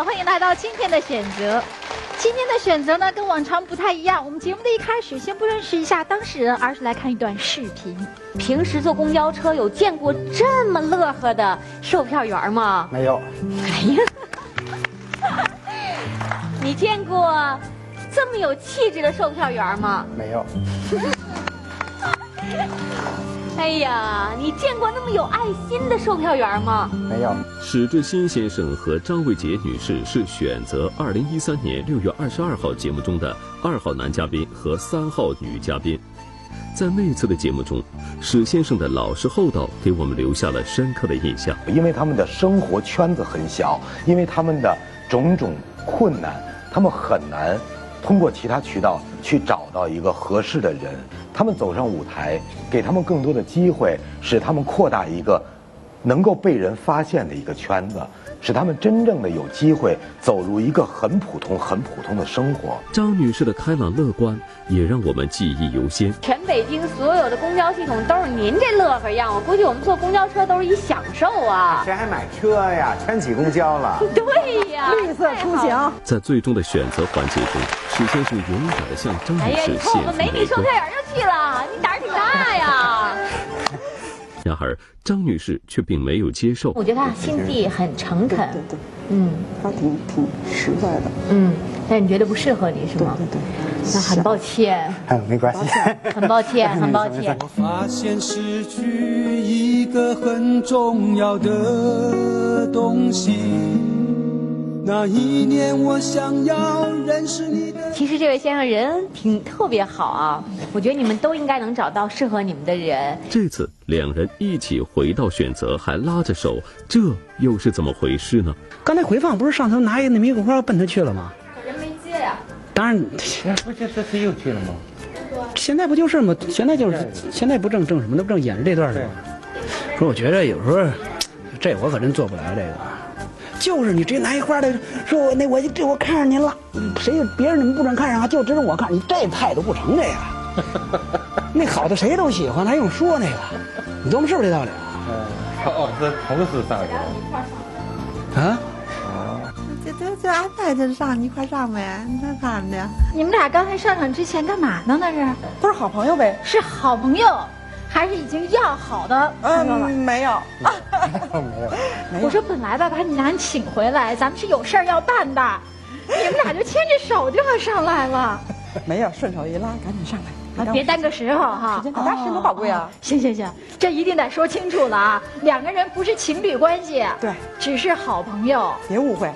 好，欢迎来到今天的选择。今天的选择呢，跟往常不太一样。我们节目的一开始，先不认识一下当事人，而是来看一段视频。平时坐公交车有见过这么乐呵的售票员吗？没有。哎呀，你见过这么有气质的售票员吗？没有。哎呀，你见过那么有爱心的售票员吗？没有。史志新先生和张卫杰女士是选择二零一三年六月二十二号节目中的二号男嘉宾和三号女嘉宾。在那次的节目中，史先生的老实厚道给我们留下了深刻的印象。因为他们的生活圈子很小，因为他们的种种困难，他们很难通过其他渠道去找到一个合适的人。他们走上舞台，给他们更多的机会，使他们扩大一个能够被人发现的一个圈子，使他们真正的有机会走入一个很普通、很普通的生活。张女士的开朗乐观也让我们记忆犹新。全北京所有的公交系统都是您这乐呵样，我估计我们坐公交车都是一享受啊。谁还买车呀？全挤公交了。对呀，绿色出行。在最终的选择环节中，史先生勇敢地向张女士献出玫瑰。去了，你胆儿挺大呀！然而，张女士却并没有接受。我觉得她心地很诚恳，对对，嗯，她挺挺实在的，嗯。但你觉得不适合你是吗？对对。那很抱歉。哎，没关系。很抱歉，很抱歉。我发现失去一个很重要的东西。那一年，我想要认识你的。其实这位先生人挺特别好啊，我觉得你们都应该能找到适合你们的人。这次两人一起回到选择，还拉着手，这又是怎么回事呢？刚才回放不是上头拿一个那玫瑰花奔他去了吗？人没接呀。当然，不就这次又去了吗？现在不就是吗？现在就是现在不正正什么都不正演着这段呢吗？说我觉得有时候，这我可真做不来这个。就是你直接拿一花来说，我那我这我看上您了，谁别人你们不准看上啊，就知道我看你这态度不成这个。那好的谁都喜欢，还用说那个？你琢磨是不是这道理啊？哦，这同时上去。啊？这这这安排着上，你一块上呗？你看看的。你们俩刚才上场之前干嘛呢？那是？都是好朋友呗。是好朋友。还是已经要好的朋友了？没有，没有。没有我说本来吧，把你俩请回来，咱们是有事儿要办的，你们俩就牵着手就要上来了。没有，顺手一拉，赶紧上来，别耽搁时候哈。时间大家时间多宝贵啊！行行行，这一定得说清楚了啊！两个人不是情侣关系，对，只是好朋友，别误会。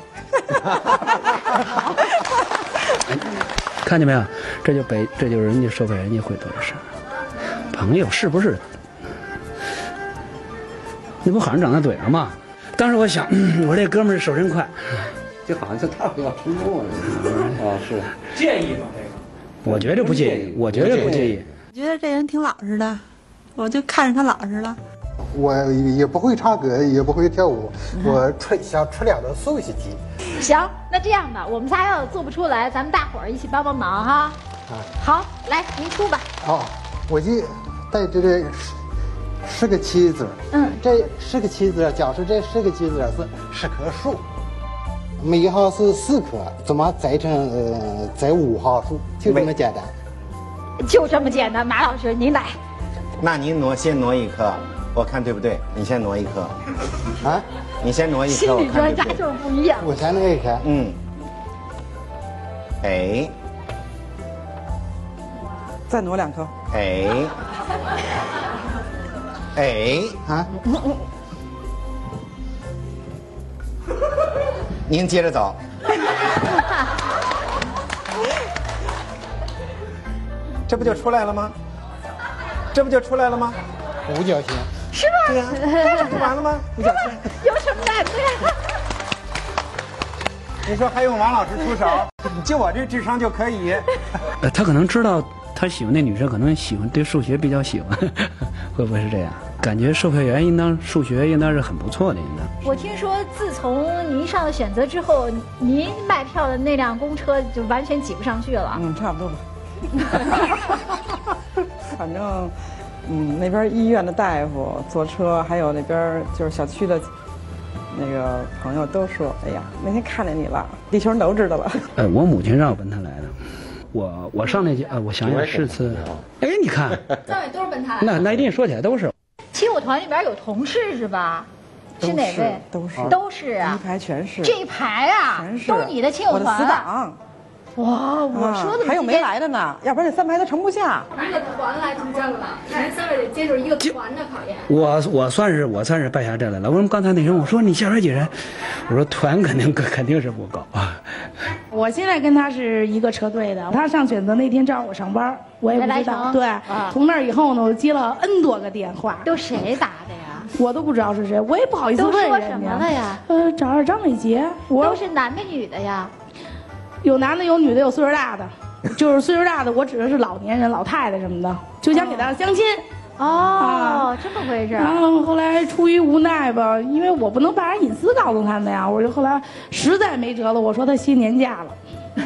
看见没有？这就北，这就是人家收费人家会做的事儿。朋友是不是？那不好像长在嘴上吗？当时我想，我这哥们儿手真快，就好像就他要冲动了。啊，是介意吗？这个？我觉得不介意，我觉得不介意。我觉得这人挺老实的，我就看着他老实了。我也不会唱歌，也不会跳舞，我出想出两个速戏机。行，那这样吧，我们仨要做不出来，咱们大伙儿一起帮帮忙哈。啊，好，来您出吧。好，我就。带这个十个棋子，嗯，这十个棋子，假设这十个棋子是十棵树，每一行是四棵，怎么栽成呃栽五行树？就这么简单。就这么简单，马老师您来。那您挪先挪一棵，我看对不对？你先挪一棵。啊？你先挪一棵。心理专家就是不一样。我先挪一棵。嗯。哎。再挪两棵。哎。哎啊！您接着走。这不就出来了吗？这不就出来了吗？五角星。是吗？对呀，这不完了吗？五角星。有什么难的呀？你说还用王老师出手？就我这智商就可以。呃，他可能知道。他喜欢那女生，可能喜欢对数学比较喜欢，会不会是这样？感觉售票员应当数学应当是很不错的，应当。我听说，自从您上了选择之后，您卖票的那辆公车就完全挤不上去了。嗯，差不多吧。反正，嗯，那边医院的大夫坐车，还有那边就是小区的那个朋友都说：“哎呀，那天看见你了，地球人都知道了。”呃，我母亲让我跟他来的，我我上那届啊，我想想是次，哎，你看，张伟都是奔他来。那那一定说起来都是。亲友团里边有同事是吧？是哪位？都是都是啊，一排全是这一排啊，全是都是你的亲友团。我的死党。哇，我说的还有没来的呢，要不然这三排都盛不下。一个团来助阵了，咱三位得接受一个团的考验。我我算是我算是败下阵来了。为什么刚才那人我说你下边几人？我说团肯定 肯定是不够啊。我现在跟他是一个车队的，他上选择那天正好我上班，我也不知道。对，从那以后呢，我接了 N 多个电话，都谁打的呀？我都不知道是谁，我也不好意思问人家。都说什么了呀？呃，找着张伟杰。我都是男的女的呀？有男的，有女的，有岁数大的，就是岁数大的，我指的是老年人、老太太什么的，就想给他相亲。哦，这么回事。然后后来出于无奈吧，因为我不能把人隐私告诉他们呀，我就后来实在没辙了，我说他歇年假了。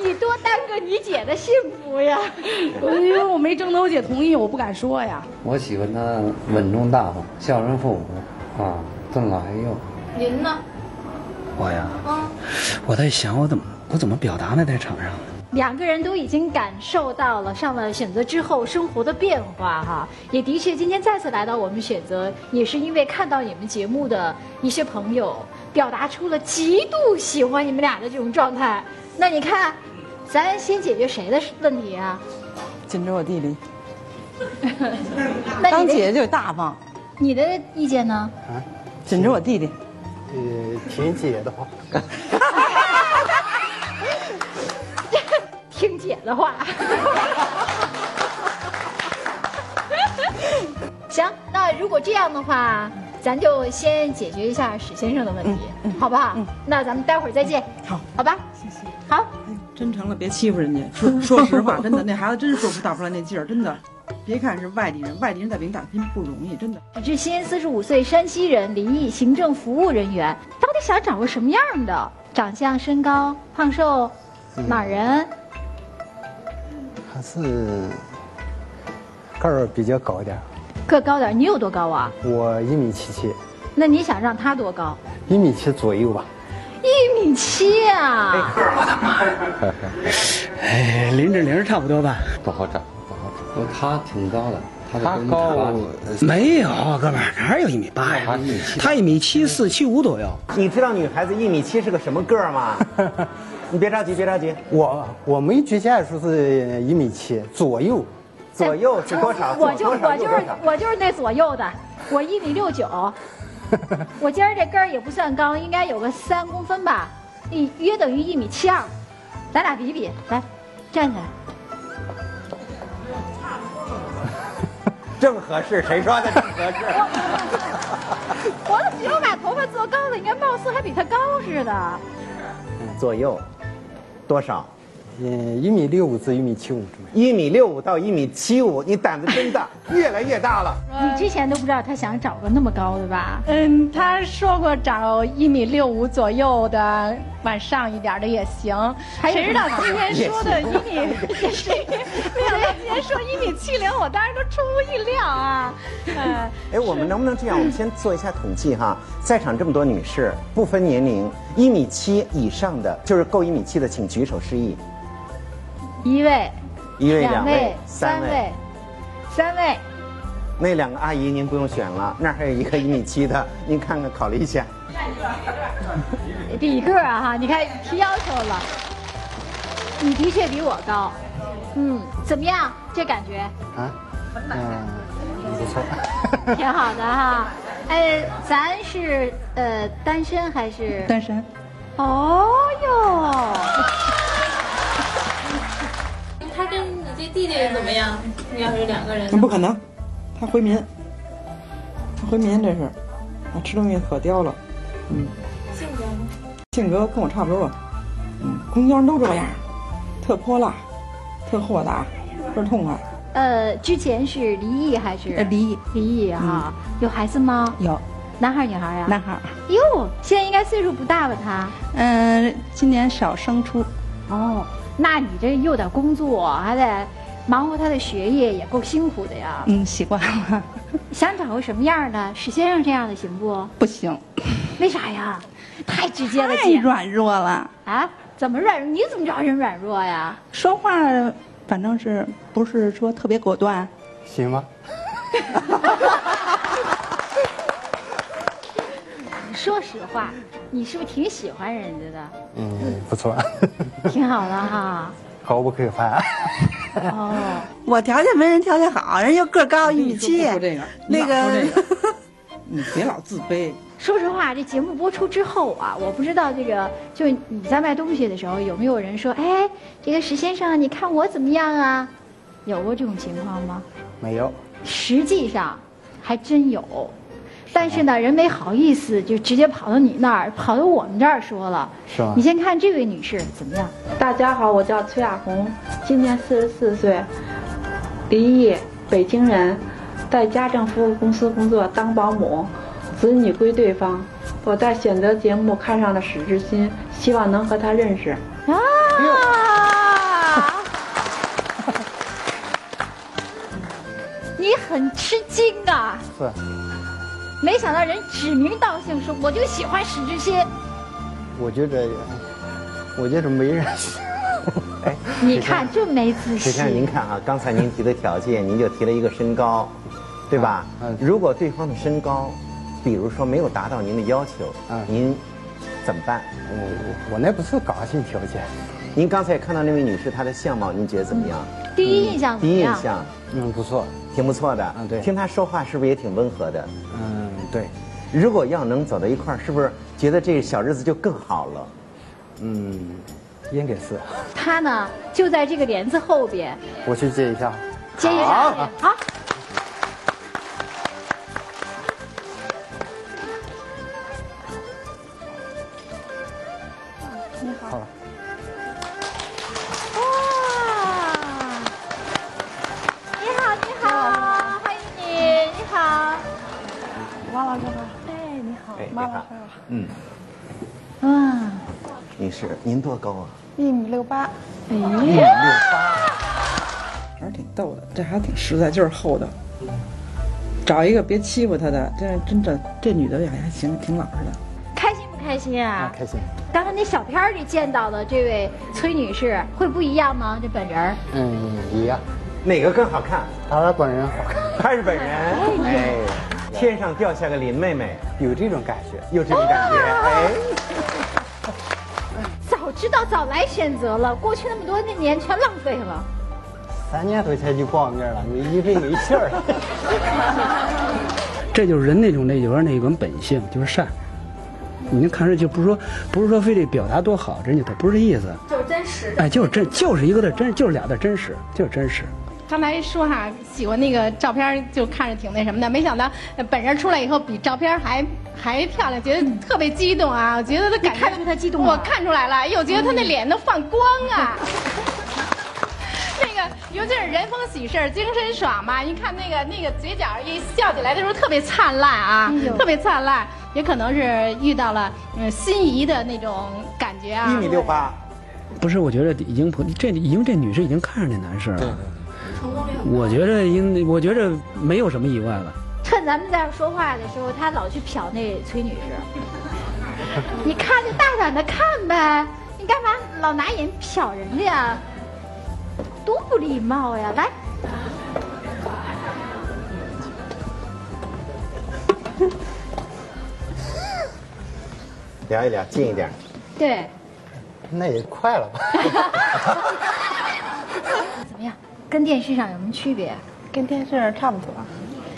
你多耽搁你姐的幸福呀！因为我没征得我姐同意，我不敢说呀。我喜欢他稳重大方、孝顺父母，啊，尊老爱幼。您呢？我呀，我在想我怎么我怎么表达呢？在场上，两个人都已经感受到了上了选择之后生活的变化哈，也的确今天再次来到我们选择，也是因为看到你们节目的一些朋友表达出了极度喜欢你们俩的这种状态。那你看，咱先解决谁的问题啊？紧着我弟弟，当姐姐就大方。你的意见呢？啊，紧着我弟弟。呃，听姐的话，听姐的话。行，那如果这样的话，咱就先解决一下史先生的问题，好不好？那咱们待会儿再见。好，好吧。谢谢。好，真成了，别欺负人家。说说实话，真的，那孩子真是说不打出来那劲儿，真的。别看是外地人，外地人在北京打拼不容易，真的。至西安四十五岁山西人临沂，行政服务人员，到底想找个什么样的？长相、身高、胖瘦，哪人？还是个儿比较高点。个高点，你有多高啊？我一米七七。那你想让他多高？一米七左右吧。一米七啊！我的妈呀！哎，林志玲差不多吧？不好找。他挺高的，他高没有，哥们儿哪有一米八呀？他一米七四七五左右。你知道女孩子一米七是个什么个儿吗？你别着急，别着急。我我没局限说是一米七左右，左右是多少？我就我就是我就是那左右的，我一米六九，我今儿这根儿也不算高，应该有个三公分吧，一约等于一米七二，咱俩比比，来，站起来。正合适，谁说的正合适？我都觉得我把头发做高了，应该貌似还比他高似的。左右，多少？嗯，一米六五至一米七五。一米六五到一米七五，你胆子真大，越来越大了。你之前都不知道他想找个那么高的吧？嗯，他说过找一米六五左右的，往上一点的也行。谁知道今天说的一米？谁 没想到今天说一米七零，我当时都出乎意料啊。哎，我们能不能这样？我们先做一下统计哈，在场这么多女士，不分年龄，一米七以上的，就是够一米七的，请举手示意。一位，一位，两位，三位，三位。那两个阿姨您不用选了，那儿还有一个一米七的，您看看考虑一下。比个啊哈，你看提要求了，你的确比我高，嗯，怎么样？这感觉？啊，嗯，不错，挺好的哈。哎，咱是呃单身还是？单身。哦哟。他跟你这弟弟怎么样？你要是两个人，那不可能，他回民，他回民这是，啊吃东西可刁了，嗯。性格呢？性格跟我差不多吧，嗯，公交人都这样，特泼辣，特豁达，倍儿痛快。呃，之前是离异还是？呃，离异。离异哈，有孩子吗？有，男孩女孩呀？男孩。哟，现在应该岁数不大吧？他？嗯，今年小升初。哦。那你这又得工作，还得忙活他的学业也够辛苦的呀。嗯，习惯了。想找个什么样的？史先生这样的行不？不行。为啥呀？太直接了，太软弱了啊！怎么软？你怎么知道人软弱呀？说话反正是不是说特别果断？行吗？说实话，你是不是挺喜欢人家的？嗯，不错。挺好的哈。毫不可怕。哦，我条件没人条件好，人又个高一米七。那个，你别老自卑。说实话，这节目播出之后啊，我不知道这个，就你在卖东西的时候，有没有人说，哎，这个石先生，你看我怎么样啊？有过这种情况吗？没有。实际上，还真有，但是呢，人没好意思，就直接跑到你那儿，跑到我们这儿说了。是吗？你先看这位女士怎么样？大家好，我叫崔亚红，今年四十四岁，离异，北京人，在家政服务公司工作，当保姆。子女归对方，我在选择节目看上了史志新，希望能和他认识。啊！你很吃惊啊！是。没想到人指名道姓说，我就喜欢史志新。我觉得，我觉得没人。哎，你看这没自信。你看，您看啊，刚才您提的条件，您就提了一个身高，对吧？嗯。如果对方的身高。比如说没有达到您的要求，啊，您怎么办？我我我那不是刚性条件。您刚才看到那位女士她的相貌，您觉得怎么样？第一印象第一印象，嗯，不错，挺不错的。嗯，对。听她说话是不是也挺温和的？嗯，对。如果要能走到一块儿，是不是觉得这小日子就更好了？嗯，应该是。他呢，就在这个帘子后边。我去接一下。接一下。好。嗯，啊，女士，您多高啊？一米六八。一米六八，还是挺逗的，这还挺实在，就是厚道。找一个别欺负她的，这真的，这女的也还行，挺老实的。开心不开心啊？开心。刚才那小片儿里见到的这位崔女士，会不一样吗？这本人？嗯，一样。哪个更好看？当然本人好看。还是本人？哎。天上掉下个林妹妹，有这种感觉，有这种感觉，哎，早知道早来选择了，过去那么多年全浪费了。三年多前就报名了，你一直没信儿。这就是人那种那有点那种本性，就是善。你能看着就不是说不是说非得表达多好，人家他不是这意思。就是真实。哎，就是真，就是一个字真，就是俩字真实，就是真实。刚才说哈，喜欢那个照片，就看着挺那什么的。没想到本人出来以后，比照片还还漂亮，觉得特别激动啊！我觉得他感看出他激动我看出来了，又觉得他那脸都放光啊。那个，尤其是人逢喜事精神爽嘛，一看那个那个嘴角一笑起来的时候特别灿烂啊，特别灿烂。也可能是遇到了嗯心仪的那种感觉啊。一米六八，不是？我觉得已经不这已经这女士已经看上这男士了。我觉着应，我觉着没有什么意外了。趁咱们在这说话的时候，他老去瞟那崔女士。你看就大胆的看呗，你干嘛老拿眼瞟人家呀？多不礼貌呀！来，聊一聊，近一点。对。那也快了吧？怎么样？跟电视上有什么区别？跟电视上差不多，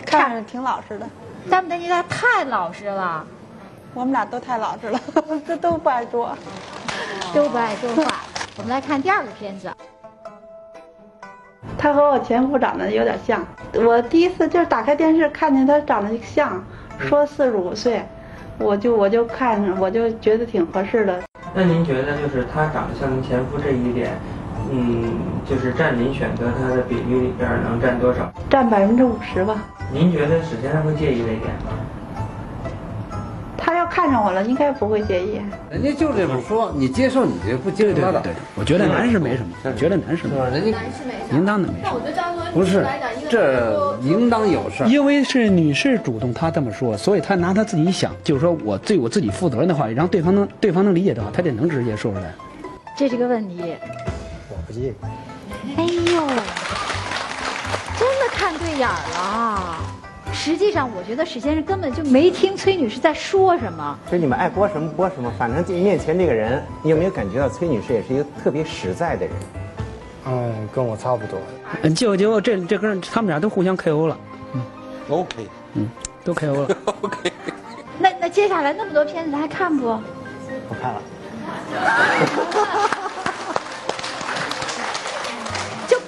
看着挺老实的。担不担心他太老实了？我们俩都太老实了，这都不爱说，都不爱说话。我们来看第二个片子。他和我前夫长得有点像。我第一次就是打开电视看见他长得像，说四十五岁，我就我就看我就觉得挺合适的。那您觉得就是他长得像您前夫这一点？嗯，就是占您选择他的比例里边能占多少？占百分之五十吧。您觉得史先生会介意这一点吗？他要看上我了，应该不会介意。人家就这么说，你接受你就不接受拉倒。对，我觉得男士没什么，我觉得男士没什么，人家应当的没什么。不是，这应当有事儿。因为是女士主动，她这么说，所以她拿她自己想，就是说我对我自己负责任的话，让对方能对方能理解的话，她就能直接说出来。这是个问题。我不介意。哎呦，真的看对眼儿了。实际上，我觉得史先生根本就没听崔女士在说什么。就你们爱播什么播什么，反正面前这个人，你有没有感觉到崔女士也是一个特别实在的人？嗯，跟我差不多。嗯，结果结果这这哥他们俩都互相 KO 了。嗯，OK，嗯，都 KO 了。OK。那那接下来那么多片子，他还看不？不看了。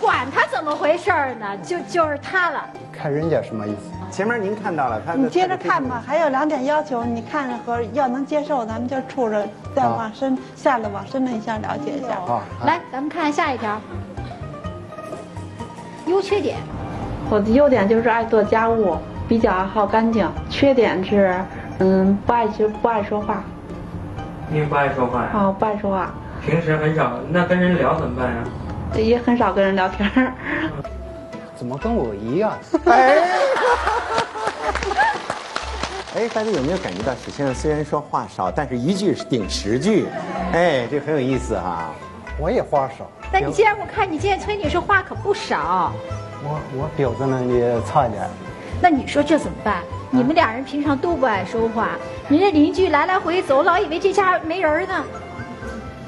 管他怎么回事儿呢？就就是他了。看人家什么意思？前面您看到了他，你接着看吧。还有两点要求，你看着和要能接受，咱们就处着再往深下来，往深了一下了解一下。好，来，咱们看下一条。优缺点，我的优点就是爱做家务，比较爱好干净。缺点是，嗯，不爱说不爱说话。你不爱说话呀？啊，不爱说话。平时很少，那跟人聊怎么办呀？也很少跟人聊天儿。怎么跟我一样？哎，哎，大家有没有感觉到史先生虽然说话少，但是一句是顶十句，哎，这很有意思哈。我也话少。那你既然我看你今天崔女士话可不少。我我表子能力差一点。那你说这怎么办？你们俩人平常都不爱说话，人家邻居来来回走，老以为这家没人呢。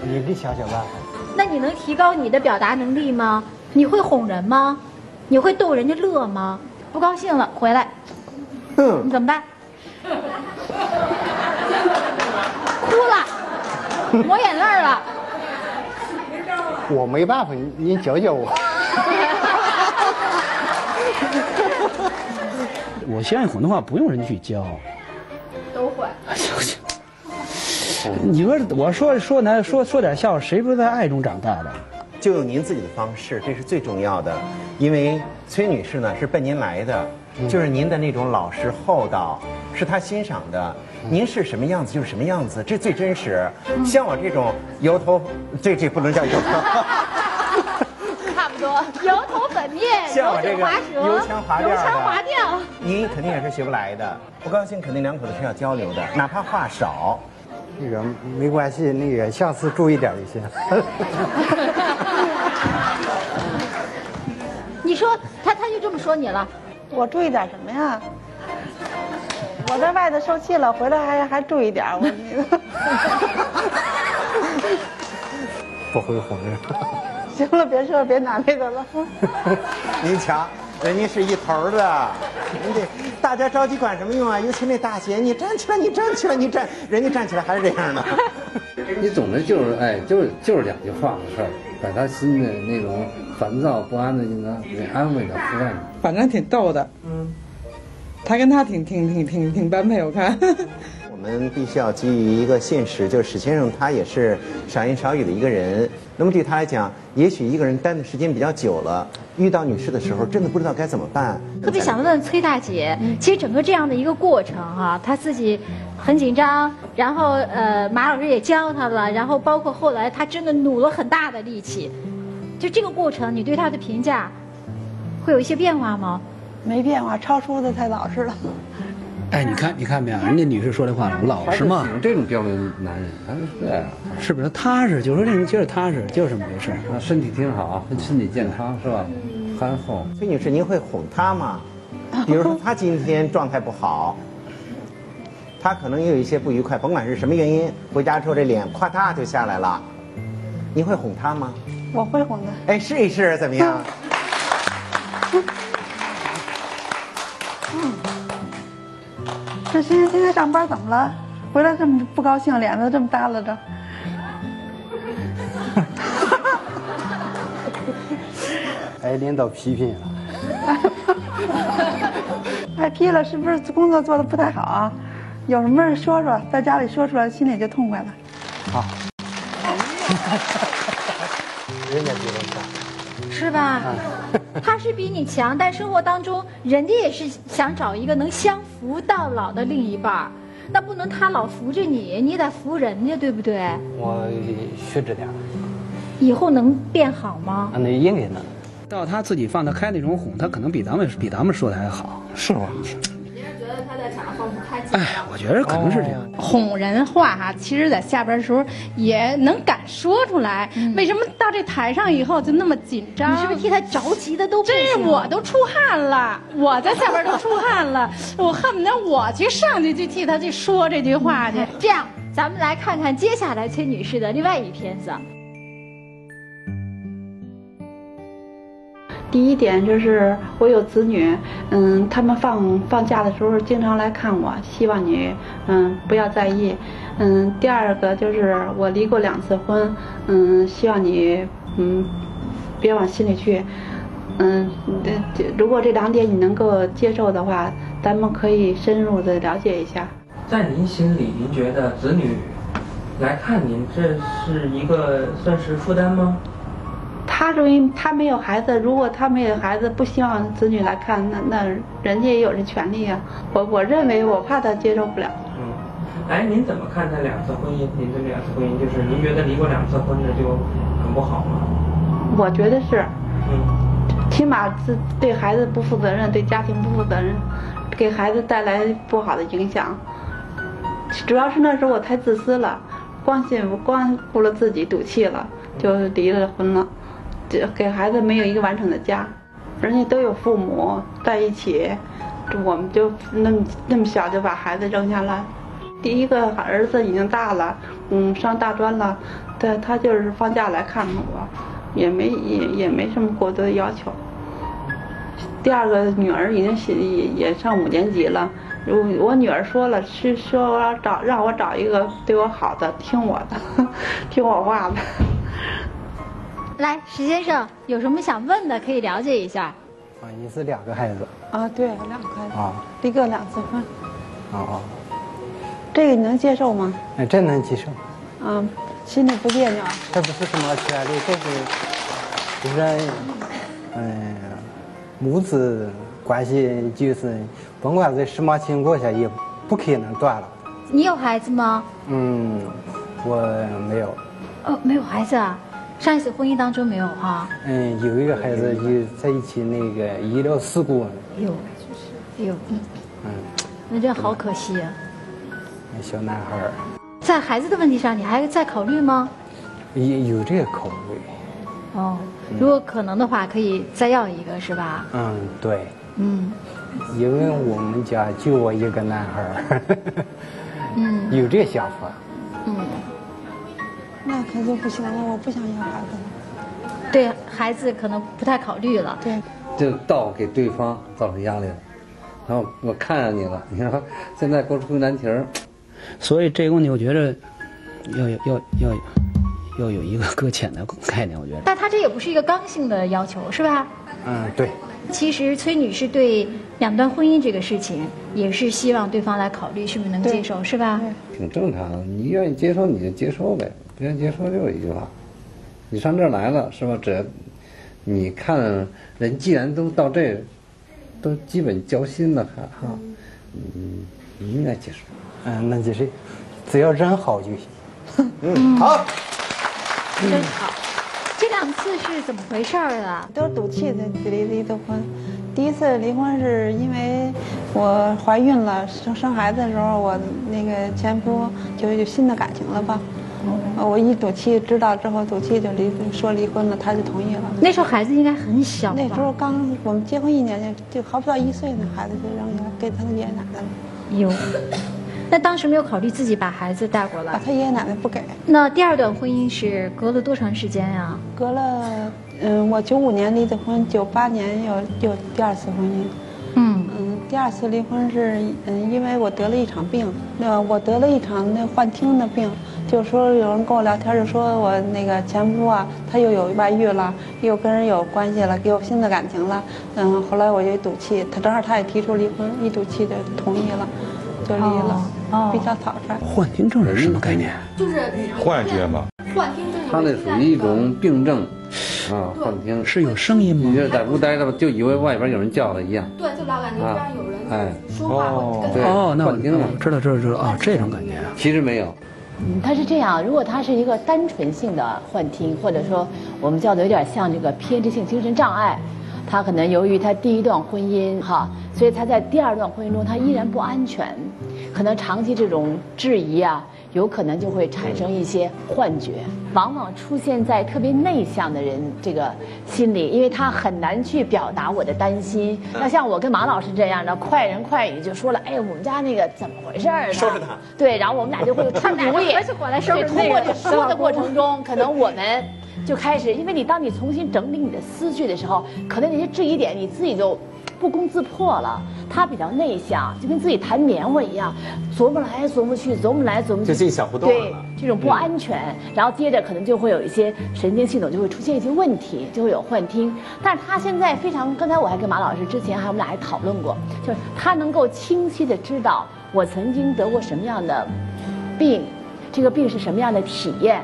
你得想想办法。那你能提高你的表达能力吗？你会哄人吗？你会逗人家乐吗？不高兴了回来，你怎么办？哭了，抹眼泪了。我没办法，你你教教我。我现在哄的话不用人去教，都会。你说我说说难说说点笑话，谁不是在爱中长大的？就用您自己的方式，这是最重要的。因为崔女士呢是奔您来的，就是您的那种老实厚道，是她欣赏的。您是什么样子就是什么样子，这最真实。像我这种油头，这这不能叫油头。差不多，油头粉面，像我这个滑舌，油腔滑调的，油腔滑调，您肯定也是学不来的。不高兴，肯定两口子是要交流的，哪怕话少。那个没关系，那个下次注意点就行。你说他他就这么说你了，我注意点什么呀？我在外头受气了，回来还还注意点我。不会哄人。行了，别说了，别拿那个了。您瞧，人家是一头的，您得大家着急管什么用啊？尤其那大姐，你站起来，你站起来，你站，人家站起来还是这样的。你总的就是哎，就是就是两句话的事儿，把他心的那种烦躁不安的就能给安慰到抚慰。反正挺逗的，嗯，他跟他挺挺挺挺挺般配，我看。我们必须要基于一个现实，就是史先生他也是少言少语的一个人。那么对他来讲，也许一个人待的时间比较久了，遇到女士的时候，真的不知道该怎么办。特别想问问崔大姐，其实整个这样的一个过程哈、她自己很紧张，然后呃马老师也教她了，然后包括后来她真的努了很大的力气，就这个过程，你对她的评价会有一些变化吗？没变化，超叔的太老实了。哎，你看，你看没有？人家女士说这话不老实吗？这种标准男人，他是不是踏实？就说这人就是踏实，就是这么回事。啊，身体挺好，身体健康是吧？憨厚。崔女士，您会哄他吗？比如说，他今天状态不好，他可能也有一些不愉快，甭管是什么原因，回家之后这脸夸嗒就下来了，您会哄他吗？我会哄的。哎，试一试怎么样？这今天今天上班怎么了？回来这么不高兴，脸都这么耷拉着。挨 领导批评了。挨 批了，是不是工作做的不太好啊？有什么事说说，在家里说出来，心里就痛快了。好。人家比我强。是吧？他是比你强，但生活当中人家也是想找一个能相扶到老的另一半儿。那不能他老扶着你，你得扶人家，对不对？我学着点儿，以后能变好吗？啊，那应该能。到他自己放得开那种哄，他可能比咱们比咱们说的还好，是吧？哎，我觉得可能是这样。哄人话哈，其实在下边的时候也能敢说出来。为什么到这台上以后就那么紧张？你是不是替他着急的都不真是我都出汗了，我在下边都出汗了，我恨不得我去上去去替他去说这句话去。这样，咱们来看看接下来崔女士的另外一片子。第一点就是我有子女，嗯，他们放放假的时候经常来看我，希望你嗯不要在意，嗯，第二个就是我离过两次婚，嗯，希望你嗯别往心里去，嗯，这如果这两点你能够接受的话，咱们可以深入的了解一下。在您心里，您觉得子女来看您，这是一个算是负担吗？他认为他没有孩子，如果他没有孩子，不希望子女来看，那那人家也有这权利呀、我我认为我怕他接受不了。嗯，哎，您怎么看他两次婚姻？您这两次婚姻，就是您觉得离过两次婚的就很不好吗？我觉得是，嗯，起码是对孩子不负责任，对家庭不负责任，给孩子带来不好的影响。主要是那时候我太自私了，光信光顾了自己，赌气了，就离了婚了，这给孩子没有一个完整的家。人家都有父母在一起，我们就那么那么小就把孩子扔下了。第一个儿子已经大了，嗯，上大专了，他他就是放假来看看我，也没也也没什么过多的要求。第二个女儿已经也也上五年级了，我我女儿说了，是说我要找让我找一个对我好的，听我的，听我话的。来，石先生有什么想问的，可以了解一下。啊，你是两个孩子啊，对，两个孩子，啊离过两次婚，啊啊，这个你能接受吗？哎，这能接受。嗯，心里不别扭。这不是什么权利，这是就是，嗯，母子关系就是，甭管在什么情况下，也不可能断了。你有孩子吗？嗯，我没有。哦，没有孩子啊。上一次婚姻当中没有哈。嗯，有一个孩子就在一起那个医疗事故，有，有，嗯，嗯，那这好可惜啊。那小男孩儿在孩子的问题上，你还在考虑吗？也有这个考虑。哦，如果可能的话，可以再要一个，是吧？嗯，对，嗯因为我们家就我一个男孩儿，嗯 有这想法。嗯，那可就不行了，我不想要孩子了。对孩子可能不太考虑了。对，就倒给对方造成压力了。然后我看上你了，你说 现在给我出难题儿，所以这个问题，我觉得要有要要要有一个搁浅的概念，我觉得。但他这也不是一个刚性的要求，是吧？嗯，对。其实崔女士对两段婚姻这个事情，也是希望对方来考虑是不是能接受，是吧？挺正常的。你愿意接受你就接受呗，不愿意接受就是一句话。你上这儿来了是吧？只要你看人，既然都到这，都基本交心了，哈哈，嗯，你应该接受。嗯，那就是，只要人好就行。嗯，好，真好。这两次是怎么回事儿啊？都是赌气的离离的婚。第一次离婚是因为我怀孕了，生生孩子的时候，我那个前夫就有新的感情了吧。呃我一赌气，知道之后赌气就离说离婚了，他就同意了。那时候孩子应该很小那时候刚我们结婚一年就就还不到一岁呢，孩子就扔下给他的爷爷奶奶了。有。那当时没有考虑自己把孩子带过来？他爷爷奶奶不给。那第二段婚姻是隔了多长时间呀、隔了，嗯，我九五年离的婚，九八年有有第二次婚姻。嗯嗯，第二次离婚是嗯，因为我得了一场病，那我得了一场那幻听的病，就说有人跟我聊天，就说我那个前夫啊，他又有外遇了，又跟人有关系了，给我新的感情了。嗯，后来我就赌气，他正好他也提出离婚，一赌气就同意了，就离了，哦比较草率。幻听症是什么概念？就是幻觉嘛。幻听症。他那属于一种病症，啊，幻听是有声音吗？你就在屋待着吧，就以为外边有人叫他一样。对，就老感觉边上有人哎，说话哦对，哦，那我幻听了，知道知道知道啊，这种感觉啊。其实没有。嗯，他是这样，如果他是一个单纯性的幻听，或者说我们叫做有点像这个偏执性精神障碍，他可能由于他第一段婚姻哈，所以他在第二段婚姻中他依然不安全，可能长期这种质疑啊，有可能就会产生一些幻觉，往往出现在特别内向的人这个心里，因为他很难去表达我的担心。那像我跟马老师这样的，快人快语就说了，哎，我们家那个怎么回事儿呢？收拾他。对，然后我们俩就会出主意。合起伙来收拾对，通过这说的过程中，可能我们就开始，因为你当你重新整理你的思绪的时候，可能那些质疑点你自己就不攻自破了。他比较内向，就跟自己弹棉花一样，琢磨来琢磨去，琢磨来琢磨去，就进小胡同对，这种不安全，然后接着可能就会有一些神经系统就会出现一些问题，就会有幻听。但是他现在非常，刚才我还跟马老师之前还我们俩还讨论过，就是他能够清晰的知道我曾经得过什么样的病，这个病是什么样的体验。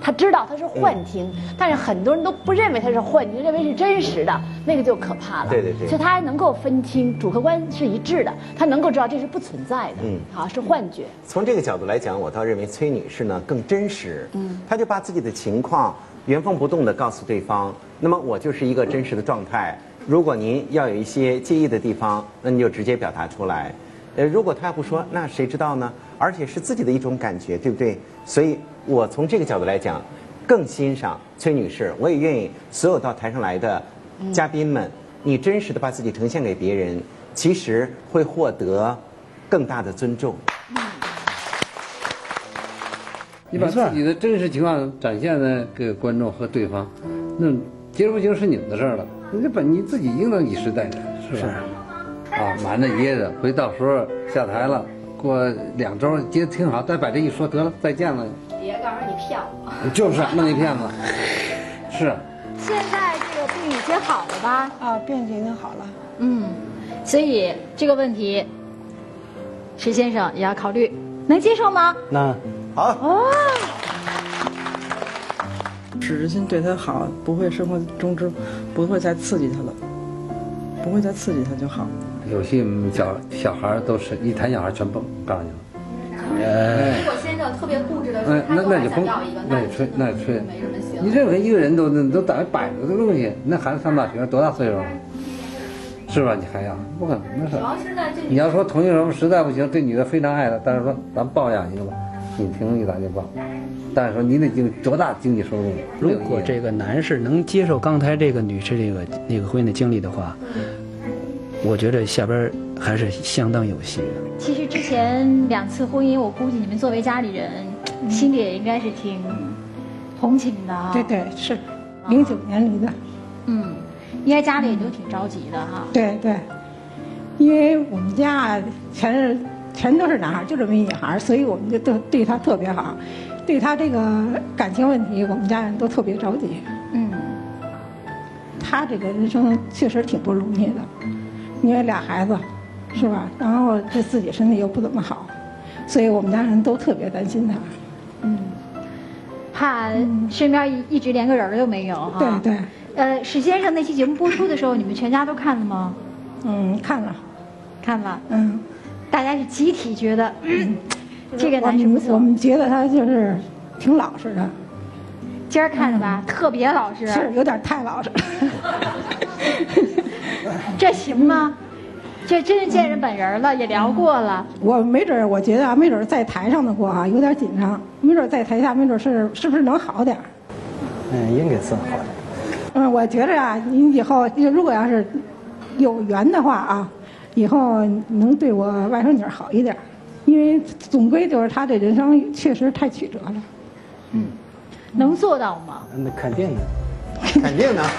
他知道他是幻听，但是很多人都不认为他是幻听，认为是真实的，那个就可怕了。对对对所以他还能够分清，主客观是一致的，他能够知道这是不存在的，嗯好是幻觉。从这个角度来讲，我倒认为崔女士呢更真实。嗯，她就把自己的情况原封不动地告诉对方。那么我就是一个真实的状态。如果您要有一些介意的地方，那你就直接表达出来。呃，如果他要不说，那谁知道呢？而且是自己的一种感觉，对不对？所以我从这个角度来讲，更欣赏崔女士。我也愿意所有到台上来的嘉宾们，你真实的把自己呈现给别人，其实会获得更大的尊重。你把自己的真实情况展现在给观众和对方，那接不结是你们的事儿了。你把你自己应当以实待人，是吧？啊，瞒着掖着，回到时候下台了，过两周接挺好，再把这一说得了，再见了，别告诉你骗我。就是弄一骗子，是。现在这个病已经好了吧？啊，病已经好了。嗯，所以这个问题，石先生也要考虑，能接受吗？那好哦，使劲对他好，不会生活中之不会再刺激他了，不会再刺激他就好。有些小小孩儿都是一谈小孩全崩，告诉你了。哎如果先生特别固执的说那那就甭想要一个，，那就吹，那就吹。没什么行。你任何一个人都都摆着的东西，那孩子上大学多大岁数了？是吧？你还要不可能的事主要现在这你要说同性什么实在不行，这女的非常爱他，但是说咱抱养一个吧，你凭什么咱就抱？但是说你得经多大经济收入？如果这个男士能接受刚才这个女士这个那个婚姻的经历的话，我觉得下边还是相当有戏的。其实之前两次婚姻，我估计你们作为家里人，心里也应该是挺同情的啊。对对是，零九年离的。嗯，应该家里也都挺着急的哈。对对，因为我们家全是全都是男孩，就这么一女孩，所以我们就都对她特别好，对她这个感情问题，我们家人都特别着急。嗯，她这个人生确实挺不容易的，因为俩孩子，是吧？然后这自己身体又不怎么好，所以我们家人都特别担心他。嗯，怕身边一一直连个人儿都没有哈。对对。呃，史先生那期节目播出的时候，你们全家都看了吗？嗯，看了，看了。嗯，大家是集体觉得，嗯、这个男生不错。我我们觉得他就是挺老实的。今儿看的吧，特别老实。是有点太老实。这行吗？这真是见人本人了，也聊过了。我没准儿，我觉得啊，没准儿在台上的过啊，有点紧张。没准儿在台下，没准是是不是能好点儿？嗯，应该算好点。嗯，我觉着啊，你以后如果要是有缘的话啊，以后能对我外甥女儿好一点儿，因为总归就是她这人生确实太曲折了。嗯，能做到吗？那肯定的，肯定的。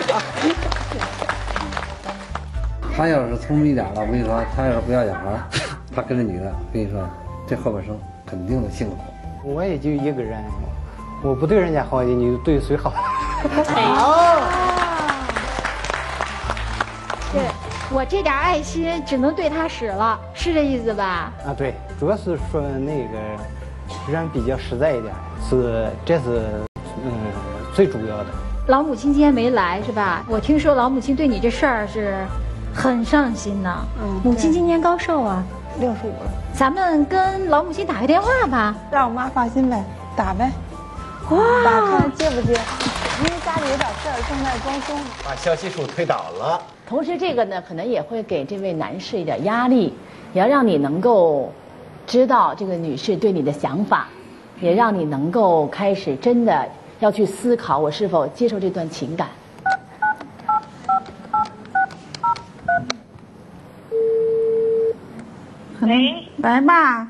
他要是聪明一点了，我跟你说，他要是不要小孩儿，他跟着女的，我跟你说，这后半生肯定的幸福。我也就一个人，我不对人家好，你对谁好？好。对，我这点爱心只能对他使了，是这意思吧？啊，对，主要是说那个人比较实在一点，是这是嗯最主要的。老母亲今天没来是吧？我听说老母亲对你这事儿是很上心呢。嗯母亲今年高寿啊？六十五了。咱们跟老母亲打个电话吧。让我妈放心呗，打呗。哇打看接不接？因为家里有点事儿，正在装修。把消息树推倒了。同时，这个呢，可能也会给这位男士一点压力，也要让你能够知道这个女士对你的想法，也让你能够开始真的要去思考，我是否接受这段情感。喂，喂，妈。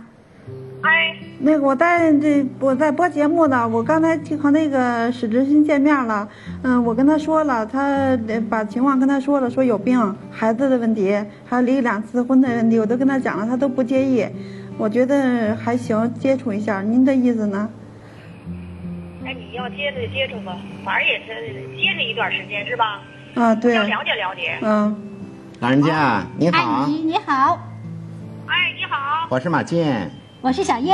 哎，那个我在这我在播节目呢，我刚才去和那个史志新见面了，嗯，我跟他说了，他呃把情况跟他说了，说有病，孩子的问题，还有离两次婚的问题，我都跟他讲了，他都不介意，我觉得还行，接触一下，您的意思呢？哎，你要接着接触吧，反正也是接着一段时间是吧？啊，对，要了解了解。嗯，老人家你好阿，姨你好，哎，你好，我是马健。我是小叶。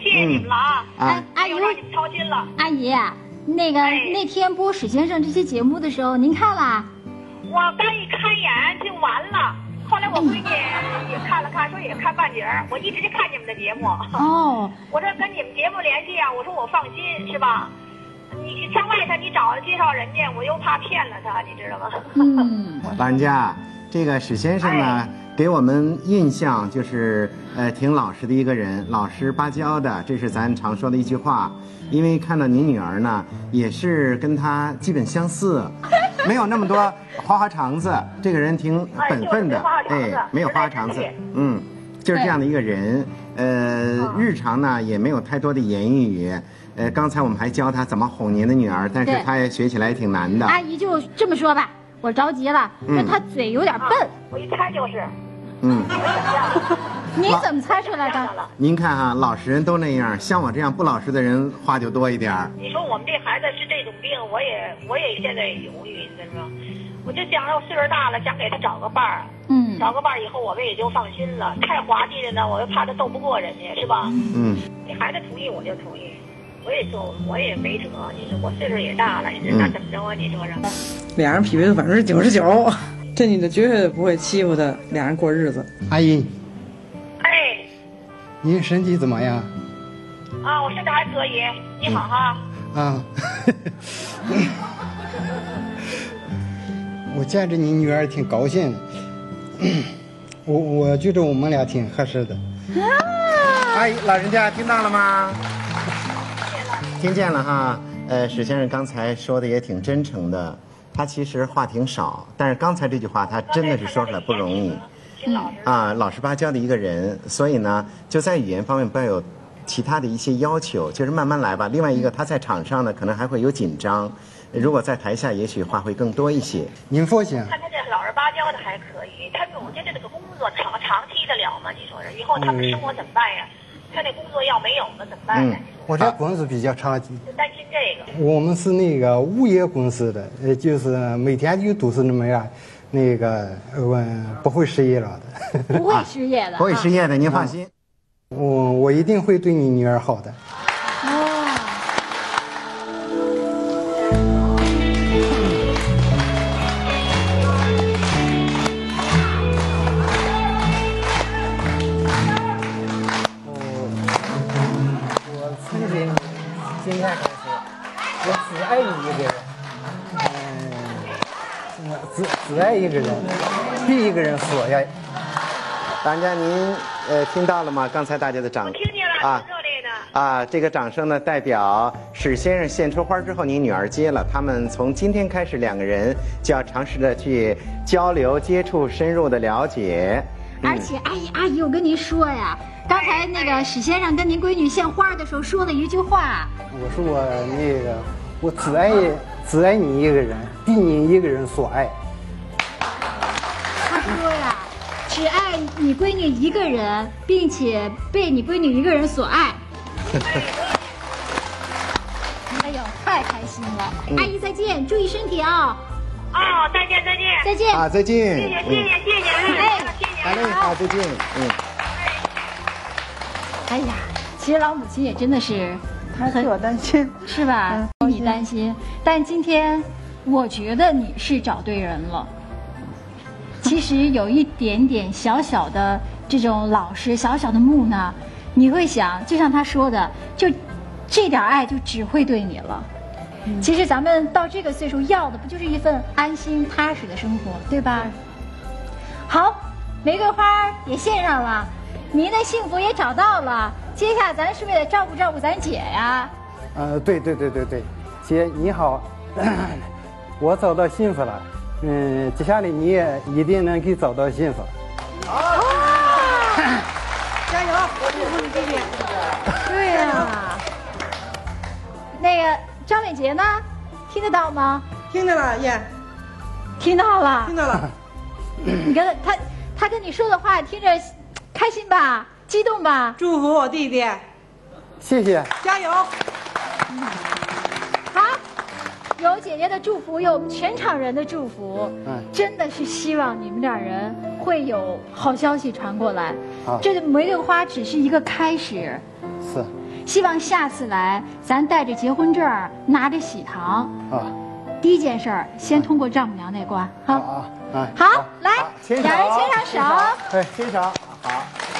谢谢你们了啊！啊阿姨又让你们操心了。阿姨，那个、那天播史先生这期节目的时候，您看了？我刚一开眼就完了，后来我闺女也看了看，说也看半截儿。我一直就看你们的节目。哦，我说跟你们节目联系啊，我说我放心是吧？你上外头你找介绍人家，我又怕骗了他，你知道吗？嗯，老人家，这个史先生呢，给我们印象就是呃挺老实的一个人，老实巴交的，这是咱常说的一句话。因为看到您女儿呢，也是跟她基本相似，没有那么多花花肠子，这个人挺本分的，哎，没有花花肠子，嗯，就是这样的一个人。呃，日常呢也没有太多的言语。呃，刚才我们还教他怎么哄您的女儿，但是对他也学起来也挺难的。阿姨就这么说吧，我着急了，嗯说他嘴有点笨。我一猜就是。嗯。您怎么猜出来的？您看哈、老实人都那样，像我这样不老实的人话就多一点儿。你说我们这孩子是这种病，我也我也现在犹豫，你知道吗？我就想着我岁数大了，想给他找个伴儿。嗯。找个伴儿以后，我们也就放心了。太滑稽的呢，我又怕他斗不过人家，是吧？嗯。你孩子同意我就同意，我也说我也没辙。你说我岁数也大了，你说那怎么着啊？你说说。俩人匹配度百分之九十九，这女的绝对不会欺负他，俩人过日子。阿姨，哎，您身体怎么样？啊，我身体还可以。你好哈。啊，我见着你女儿挺高兴的，我我觉得我们俩挺合适的。阿姨，老人家听到了吗？听见了哈。呃，史先生刚才说的也挺真诚的，他其实话挺少，但是刚才这句话他真的是说出来不容易。啊，老实巴交的一个人，所以呢，就在语言方面不要有其他的一些要求，就是慢慢来吧。另外一个，他在场上呢，可能还会有紧张，如果在台下，也许话会更多一些。您父亲，看他这老实巴交的还可以，他总觉得这个工作长长期的了吗？你说是以后他们生活怎么办呀？他那工作要没有了怎么办呀？我这公司比较长期，就担心这个。我们是那个物业公司的，呃，就是每天就都是那么样，那个我不会失业了的。不会失业的。不会失业的，您放心。我我一定会对你女儿好的。哦。我曾经今天开始，我只爱你一个人，只只爱一个人，第一个人所爱。大家您呃听到了吗？刚才大家的掌声听见了，啊挺热烈的。啊，这个掌声呢，代表史先生献出花之后，您女儿接了。他们从今天开始，两个人就要尝试着去交流、接触、深入的了解。而且阿姨阿姨，我跟您说呀，刚才那个史先生跟您闺女献花的时候说了一句话，我说我那个，我只爱只爱你一个人，对你一个人所爱。只爱你闺女一个人，并且被你闺女一个人所爱。哎呦，太开心了！嗯阿姨再见，注意身体啊！哦，再见再见再见啊，再见。谢谢谢谢谢谢，哎谢谢。好嘞，好，再见。嗯。哎呀，其实老母亲也真的是，她替我担心，是吧？替你担心，但今天我觉得你是找对人了。其实有一点点小小的这种老实、小小的木讷，你会想，就像他说的，就这点爱就只会对你了。其实咱们到这个岁数要的不就是一份安心踏实的生活，对吧？好，玫瑰花也献上了，您的幸福也找到了，接下来咱是为了照顾照顾咱姐呀。呃，对对对对对，姐你好，我找到幸福了，嗯，接下来你也一定能给找到幸福。加油！我祝福你弟弟。对呀、那个张伟杰呢？听得到吗？听到了耶，听到了。听到了。你跟他他他跟你说的话，听着开心吧？激动吧？祝福我弟弟，谢谢。加油！好，有姐姐的祝福，有我们全场人的祝福，嗯真的是希望你们俩人会有好消息传过来。好这玫瑰花只是一个开始，是希望下次来，咱带着结婚证，拿着喜糖，啊第一件事儿先通过丈母娘那关。好，啊啊！好，来，两人牵上手。哎，牵手，好。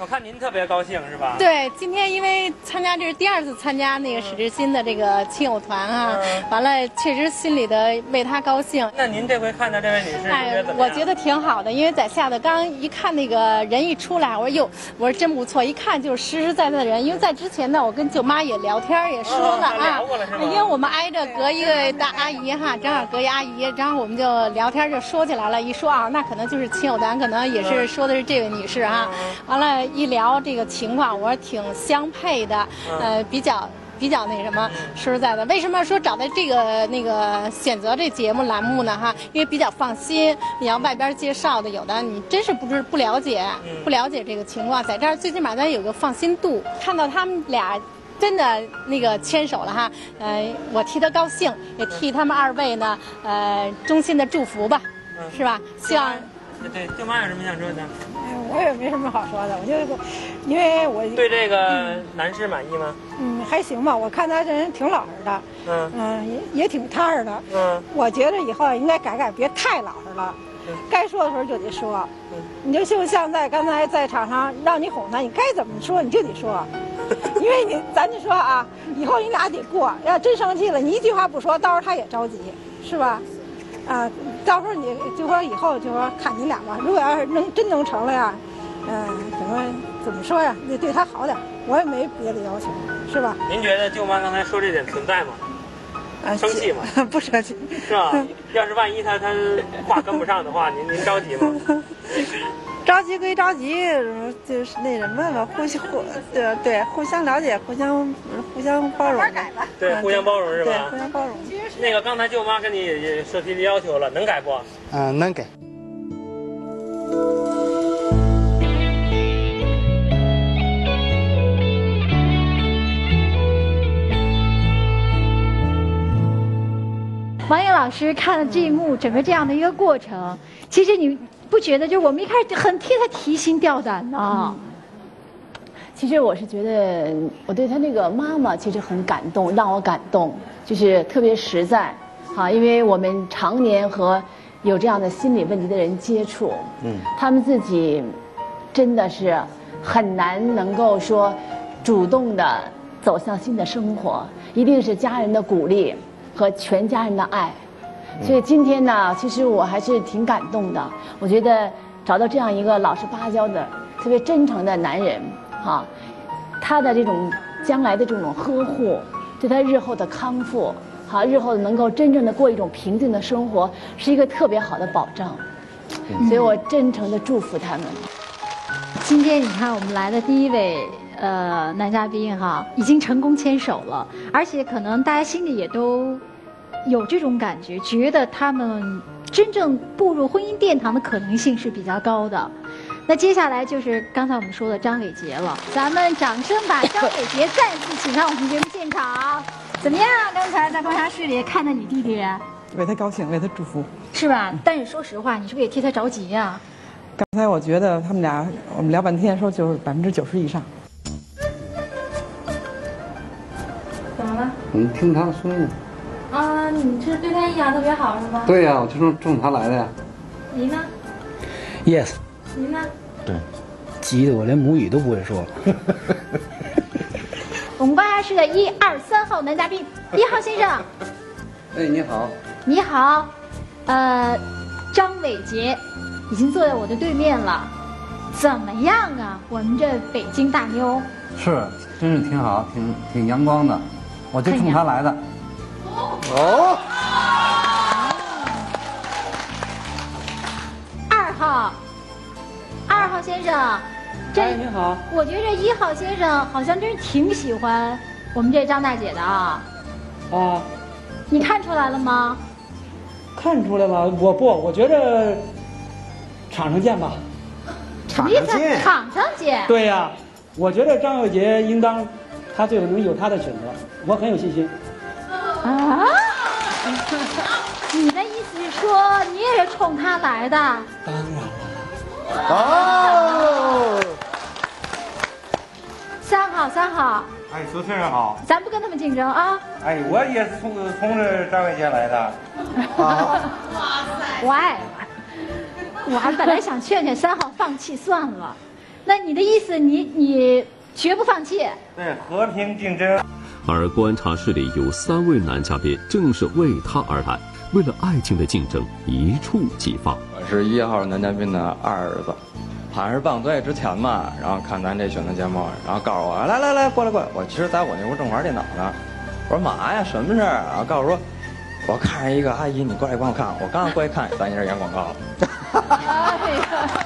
我看您特别高兴是吧？对，今天因为参加这是第二次参加那个史志新的这个亲友团啊，完了确实心里的为他高兴。那您这回看到这位女士？我觉得挺好的，因为在下头刚一看那个人一出来，我说哟，我说真不错，一看就是实实在在的人。因为在之前呢，我跟舅妈也聊天也说了哦啊因为我们挨着隔一个大阿姨哈，正好隔一阿姨，然后我们就聊天就说起来了，一说啊，那可能就是亲友团，可能也是说的是这位女士啊。完了，一聊这个情况，我说挺相配的，呃，比较。比较那什么，说实在的，为什么说找到这个那个选择这节目栏目呢？哈，因为比较放心。你要外边介绍的，有的你真是不知不了解，不了解这个情况，在这儿最起码咱有个放心度。看到他们俩真的那个牵手了哈，呃，我替他高兴，也替他们二位呢，呃，衷心的祝福吧，是吧？希望对舅妈有什么想说的？哎 我也没什么好说的，我就因为我对这个男士满意吗？嗯还行吧，我看他这人挺老实的，嗯嗯也也挺踏实的，嗯，我觉得以后应该改改，别太老实了，该说的时候就得说，你就就像在刚才在场上让你哄他，你该怎么说你就得说，因为你咱就说啊，以后你俩得过，要真生气了，你一句话不说，到时候他也着急，是吧？啊，到时候你就说以后就说看你俩吧，如果要是能真能成了呀，嗯、怎么怎么说呀？你对他好点，我也没别的要求，是吧？您觉得舅妈刚才说这点存在吗？啊生气吗？不生气，是吧？要是万一他他话跟不上的话，您您着急吗？着急归着急，就是那什么吧，互相互对对互相了解，互相互相包容。对，互相包容是对，吧互？相包容。那个刚才舅妈跟你也也说提的要求了，能改不？嗯、能改。王岩老师看了这一幕，整个这样的一个过程，其实你不觉得，就我们一开始很替他提心吊胆呢？其实我是觉得我对他那个妈妈其实很感动，让我感动，就是特别实在，啊，因为我们常年和有这样的心理问题的人接触，嗯，他们自己真的是很难能够说主动的走向新的生活，一定是家人的鼓励和全家人的爱。所以今天呢，其实我还是挺感动的。我觉得找到这样一个老实巴交的、特别真诚的男人，哈、他的这种将来的这种呵护，对他日后的康复，好，日后能够真正的过一种平静的生活，是一个特别好的保障。所以我真诚的祝福他们。今天你看我们来的第一位呃男嘉宾哈，已经成功牵手了，而且可能大家心里也都有这种感觉，觉得他们真正步入婚姻殿堂的可能性是比较高的。那接下来就是刚才我们说的张伟杰了，咱们掌声把张伟杰再次请上我们节目现场。怎么样？刚才在观察室里看到你弟弟，为他高兴，为他祝福。是吧？但是说实话，你是不是也替他着急呀、刚才我觉得他们俩，我们聊半天说就是百分之九十以上。怎么了？我们听他的说呢。啊，你是对他印象特别好是吗？对呀、我就冲冲他来的呀。您呢？Yes，您呢？对，急得我连母语都不会说了。我们观察室的一二三号男嘉宾，一号先生，哎，你好。你好，呃，张伟杰已经坐在我的对面了，怎么样啊？我们这北京大妞，是，真是挺好，挺挺阳光的，我就冲他来的。哦，二号，二号先生，这、哎，你好。我觉着一号先生好像真是挺喜欢我们这张大姐的啊，啊，你看出来了吗？看出来了，我不，我觉着场上见吧。什么意思？场上见。对呀、我觉得张小杰应当，他最后能有他的选择，我很有信心。啊？你的意思是说你也是冲他来的？当然了。哦，三号，三号，哎，主持人好。咱不跟他们竞争啊！哎，我也是冲冲着张伟杰来的。啊！我爱我还本来想劝劝三号放弃算了，那你的意思你你绝不放弃？对，和平竞争。而观察室里有三位男嘉宾，正是为他而来，为了爱情的竞争一触即发。我是一号男嘉宾的二儿子，好像是棒队之前嘛，然后看咱这选择节目，然后告诉我来来来过来过来，我其实在我那屋正玩电脑呢，我说嘛呀什么事儿？然后告诉说，我看上一个阿姨，你过来帮我看，我刚过去看，咱也是演广告。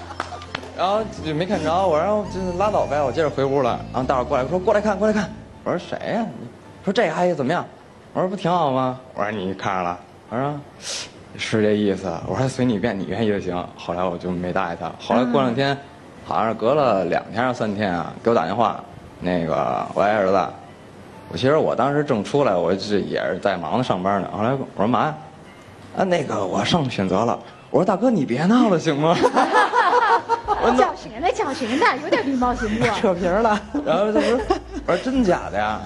然后就没看着，我说就拉倒呗，我接着回屋了。然后大伙过来说过来看过来看，我说谁呀、说这个阿姨怎么样？我说不挺好吗？我说你看上了？我说是这意思。我说随你便，你愿意就行。后来我就没搭理他。后来过两天，好像是隔了两天还是三天啊，给我打电话，那个喂儿子，我其实我当时正出来，我这也是在忙着上班呢。后来我说妈呀？啊，那个我上选择了。我说大哥你别闹了行吗？叫谁呢？叫谁呢？有点礼貌行不？扯皮了。然后他说：“我说真假的呀？”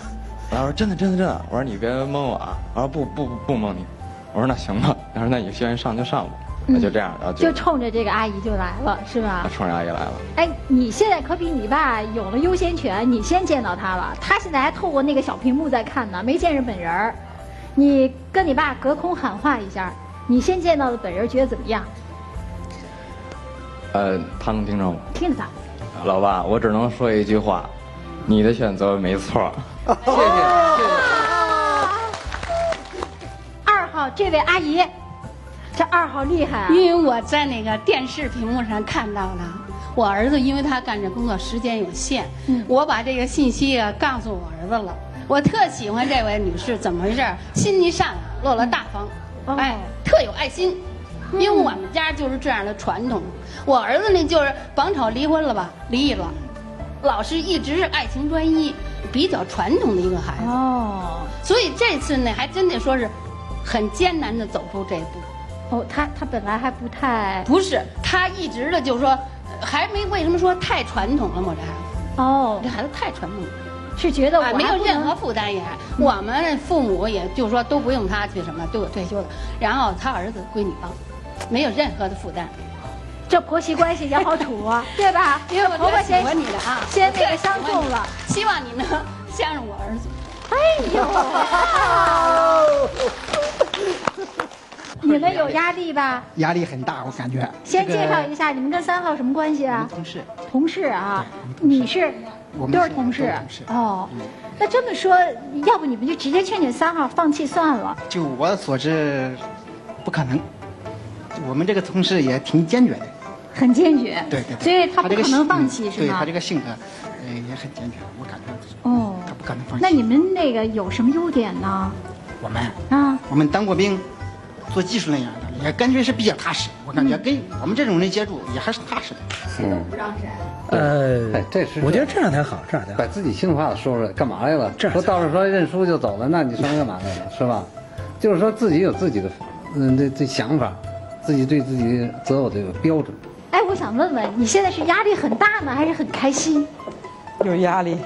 然后说：“真的，真的，真的。”我说：“你别蒙我啊！”我说：“不不不不蒙你。”我说：“那行吧。”他说：“那你愿意上就上吧。”那就这样，然后就冲着这个阿姨就来了，是吧？冲着阿姨来了。哎，你现在可比你爸有了优先权，你先见到他了，他现在还透过那个小屏幕在看呢，没见着本人儿。你跟你爸隔空喊话一下，你先见到的本人，觉得怎么样？呃，他能听着吗？听得到。老爸，我只能说一句话，你的选择没错。谢谢谢谢。二号这位阿姨，这二号厉害啊！因为我在那个电视屏幕上看到了，我儿子因为他干这工作时间有限，嗯我把这个信息啊告诉我儿子了。我特喜欢这位女士，怎么回事？心地善良，落落大方，哦哎，特有爱心。因为我们家就是这样的传统。我儿子呢，就是甭瞅离婚了吧，离异了，老师一直是爱情专一，比较传统的一个孩子。哦，所以这次呢，还真得说是很艰难的走出这一步。哦，他他本来还不太不是，他一直的就是说，呃还没为什么说太传统了嘛？这孩子哦，这孩子太传统了。是觉得我啊，没有任何负担也，我们父母也就是说都不用他去什么，都有退休的，然后他儿子归你帮，没有任何的负担。这婆媳关系也好处啊，对吧？因为婆婆先特喜欢你的啊，先那个相中了，希望你能相中我儿子。哎呦，你们有压力吧？压力很大，我感觉。先介绍一下，你们跟三号什么关系啊？同事。同事啊，你是我们都是同事都是同事哦。那这么说，要不你们就直接劝劝三号放弃算了。就我所知，不可能。我们这个同事也挺坚决的。很坚决，对对对。所以他不这个可能放弃是吗他这个性格，呃，也很坚决。我感觉哦，他不可能放弃。那你们那个有什么优点呢？我们啊，我们当过兵，做技术人员的，也感觉是比较踏实。我感觉跟我们这种人接触也还是踏实的。嗯，不让谁？呃，哎，这是我觉得这样才好，这样才好。把自己心里话说出来，干嘛来了？这样说到时候说认输就走了，那你上来干嘛来了？是吧？就是说自己有自己的，嗯，这这想法，自己对自己择偶的标准。哎，哎，我想问问，你现在是压力很大呢，还是很开心？有压力，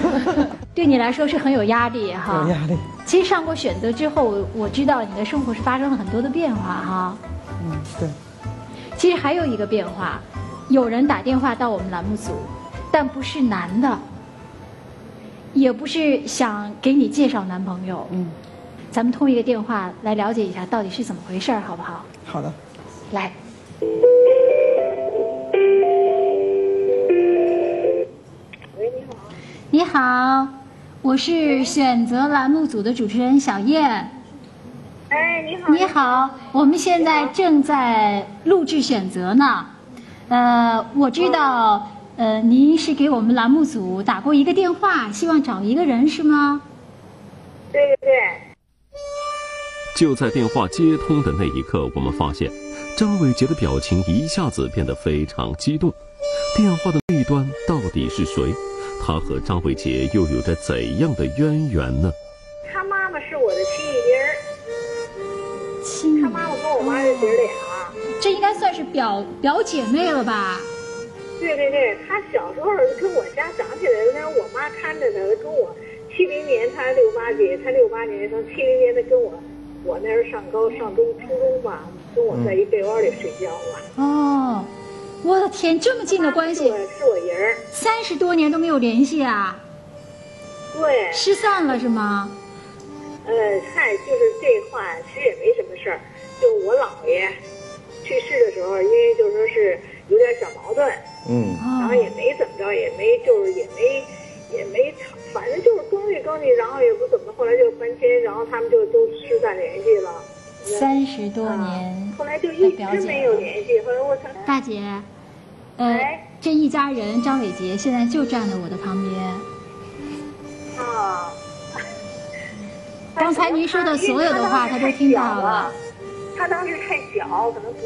对你来说是很有压力哈。有压力。其实上过选择之后，我知道你的生活是发生了很多的变化哈。嗯，对。其实还有一个变化，有人打电话到我们栏目组，但不是男的，也不是想给你介绍男朋友。嗯。咱们通一个电话来了解一下到底是怎么回事儿，好不好？好的。来。喂，你好。你好，我是选择栏目组的主持人小燕。哎，你好。你好，我们现在正在录制选择呢。呃，我知道，呃，您是给我们栏目组打过一个电话，希望找一个人是吗？对对对。就在电话接通的那一刻，我们发现张伟杰的表情一下子变得非常激动。电话的那一端到底是谁？他和张伟杰又有着怎样的渊源呢？他妈妈是我的亲姨儿。亲。他妈妈跟我妈是姐俩。这应该算是表表姐妹了吧？对对对，他小时候跟我家长起来的，那我妈看着他，跟我七零年他六八年，他六八年生，七零年的跟我，我那时候上高上中初中吧，跟我在一被窝里睡觉了。哦，我的天，这么近的关系，是我人儿，三十多年都没有联系啊？对。失散了是吗？呃，嗨，就是这话，其实也没什么事儿，就我姥爷。去世的时候，因为就说是有点小矛盾，嗯，然后也没怎么着，也没就是也没也没吵，反正就是更替更替，然后也不怎么，后来就搬迁，然后他们就都失散联系了。三十多年，后来就一直没有联系。后来我才大姐，呃，这一家人张伟杰现在就站在我的旁边。啊。刚才您说的所有的话，他都听到了。他当时太小，可能不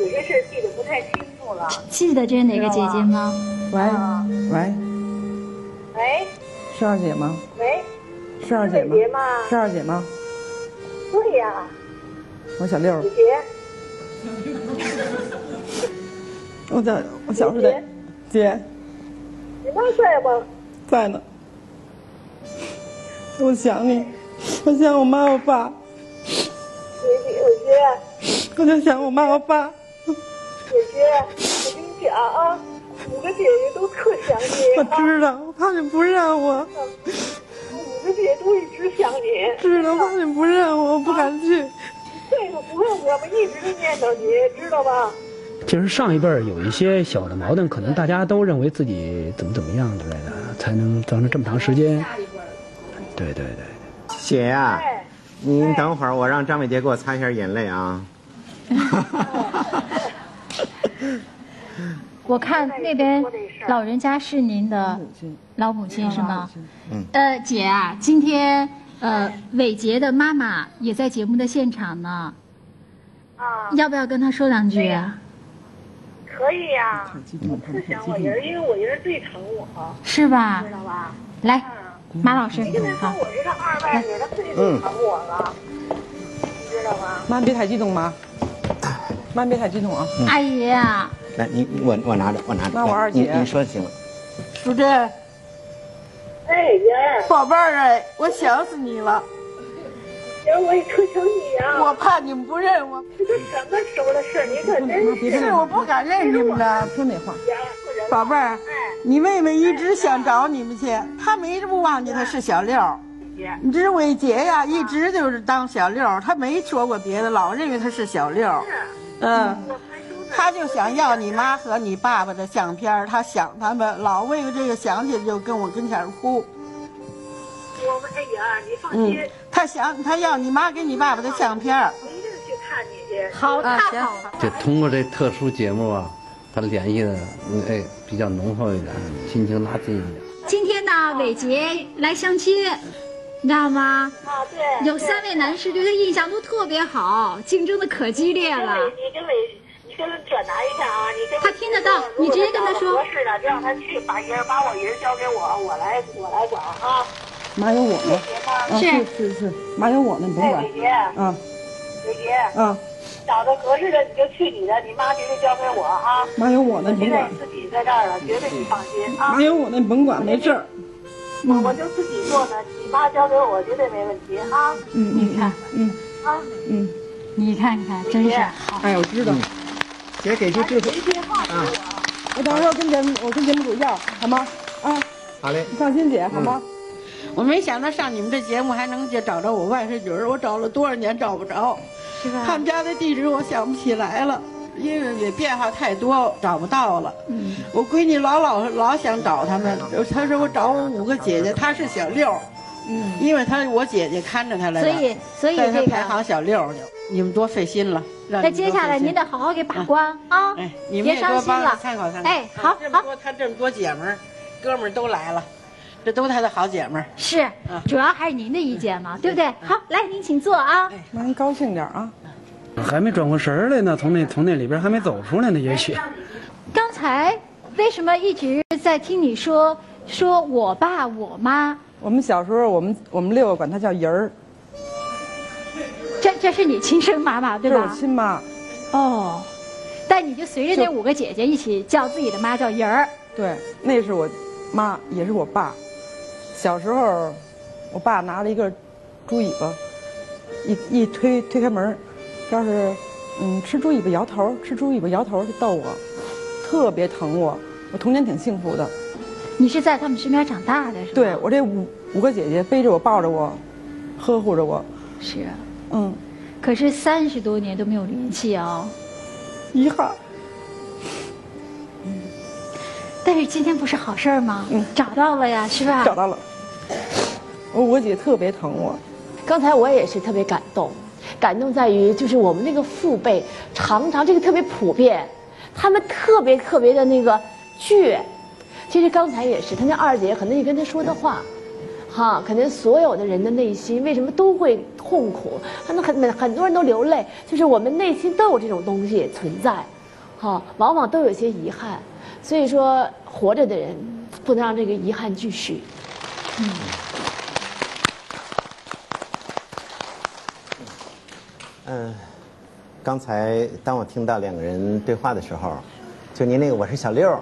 有些事记得不太清楚了。记得这是哪个姐姐吗？喂喂喂，是二姐吗？喂，是二姐吗？是二姐吗？对呀。我小六。姐姐。我在，我小时候在。姐。你妈在吗？在呢。我想你，我想我妈我爸。姐姐，姐 我就想我妈我爸。姐姐，我跟你讲啊，五个姐姐都特想你。我知道，我怕你不认我。五个姐姐都一直想你。知道，怕你不认我，我不敢去。对，我不用，我们一直念叨你，知道吧？其实上一辈儿有一些小的矛盾，可能大家都认为自己怎么怎么样之类的，才能造成这么长时间。对对对。姐呀。您等会儿，我让张伟杰给我擦一下眼泪啊。我看那边老人家是您的老母亲是吗？嗯。呃，姐啊，今天呃伟杰的妈妈也在节目的现场呢。啊。要不要跟他说两句啊？可以呀，我特想我人，因为我人最疼我。是吧？知道吧？来。马老师，好。我是他二外甥，他最最疼我了，你知道吗？妈，别太激动，妈。妈，别太激动啊！阿姨啊，来，你我我拿着，我拿着。那我二姐，你说就行了。淑珍。哎，爷。宝贝儿哎，我想死你了。爷，我也特想你呀。我怕你们不认我。这都什么时候的事你可真是。我不敢认你们了。听那话。宝贝儿。你妹妹一直想找你们去，她没不忘记她是小六。你这伟杰呀，一直就是当小六，他没说过别的，老认为他是小六。嗯，他就想要你妈和你爸爸的相片，他想他们，老为了这个想起就跟我跟前哭。我们哎呀，你放心。嗯，他想他要你妈给你爸爸的相片。我一定去看你去。好，太好了。这通过这特殊节目啊。他联系的，哎，比较浓厚一点，亲情拉近一点。今天呢，伟杰来相亲，你知道吗？啊，对。有三位男士对他印象都特别好，竞争的可激烈了。你跟伟，你跟他转达一下啊，你跟他听得到，你直接跟他说。合适的就让他去，把人把我人交给我，我来我来管啊。妈有我呢，是是是是，妈有我呢，你甭管。伟杰。嗯。伟杰。嗯。找到合适的你就去你的，你妈绝对交给我啊。妈有我呢，你现在管。自己在这儿了，绝对你放心啊。妈有我呢，你甭管，没事儿。我我就自己做呢，你妈交给我绝对没问题啊。嗯，你看，嗯啊，嗯，你看看，真是。哎，我知道。姐给出智慧啊！我到时候跟节目，我跟节目组要，好吗？啊，好嘞，你放心，姐，好吗？我没想到上你们这节目还能就找着我外甥女儿，我找了多少年找不着，是吧？他们家的地址我想不起来了，因为也变化太多，找不到了。嗯，我闺女老老老想找他们，她说我找我五个姐姐，她是小六，嗯，因为她我姐姐看着她来所，以所以她这个排行小六就，你们多费心了。那接下来您得好好给把关啊，哎，你们别也多帮伤心了。参考参考。哎，好这么多他这么多姐们儿、哥们儿都来了，这都他的好姐们儿。是，主要还是您的意见嘛，对不对？好，来您请坐啊。让您高兴点啊。还没转过神儿来呢，从那从那里边还没走出来呢，也许。刚才为什么一直在听你说说我爸我妈？我们小时候，我们我们六个管她叫姨儿，这这是你亲生妈妈对这是吧我？亲妈。哦，但你就随着那五个姐姐一起叫自己的妈叫姨儿。对，那是我妈，也是我爸。小时候，我爸拿了一个猪尾巴，一一推推开门，要是嗯吃猪尾巴摇头，吃猪尾巴摇头就逗我，特别疼我。我童年挺幸福的。你是在他们身边长大的是吧？对我这五五个姐姐背着我抱着我，呵护着我。是。嗯。可是三十多年都没有联系哦。遗憾。但是今天不是好事儿吗？嗯。找到了呀，是吧？找到了。我五个姐特别疼我。刚才我也是特别感动，感动在于就是我们那个父辈常常这个特别普遍，他们特别特别的那个倔。其实刚才也是，他那二姐可能你跟他说的话，哈，可能所有的人的内心为什么都会痛苦？可能很很多人都流泪，就是我们内心都有这种东西存在，哈，往往都有些遗憾。所以说，活着的人不能让这个遗憾继续。嗯。嗯，刚才当我听到两个人对话的时候，就您那个我是小六，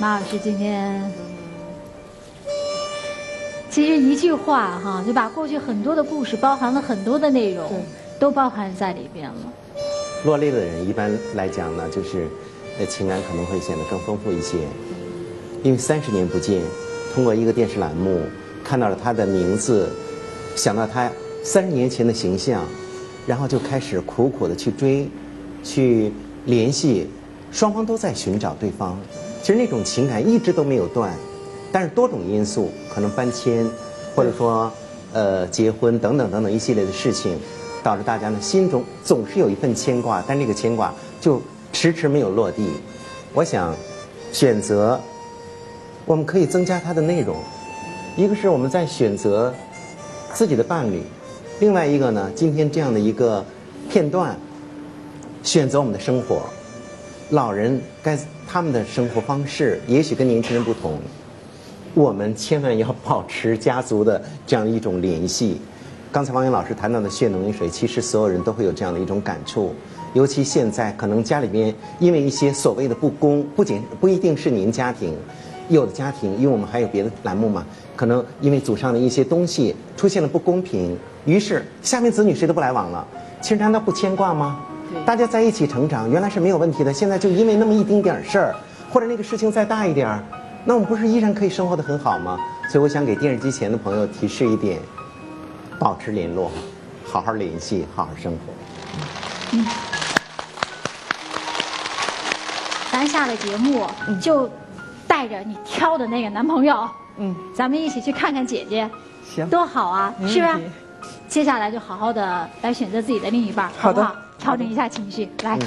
马老师今天其实一句话哈，就把过去很多的故事，包含了很多的内容，都包含在里边了。落泪的人一般来讲呢，就是呃情感可能会显得更丰富一些，因为三十年不见，通过一个电视栏目看到了他的名字，想到他三十年前的形象，然后就开始苦苦的去追，去联系，双方都在寻找对方。其实那种情感一直都没有断，但是多种因素，可能搬迁，或者说呃结婚等等等等一系列的事情，导致大家呢心中总是有一份牵挂，但这个牵挂就迟迟没有落地。我想选择，我们可以增加它的内容，一个是我们在选择自己的伴侣，另外一个呢，今天这样的一个片段，选择我们的生活。老人该他们的生活方式也许跟年轻人不同，我们千万要保持家族的这样一种联系。刚才王源老师谈到的血浓于水，其实所有人都会有这样的一种感触。尤其现在，可能家里面因为一些所谓的不公，不仅不一定是您家庭，有的家庭，因为我们还有别的栏目嘛，可能因为祖上的一些东西出现了不公平，于是下面子女谁都不来往了。其实难道不牵挂吗？大家在一起成长，原来是没有问题的，现在就因为那么一丁点儿事儿，或者那个事情再大一点儿，那我们不是依然可以生活的很好吗？所以我想给电视机前的朋友提示一点：保持联络，好好联系，好好生活。嗯，咱下了节目就带着你挑的那个男朋友，嗯，咱们一起去看看姐姐，行，多好啊，是吧？接下来就好好的来选择自己的另一半，好的不好？调整一下情绪，来。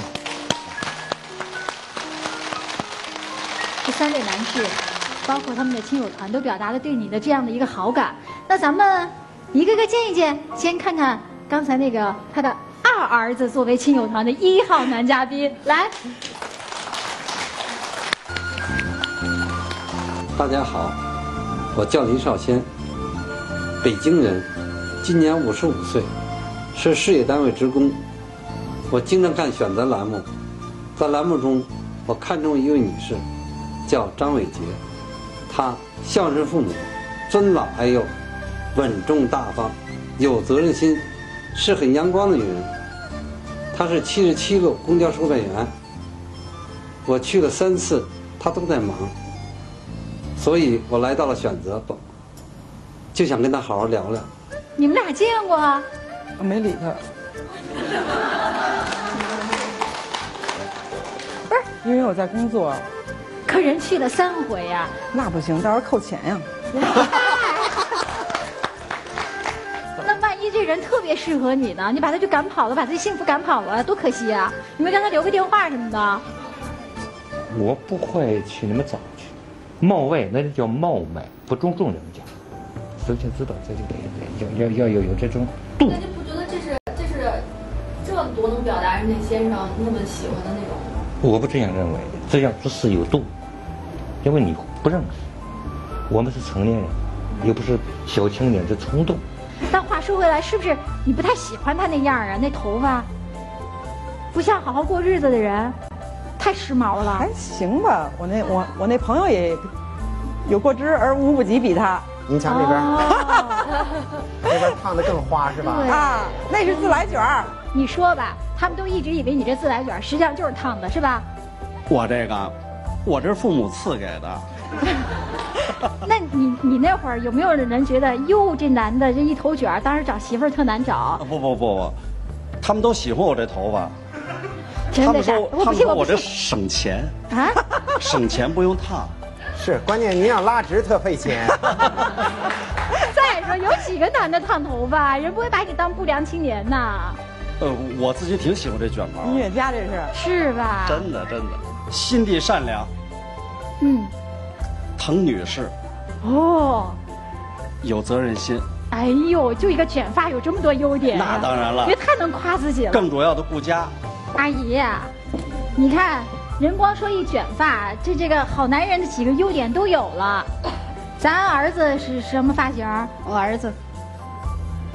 这三位男士，包括他们的亲友团，都表达了对你的这样的一个好感。那咱们一个个见一见，先看看刚才那个他的二儿子作为亲友团的一号男嘉宾，来。大家好，我叫林少先，北京人，今年五十五岁，是事业单位职工。我经常看选择栏目，在栏目中，我看中一位女士，叫张伟杰，她孝顺父母，尊老爱幼，稳重大方，有责任心，是很阳光的女人。她是七十七路公交售票员，我去了三次，她都在忙。所以我来到了选择，就想跟她好好聊聊。你们俩见过？我没理他。不是，因为我在工作。可人去了三回呀。那不行，到时候扣钱呀。那万一这人特别适合你呢？你把他就赶跑了，把他的幸福赶跑了，多可惜啊！你们跟他留个电话什么的？我不会去那么早去。冒昧，那就叫冒昧，不尊重人家。首先知道这就得要要要要有这种度。多能表达人家先生那么喜欢的那种？我不这样认为，这样做事有度，因为你不认识，我们是成年人，又不是小青年，这冲动。但话说回来，是不是你不太喜欢他那样啊？那头发不像好好过日子的人。太时髦了，还行吧。我那我我那朋友也有过之而无不及，比他。您瞧那边，那边烫的更花是吧？啊，那是自来卷儿。你说吧，他们都一直以为你这自来卷实际上就是烫的，是吧？我这个，我这是父母赐给的。那你你那会儿有没有人觉得哟，这男的这一头卷当时找媳妇儿特难找？不不不不，他们都喜欢我这头发。真的说，他们说我这省钱啊，省钱不用烫，是关键。您要拉直特费钱。再说，有几个男的烫头发，人不会把你当不良青年呐。呃，我自己挺喜欢这卷毛。音乐家这是是吧？真的真的，心地善良。嗯。疼女士。哦。有责任心。哎呦，就一个卷发有这么多优点。那当然了。别太能夸自己了。更主要的顾家。阿姨，你看，人光说一卷发，这这个好男人的几个优点都有了。咱儿子是什么发型？我儿子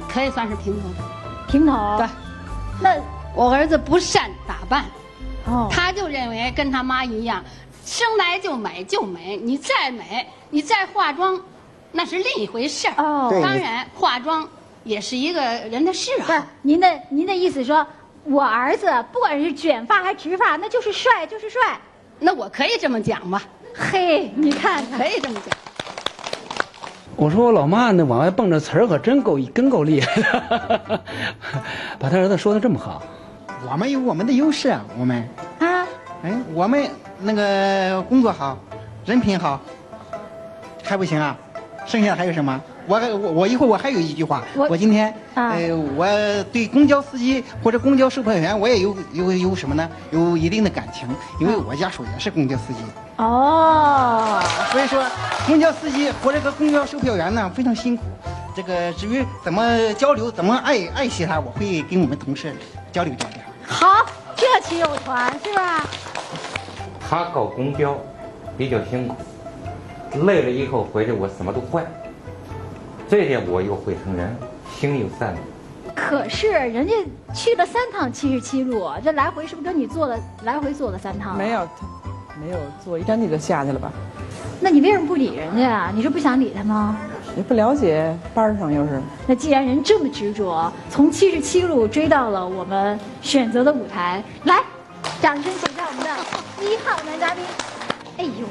可以算是平头。平头。对。那我儿子不善打扮，哦，他就认为跟他妈一样，生来就美就美，你再美，你再化妆，那是另一回事儿。哦。当然，化妆也是一个人的嗜好。不是，您的您的意思说。我儿子不管是卷发还是直发，那就是帅，就是帅。那我可以这么讲吧？嘿，你看，可以这么讲。我说我老妈那往外蹦着词儿可真够，真够厉害的，把他儿子说的这么好。我们有我们的优势啊，我们啊，哎，我们那个工作好，人品好，还不行啊？剩下还有什么？我我我一会儿我还有一句话，我今天呃我对公交司机或者公交售票员我也有有有什么呢？有一定的感情，因为我家属也是公交司机。哦，所以说公交司机或者个公交售票员呢非常辛苦。这个至于怎么交流，怎么爱爱惜他，我会跟我们同事交流交流。好，这情有团是吧？他搞公交比较辛苦，累了以后回来我什么都坏。这点我又会成人，心又善良。可是人家去了三趟七十七路，这来回是不是跟你坐了来回坐了三趟？没有，没有坐一站地就下去了吧？那你为什么不理人家呀？你是不想理他吗？也不了解班上又是。那既然人这么执着，从七十七路追到了我们选择的舞台，来，掌声请上我们的一号男嘉宾。哎呦，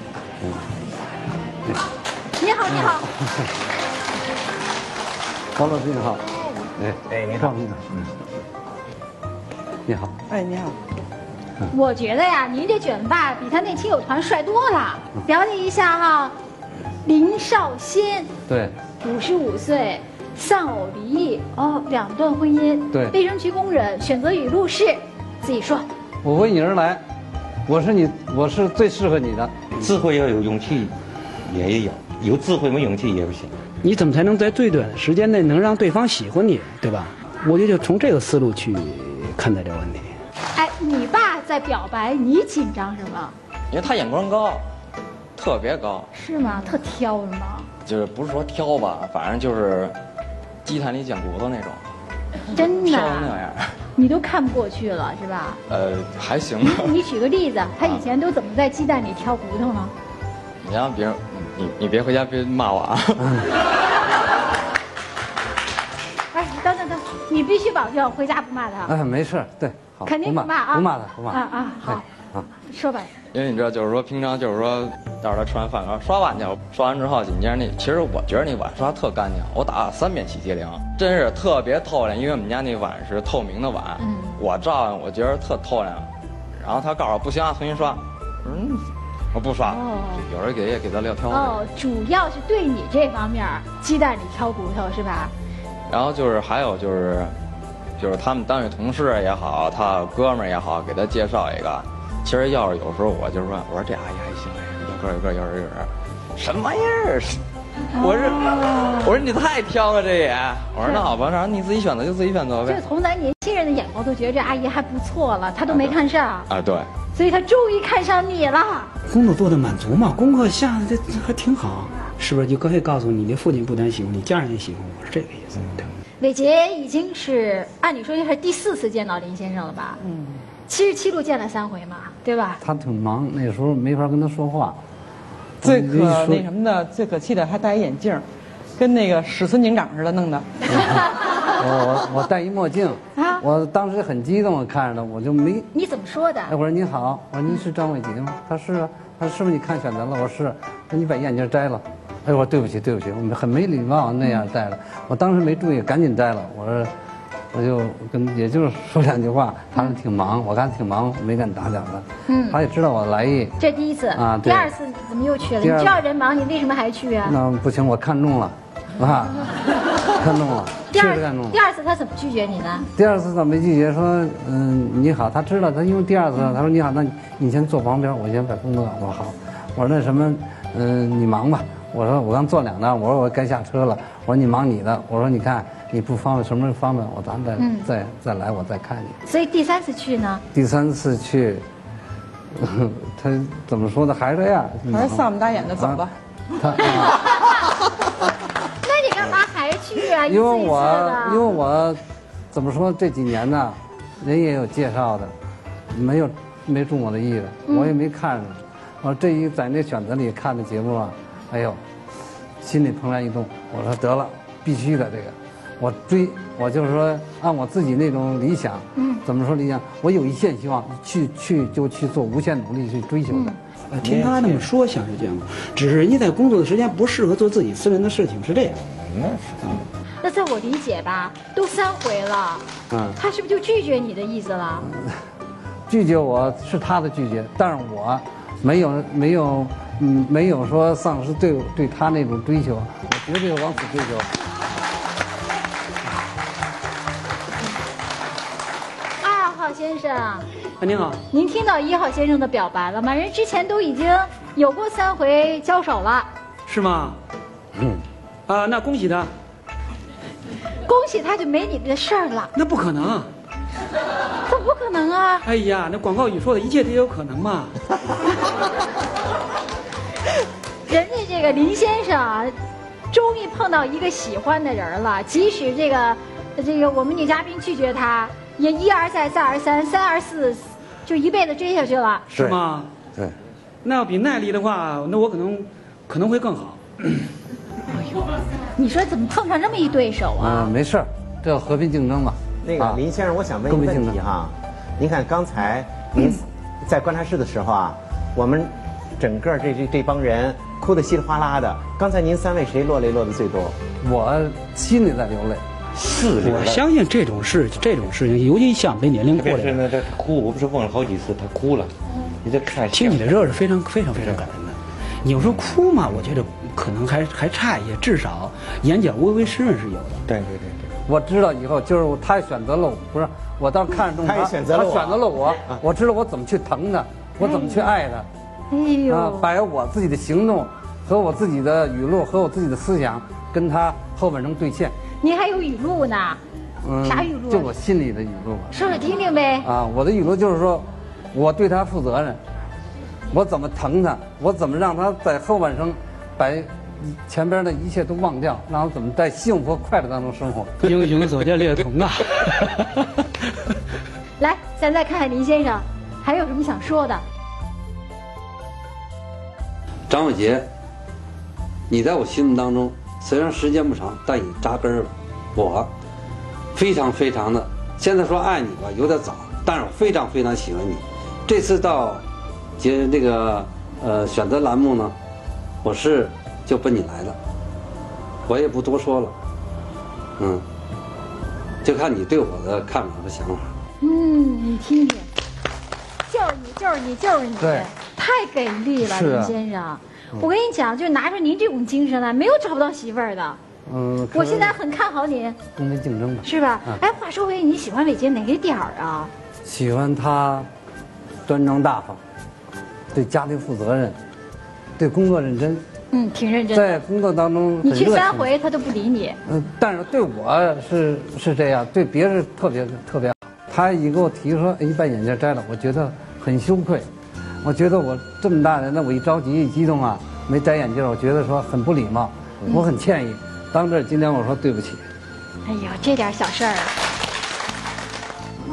你好，你好。黄老师你好，哎哎你好，嗯，你好，哎你好，我觉得呀，您这卷发比他那亲友团帅多了。了解一下哈，林少先，对，五十五岁，丧偶离异，哦，两段婚姻，对，卫生局工人，选择语录是，自己说。我为你而来，我是你，我是最适合你的。智慧要有，勇气也要有，智慧没勇气也不行。你怎么才能在最短的时间内能让对方喜欢你，对吧？我觉得就从这个思路去看待这个问题。哎，你爸在表白，你紧张什么？因为他眼光高，特别高。是吗？特挑是吗？就是不是说挑吧，反正就是鸡蛋里捡骨头那种，真的挑那样。你都看不过去了是吧？呃，还行。你你举个例子，他以前都怎么在鸡蛋里挑骨头呢？你让别人，你你别回家别骂我啊！哎，等等等，你必须保证回家不骂他。哎，没事，对，好，肯定不不骂啊，不骂他，不骂他。啊啊，好，啊，说吧。因为你知道，就是说平常就是说，待会儿他吃完饭，然后刷碗去，刷完之后紧接着那，其实我觉得那碗刷特干净，我打了三遍洗洁灵，真是特别透亮，因为我们家那碗是透明的碗，嗯，我照样我觉得特透亮。然后他告诉我不行啊，重新刷，嗯，我不刷，哦有人给也给他撂挑子。哦，主要是对你这方面儿鸡蛋里挑骨头是吧？然后就是还有就是，就是他们单位同事也好，他哥们儿也好，给他介绍一个。其实要是有时候我就说，我说这阿姨还行，哎，有个有个有人有人，什么玩意儿？我说我说你太挑了这也。我说那好吧，然后你自己选择就自己选择呗就。从咱年轻人的眼光都觉得这阿姨还不错了，他都没看上，啊，对。所以他终于看上你了。工作做的满足嘛，功课下的这这还挺好，是不是？就可以告诉你的父亲不但喜欢你，家人也喜欢我，是这个意思。对伟杰已经是按理说应该是第四次见到林先生了吧？嗯，七十七路见了三回嘛，对吧？他挺忙，那时候没法跟他说话。最可那什么的，最可气的还戴一眼镜，跟那个史村警长似的弄的。我我我戴一墨镜，啊我当时很激动，看着他，我就没。你怎么说的？哎，我说您好，我说您是张伟杰吗？他是啊，他说是不是你看选择了？我说是，那你把眼镜摘了。哎，我说对不起对不起，我们很没礼貌那样戴了。我当时没注意，赶紧戴了。我说，我就跟也就是说两句话，他说挺忙，我看挺忙，没敢打搅他。嗯他也知道我来意。这第一次啊第二次怎么又去了？你第二知道人忙，你为什么还去啊？那不行，我看中了，啊，看中了，第二确实看中了第。二次他怎么拒绝你呢？第二次他没拒绝，说嗯你好，他知道他因为第二次他说你好，那你你先坐旁边，我先把工作我说好，我说那什么嗯你忙吧，我说我刚坐两单，我说我该下车了，我说你忙你的，我说你看你不方便什么时候方便，我咱再、嗯再再来我再看你。所以第三次去呢？第三次去，他怎么说的还是这样，还是丧不打眼的走吧。他。那你干嘛还去啊？因为我。因为我怎么说这几年呢，人也有介绍的，没有没中我的意的，嗯我也没看上。我这一在那选择里看的节目啊，哎呦，心里怦然一动。我说得了，必须的这个，我追，我就是说按我自己那种理想，嗯怎么说理想？我有一线希望，去去就去做无限努力去追求的。呃听他那么说像是这样，只是人家在工作的时间不适合做自己私人的事情，是这样。那是。那在我理解吧，都三回了，嗯。他是不是就拒绝你的意思了？拒绝我是他的拒绝，但是我没有没有嗯没有说丧失对对他那种追求，我绝对往死追求。二号先生，啊，您好，您听到一号先生的表白了吗？人之前都已经有过三回交手了，是吗？嗯。啊，那恭喜他。恭喜他就没你的事儿了。那不可能。怎么不可能啊？哎呀，那广告语说的一切都有可能嘛。人家这个林先生啊，终于碰到一个喜欢的人了，即使这个这个我们女嘉宾拒绝他，也一而再再而三三而四，就一辈子追下去了。是吗？对。那要比耐力的话，那我可能可能会更好。哎呦你说怎么碰上这么一对手啊？嗯，没事儿，这叫和平竞争嘛。那个啊林先生，我想问一个问题哈，您看刚才您在观察室的时候啊，我们整个这这这帮人哭得稀里哗啦的。刚才您三位谁落泪落的最多？我心里在流泪，是我相信这种事，这种事情，尤其像这年龄过来的，特别是呢，他哭，我不是问了好几次，他哭了，你这看听你的热是非常非常非常感人的。你要说哭嘛，我觉得可能还还差一些，至少眼角微微湿润是有的。对对对对。我知道以后就是他选择了我，不是我倒是看中他也选择了我他选择了我，我知道我怎么去疼他，我怎么去爱他。哎呦，啊，把我自己的行动和我自己的语录和我自己的思想跟他后半生兑现。您还有语录呢？嗯，啥语录就我心里的语录吧。说说听听呗。啊，我的语录就是说，我对他负责任，我怎么疼他，我怎么让他在后半生把前边的一切都忘掉，然后怎么在幸福快乐当中生活。英雄所见略同啊！来，咱再看看林先生，还有什么想说的？张伟杰，你在我心目当中虽然时间不长，但已扎根了。我非常非常的，现在说爱你吧有点早，但是我非常非常喜欢你。这次到接这个呃选择栏目呢，我是就奔你来的，我也不多说了，嗯，就看你对我的看法和想法。嗯，你听听，就是你，就是你，就是你，对太给力了，林先生。我跟你讲，就拿出您这种精神来，没有找不到媳妇儿的。嗯，我现在很看好您，公平竞争吧，是吧嗯？哎，话说回来，你喜欢伟杰哪个点儿啊？喜欢他端庄大方，对家庭负责任，对工作认真，嗯，挺认真的。在工作当中你去。三回，他都不理你。嗯，但是对我是是这样，对别人特别特别好。他一给我提说，一，把眼镜摘了，我觉得很羞愧。我觉得我这么大人那，我一着急一激动啊，没摘眼镜，我觉得说很不礼貌，嗯我很歉意。当着今天我说对不起。哎呦，这点小事儿，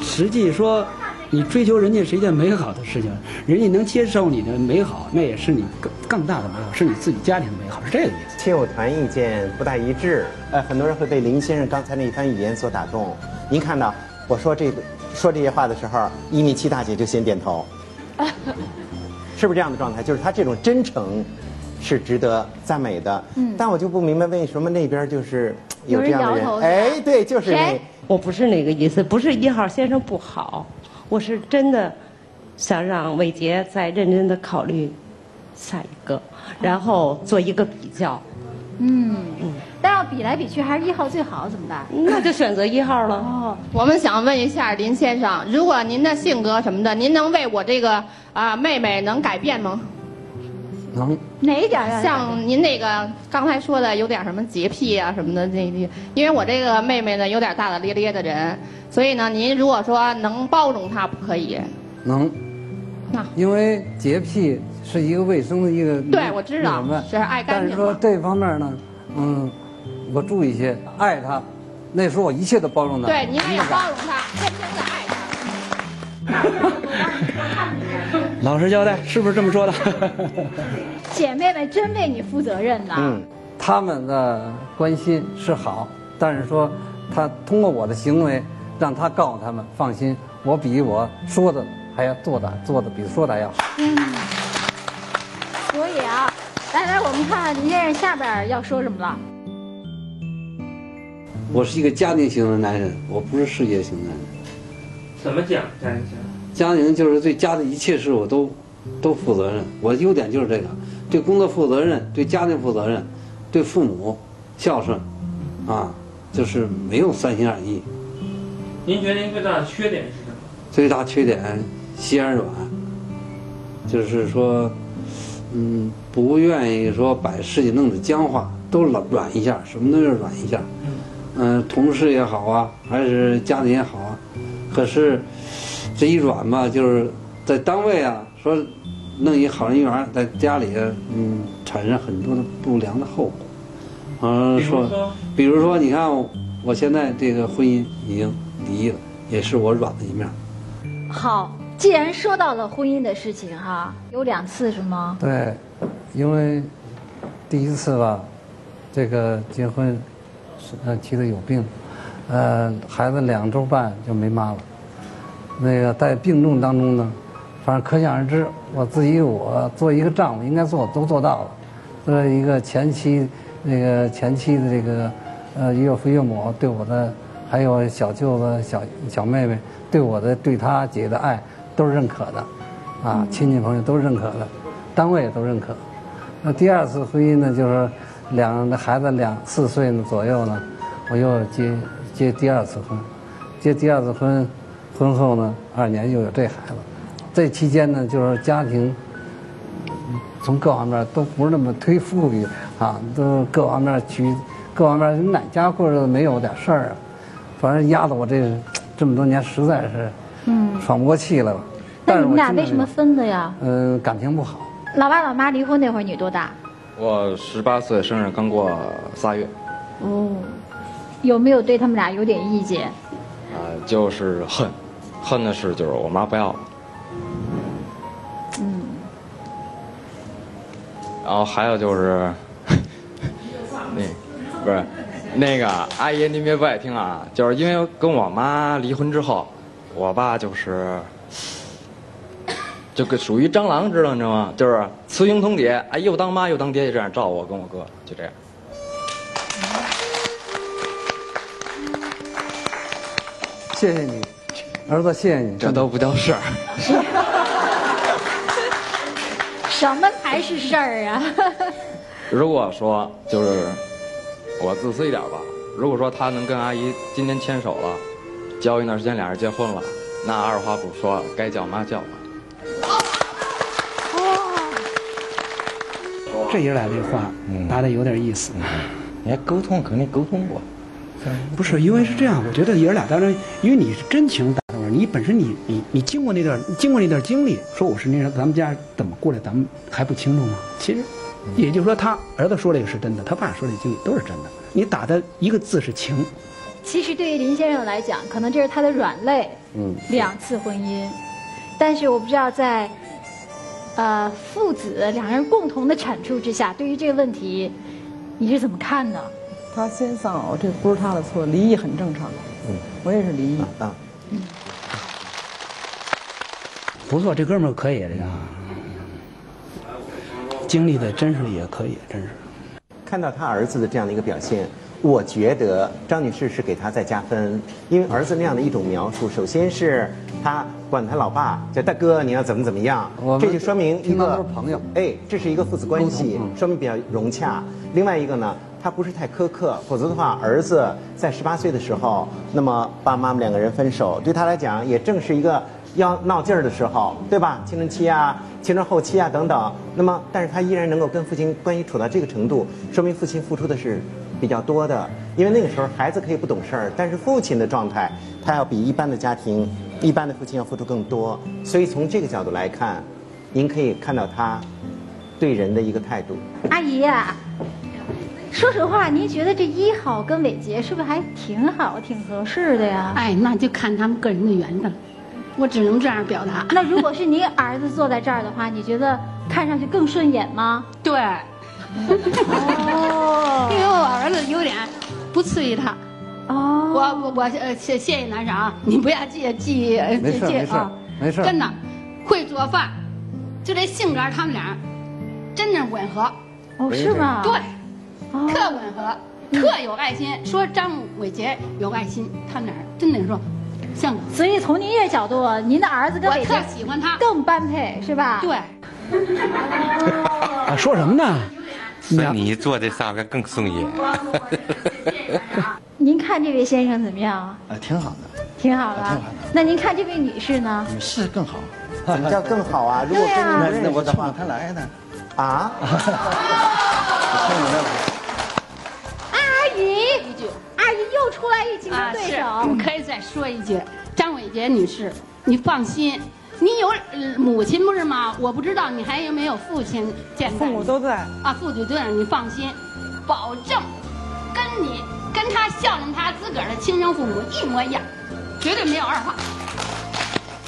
实际说，你追求人家是一件美好的事情，人家能接受你的美好，那也是你更更大的美好，是你自己家庭的美好，是这个意思。亲友团意见不大一致，呃，很多人会被林先生刚才那一番语言所打动。您看到我说这个说这些话的时候，一米七大姐就先点头，是不是这样的状态？就是他这种真诚是值得赞美的。嗯但我就不明白为什么那边就是有这样的人人。哎，对，就是那。我不是那个意思，不是一号先生不好，我是真的想让伟杰再认真的考虑下一个，然后做一个比较，嗯，但要比来比去，还是一号最好，怎么办？那就选择一号了。哦，我们想问一下林先生，如果您的性格什么的，您能为我这个啊、妹妹能改变吗？能哪一点啊？像您那个刚才说的，有点什么洁癖啊什么的，那那，因为我这个妹妹呢有点大大咧咧的人，所以呢，您如果说能包容她，不可以？能那，因为洁癖是一个卫生的一个对我知道是爱干但净但是说这方面呢，嗯，我注意些，爱他，那时候我一切都包容他。对，你也包容他，真正的爱他 老实交代，是不是这么说的？姐妹们真为你负责任呐。嗯，他们的关心是好，但是说他通过我的行为，让他告诉他们放心，我比我说的还要做的做的比说的要好。嗯，所以啊，来来，我们看看林先生下边要说什么了。我是一个家庭型的男人，我不是事业型的男人。怎么讲家庭型？家庭就是对家的一切事我都都负责任。我的优点就是这个，对工作负责任，对家庭负责任，对父母孝顺，啊，就是没有三心二意。您觉得您最大的缺点是什么？最大缺点心眼软，就是说，嗯，不愿意说把事情弄得僵化，都软软一下，什么都要软一下。嗯、同事也好啊，还是家里也好啊，可是这一软吧，就是在单位啊，说弄一好人缘，在家里嗯产生很多的不良的后果。嗯、比如说说，比如说，你看我我现在这个婚姻已经离异了，也是我软的一面。好，既然说到了婚姻的事情哈，有两次是吗？对，因为第一次吧，这个结婚是妻子有病，呃孩子两周半就没妈了。那个在病重当中呢，反正可想而知，我自己我做一个丈夫应该做都做到了。作为一个前妻，那个前妻的这个呃岳父岳母对我的，还有小舅子、小小妹妹对我的对他姐的爱都是认可的，啊，亲戚朋友都认可的，单位也都认可。那第二次婚姻呢，就是两个孩子两四岁呢左右呢，我又结结第二次婚，结第二次婚，婚后呢二年又有这孩子，这期间呢就是家庭从各方面都不是那么忒富裕啊，都各方面去各方面哪家过日子没有点事儿啊？反正压得我这这么多年实在是嗯，喘不过气来了。那你们俩为什么分的呀？嗯、感情不好，老爸老妈离婚那会儿你多大？我十八岁生日刚过仨月，哦，有没有对他们俩有点意见？啊、就是恨，恨的是就是我妈不要了，嗯，然后还有就是，那不是那个阿姨，您别不爱听啊，就是因为跟我妈离婚之后，我爸就是。就跟属于蟑螂，知道你知道吗？就是雌雄同体，哎，又当妈又当爹，就这样照顾我跟我哥，就这样。谢谢你，儿子，谢谢你，这都不叫事儿。什么才是事儿啊？如果说就是我自私一点吧，如果说他能跟阿姨今天牵手了，交一段时间俩人结婚了，那二话不说该叫妈叫妈。这爷俩这话答的有点意思。你还沟通，肯定沟通过。不是，因为是这样，我觉得爷俩当然，因为你是真情打动人，你本身你你你经过那段经过那段经历，说我是那咱们家怎么过来，咱们还不清楚吗？其实，也就是说，他儿子说这个是真的，他爸说这经历都是真的。你打的一个字是情，其实对于林先生来讲，可能这是他的软肋，嗯，两次婚姻，但是我不知道在，呃，父子两人共同的阐述之下，对于这个问题，你是怎么看呢？他先丧偶，这不是他的错，离异很正常。嗯，我也是离异。啊，不错，这哥们儿可以这个，经历的真是也可以，真是。看到他儿子的这样的一个表现，我觉得张女士是给他在加分，因为儿子那样的一种描述，首先是他管他老爸叫大哥，你要怎么怎么样，这就说明一个朋友，哎，这是一个父子关系，说明比较融洽。另外一个呢，他不是太苛刻，否则的话，儿子在十八岁的时候，那么爸爸妈妈两个人分手，对他来讲也正是一个要闹劲儿的时候，对吧？青春期啊，青春后期啊等等。那么，但是他依然能够跟父亲关系处到这个程度，说明父亲付出的是比较多的。因为那个时候孩子可以不懂事儿，但是父亲的状态，他要比一般的家庭、一般的父亲要付出更多。所以从这个角度来看，您可以看到他对人的一个态度。阿姨呀、说实话，您觉得这一好跟伟杰是不是还挺好、挺合适的呀？哎，那就看他们个人的缘分，我只能这样表达。那如果是您儿子坐在这儿的话，你觉得看上去更顺眼吗？对，哦 因为我儿子有点不次于他。哦，我我我呃谢谢谢男生啊，你不要介记呃没事介没事啊，没事真的会做饭，就这性格他们俩真正吻合。哦是吗对，哦特吻合，特有爱心。说张伟杰有爱心，他们俩真的说像。所以从您这角度，您的儿子跟我特喜欢他，更般配，是吧？对。啊，说什么呢？所以你坐这上面更顺眼。您看这位先生怎么样？啊，挺好的，挺好的。那您看这位女士呢？女士更好。怎么叫更好啊？如果不认识的话我冲着，他来呢。啊？阿姨，阿姨又出来一竞争对手。我可以再说一句，张伟杰女士，你放心，你有呃母亲不是吗？我不知道你还有没有父亲健在？父母都在啊，父母都在，你放心，保证跟你跟他孝顺他自个儿的亲生父母一模一样，绝对没有二话。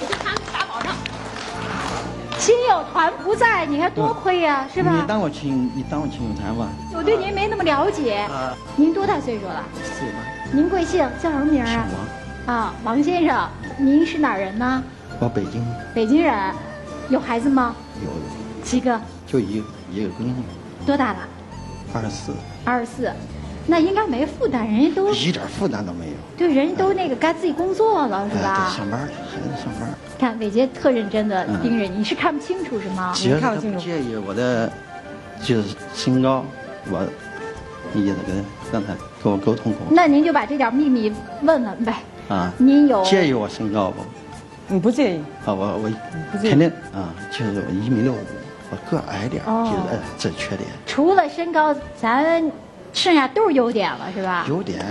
我对他们打保证。亲友团不在，你看多亏呀、是吧你？当我亲，你当我亲友团吧。我对您没那么了解。啊，您多大岁数了？是吧？您贵姓？叫什么名儿啊？啊，王先生，您是哪儿人呢？我北京北京人，有孩子吗？有几个？就一个一个闺女，多大了？二十四，二十四，那应该没负担，人家都一点负担都没有。对，人家都那个该自己工作了，是哎吧对，？上班去，孩子上班。看伟杰特认真的嗯盯着你，是看不清楚是吗？其实他不介意我的，就是身高，我也得跟刚才跟我沟通过那您就把这点秘密问问呗。啊。您有介意我身高不？你不介意？啊，我我肯定啊，就是我一米六五，我个儿矮点儿，哦就是哎这缺点。除了身高，咱剩下都是优点了，是吧？优点，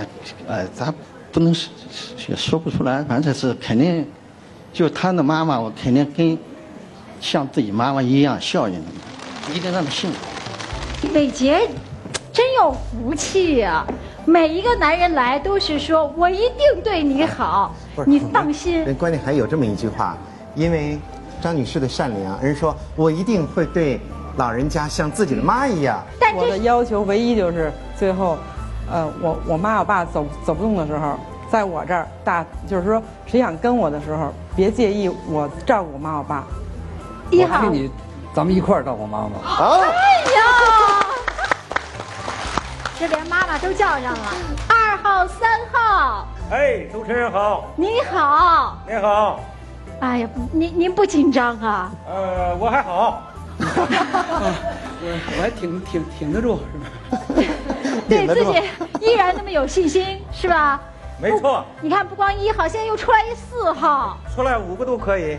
呃，咱不能说说说不出来，反正这是肯定，就他的妈妈，我肯定跟像自己妈妈一样孝敬他，一定让他幸福。伟杰真有福气呀、每一个男人来都是说我一定对你好，不是你放心。人关键还有这么一句话，因为张女士的善良，人说我一定会对老人家像自己的妈一样。但我的要求唯一就是最后，呃，我我妈我爸走走不动的时候，在我这儿大，就是说谁想跟我的时候，别介意我照顾我妈我爸。一号我跟你，咱们一块儿照顾妈妈。好。哎呀，这连妈妈都叫上了。二号、三号，哎，主持人好，你好。你好，哎呀，您您不紧张啊？呃，我还好，我我还挺挺挺得住，是吧？对自己依然那么有信心，是吧？没错，你看，不光一号，现在又出来一四号，出来五个都可以。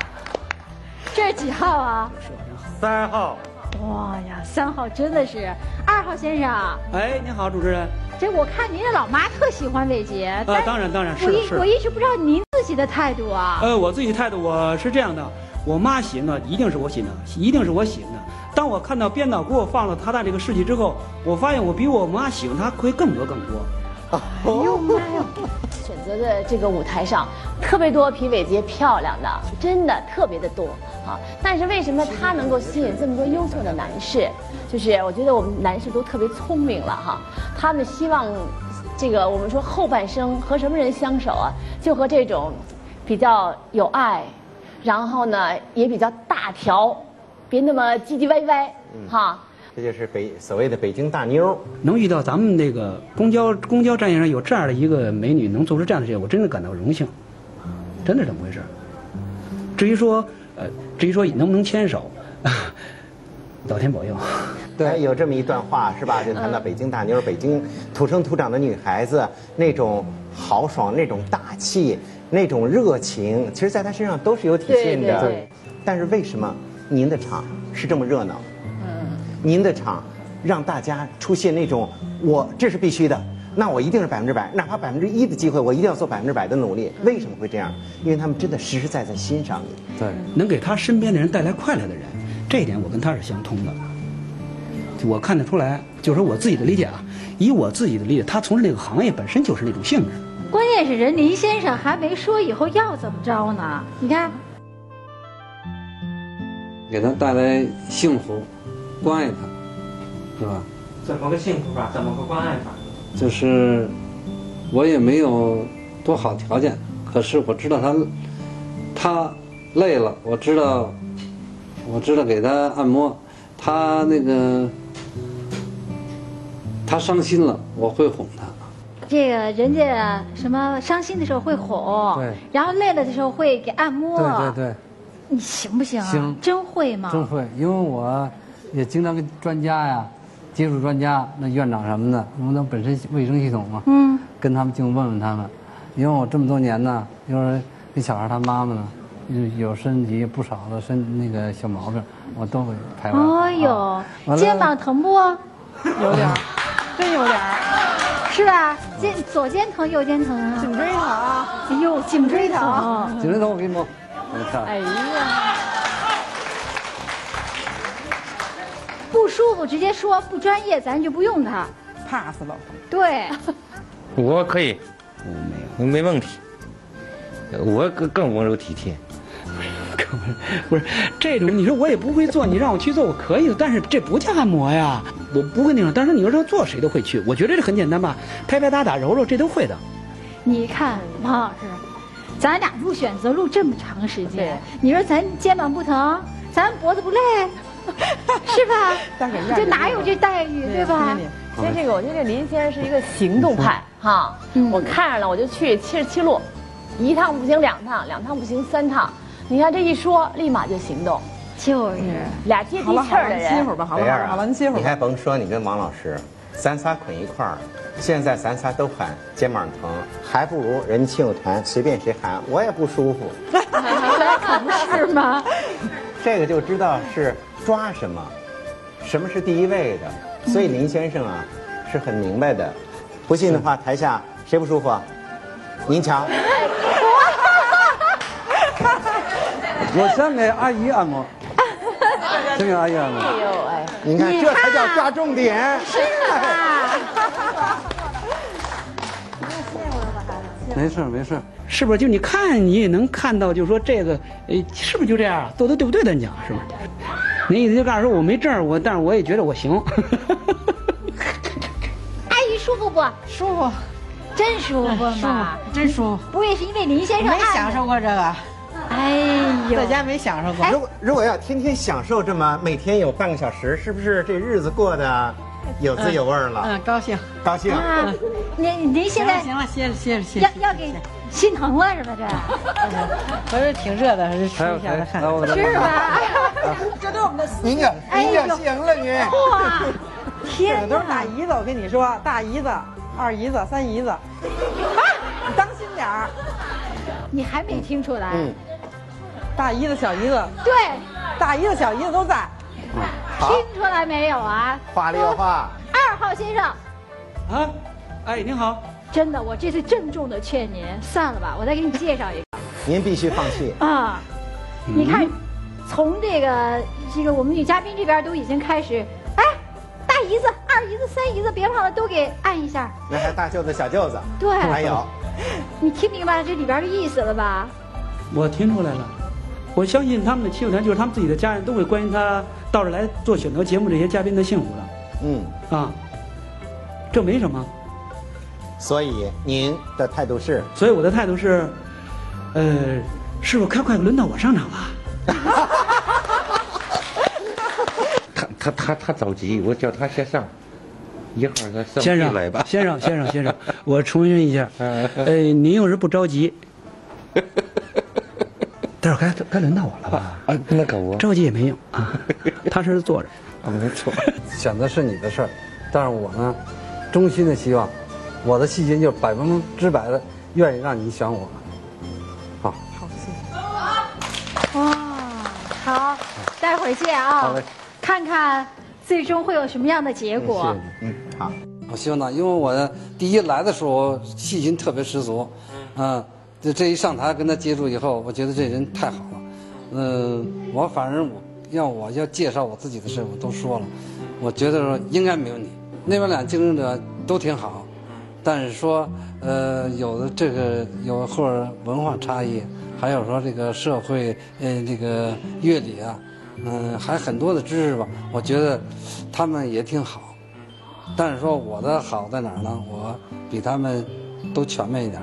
这是几号啊？三号。哇呀，三号真的是。二号先生，哎，您好，主持人。这我看您的老妈特喜欢伟杰，啊但当然当然是我一是我一直不知道您自己的态度啊。呃，我自己态度我是这样的，我妈喜欢的一定是我喜欢的，一定是我喜欢的。当我看到编导给我放了他的这个事迹之后，我发现我比我妈喜欢他会更多更多。哎呦妈呀！选择的这个舞台上特别多比伟杰漂亮的，真的特别的多啊！但是为什么她能够吸引这么多优秀的男士？就是我觉得我们男士都特别聪明了哈，他们希望这个我们说后半生和什么人相守啊？就和这种比较有爱，然后呢也比较大条，别那么唧唧歪歪哈。这就是北所谓的北京大妞。能遇到咱们那个公交公交站上有这样的一个美女，能做出这样的事情，我真的感到荣幸，真的是这么回事。至于说，呃，至于说能不能牵手，老天保佑。对，有这么一段话是吧？就谈到北京大妞，北京土生土长的女孩子那种豪爽、那种大气、那种热情，其实在她身上都是有体现的。对对对但是为什么您的场是这么热闹？嗯，您的场让大家出现那种我这是必须的，那我一定是百分之百，哪怕百分之一的机会，我一定要做百分之百的努力。为什么会这样？因为他们真的实实在在欣赏你。对，能给他身边的人带来快乐的人，这一点我跟他是相通的。我看得出来，就是说我自己的理解啊，以我自己的理解，他从事这个行业本身就是那种性质。关键是人林先生还没说以后要怎么着呢？你看，给他带来幸福，关爱他，是吧？怎么个幸福法？怎么个关爱法？就是我也没有多好条件，可是我知道他他累了，我知道我知道给他按摩，他那个他伤心了，我会哄他。这个人家什么伤心的时候会哄，对然后累了的时候会给按摩，对对对，你行不行啊？行真会吗？真会，因为我也经常跟专家呀接触专家，那院长什么的，因为他本身卫生系统嘛，嗯，跟他们就问问他们，因为我这么多年呢，就是那小孩他妈妈呢，有有身体不少的身那个小毛病，我都会排完。哎呦啊，肩膀疼不？有点儿，真有点儿。是吧？肩左肩疼，右肩疼啊？颈椎疼啊！哎呦，颈椎疼。颈椎疼我给你摸，你看。哎呀，不舒服直接说，不专业咱就不用它。怕死了。对，我可以，没有没问题。我更更温柔体贴。不是这种，你说我也不会做，你让我去做我可以，但是这不叫按摩呀，我不会那种。但是你要说做谁都会去，我觉得这很简单吧，拍拍打打揉揉这都会的。你看王老师，咱俩录选择录这么长时间，你说咱肩膀不疼，咱脖子不累，是吧？这哪有这待遇，对吧？所以这个，我觉得这林先生是一个行动派哈。我看上了我就去七十七路，一趟不行两趟，两趟不行三趟。你看这一说，立马就行动。就是俩接地气儿的人。歇会儿吧，好了北儿啊好了，你歇会儿你还甭说，你跟王老师，咱仨捆一块儿，现在咱仨都喊肩膀疼，还不如人亲友团随便谁喊我也不舒服。可不是吗？这个就知道是抓什么，什么是第一位的。所以林先生啊是很明白的。不信的话，台下谁不舒服啊？您瞧，我先给阿姨按摩。真给阿姨按摩，哎呦哎，你看这才叫抓重点。是啊。没事没事，是不是？就你看，你也能看到，就是说这个，呃，是不是就这样？做的对不对？咱讲是不是？那意思就告诉说我没证我但是我也觉得我行。阿姨舒服不？舒服，真舒服嘛，真舒服。不会是因为林先生没享受过这个？哎呦，在家没享受过。如果如果要天天享受这么每天有半个小时，是不是这日子过得有滋有味了？嗯，高兴，高兴。您您现在行了，歇了歇着歇着要要给心疼了是吧？这，不是挺热的，还是吃一下子汗，是吧？这都是我们的您可您可行了你。哇，天都是大姨子，我跟你说，大姨子、二姨子、三姨子，啊，你当心点儿。你还没听出来？嗯。大姨子、小姨子，对，大姨子、小姨子都在。听出来没有啊？话里有话。二号先生。啊，哎，您好。真的，我这次郑重的劝您，算了吧，我再给你介绍一个。您必须放弃啊！你看，从这个这个我们女嘉宾这边都已经开始，哎，大姨子、二姨子、三姨子，别忘了都给按一下。那还大舅子、小舅子。对，还有。你听明白这里边的意思了吧？我听出来了，我相信他们的亲友团，就是他们自己的家人都会关心他到这来做选择节目这些嘉宾的幸福的。嗯啊，这没什么。所以您的态度是？所以我的态度是，呃，是不是快快轮到我上场了？他他他他着急，我叫他先上。一会儿他先生来吧。先生先生先生，我重申一下，呃，您要是不着急，待会儿该该轮到我了吧？啊，那可不。着急也没用啊，踏实的坐着。啊，没错。选择是你的事儿，但是我呢，衷心的希望，我的细心就是百分之百的愿意让你选我。好。好，谢谢。哇，好，待会儿见啊。好嘞。看看最终会有什么样的结果。嗯，好。我希望呢，因为我第一来的时候细心特别十足，嗯，这这一上台跟他接触以后，我觉得这人太好了。嗯，我反正我要我要介绍我自己的事，我都说了，我觉得说应该没问题。那边俩竞争者都挺好，但是说呃有的这个有或者文化差异，还有说这个社会呃这个乐理啊。嗯，还很多的知识吧，我觉得他们也挺好，但是说我的好在哪儿呢？我比他们都全面一点，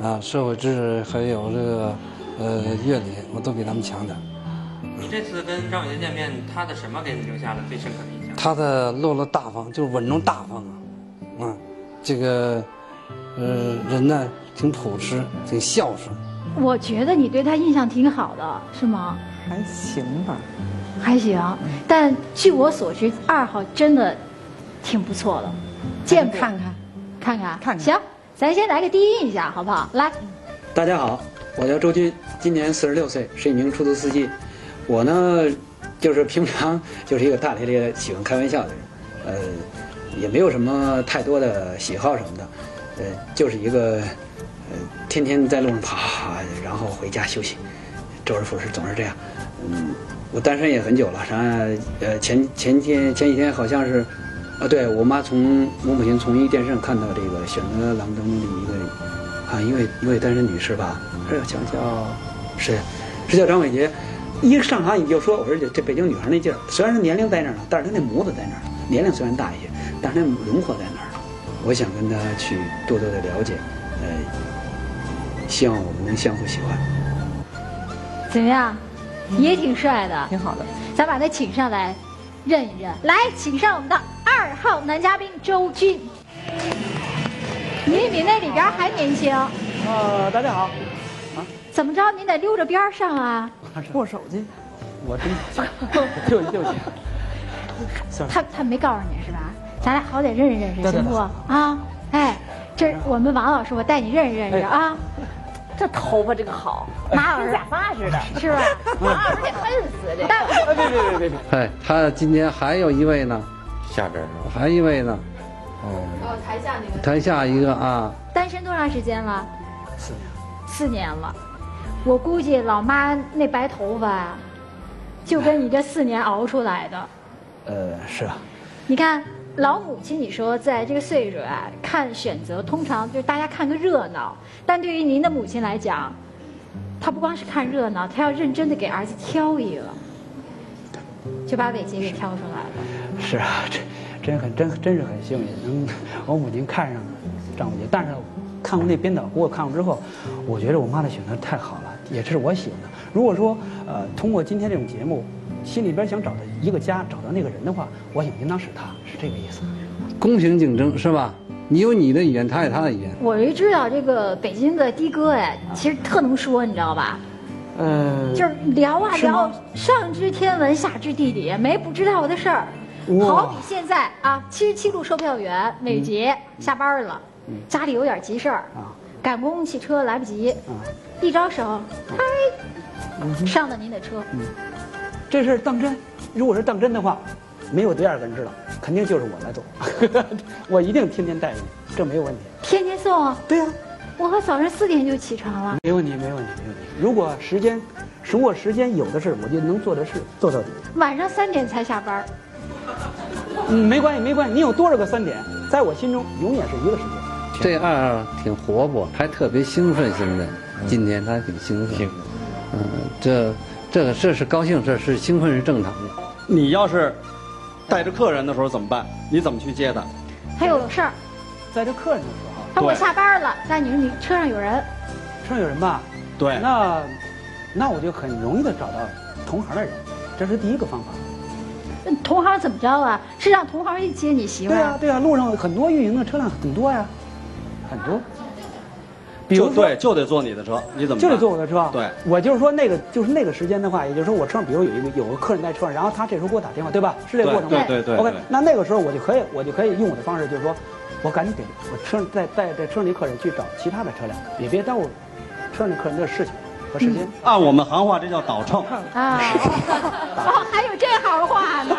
啊，社会知识还有这个呃乐理，我都比他们强点。你这次跟张伟杰见面，他的什么给你留下了最深刻的印象？他的落落大方，就是稳重大方啊，嗯，这个呃人呢挺朴实，挺孝顺。我觉得你对他印象挺好的，是吗？还行吧，还行。但据我所知，二号真的挺不错的，见看看，看看，看看。行，咱先来个第一印象，好不好？来，大家好，我叫周军，今年四十六岁，是一名出租司机。我呢，就是平常就是一个大咧咧、喜欢开玩笑的人，呃，也没有什么太多的喜好什么的，呃，就是一个呃，天天在路上跑，然后回家休息。周而复始，总是这样。嗯，我单身也很久了。啥？呃，前前天前几天好像是，啊，对我妈从我母亲从一电视上看到这个选择郎当中的一个啊，一位一位单身女士吧，是叫叫是是叫张伟杰。一上场你就说，我说这这北京女孩那劲儿，虽然是年龄在那儿呢，但是她那模子在那儿，年龄虽然大一些，但是那轮廓在那儿。我想跟他去多多的了解，呃，希望我们能相互喜欢。怎么样？也挺帅的，挺好的。咱把他请上来，认一认。来，请上我们的二号男嘉宾周俊。您比那里边还年轻。呃，大家好。啊？怎么着？您得溜着边上啊？握手去。我真 对不起，对不起。他他没告诉你是吧？咱俩好歹认识认识，行不？啊，哎，这我们王老师，我带你认识认识啊。这头发这个好，马老师假发似的，是吧？马老师得恨死的。别别别别别！哎，他今天还有一位呢，下边还一位呢，哦。哦，台下那个。台下一个啊。单身多长时间了？四年。四年了，我估计老妈那白头发，就跟你这四年熬出来的。呃，是啊。你看，老母亲，你说在这个岁数啊，看选择通常就是大家看个热闹，但对于您的母亲来讲，她不光是看热闹，她要认真的给儿子挑一个，就把伟杰给挑出来了。是啊，这真很真真是很幸运，能我母亲看上张伟杰。但是看过那编导给我看过之后，我觉得我妈的选择太好了，也是我喜欢的。如果说呃通过今天这种节目，心里边想找到一个家，找到那个人的话，我想应当是他，是这个意思。公平竞争是吧？你有你的语言，他有他的语言。我就知道这个北京的的哥哎，其实特能说，你知道吧？呃，就是聊啊聊，上知天文下知地理，没不知道的事儿。好比现在啊，七十七路售票员美杰下班了，家里有点急事儿，赶公共汽车来不及，一招手，嗨，上了您的车。这事儿当真，如果是当真的话，没有第二个人知道，肯定就是我来做，我一定天天带着你，这没有问题。天天送？对呀，我和早上四点就起床了。没问题，没问题，没问题。如果时间，如果时间有的是，我就能做的事做到底。晚上三点才下班。嗯，没关系，没关系。你有多少个三点，在我心中永远是一个时间。这二二挺活泼，还特别兴奋。现在今天他挺兴奋。嗯，这。这个这是高兴，这是兴奋是正常的。你要是带着客人的时候怎么办？你怎么去接他？他有事儿，带着客人的时候。他我下班了，但你说你车上有人，车上有人吧？对。那那我就很容易的找到同行的人，这是第一个方法。同行怎么着啊？是让同行去接你媳妇儿？对啊对啊，路上很多运营的车辆很多呀，很多。就对，就得坐你的车，你怎么就得坐我的车？对，我就是说那个，就是那个时间的话，也就是说我车上比如有一个有个客人在车上，然后他这时候给我打电话，对吧？是这个过程吗？对对对。OK，那那个时候我就可以，我就可以用我的方式，就是说，我赶紧给我车上带带这车上的客人去找其他的车辆，也别耽误车上的客人的事情和时间。按我们行话，这叫倒秤。啊，哦，还有这行话呢？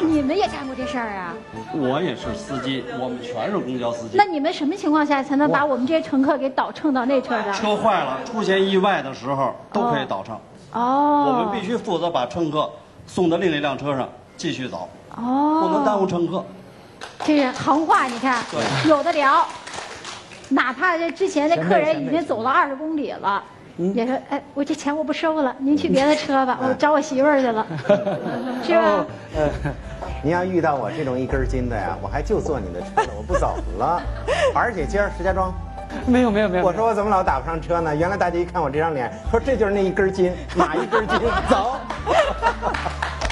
你们也干过这事儿啊？我也是司机，我们全是公交司机。那你们什么情况下才能把我们这些乘客给倒乘到那车上？车坏了，出现意外的时候都可以倒乘。哦。我们必须负责把乘客送到另一辆车上继续走。哦。不能耽误乘客。这是行话，你看，有的聊。哪怕这之前的客人已经走了二十公里了，也说：“哎，我这钱我不收了，您去别的车吧，我找我媳妇儿去了，是吧？”您要遇到我这种一根筋的呀，我还就坐你的车了，我不走了。而且今儿石家庄，没有没有没有。我说我怎么老打不上车呢？原来大家一看我这张脸，说这就是那一根筋，哪一根筋？走。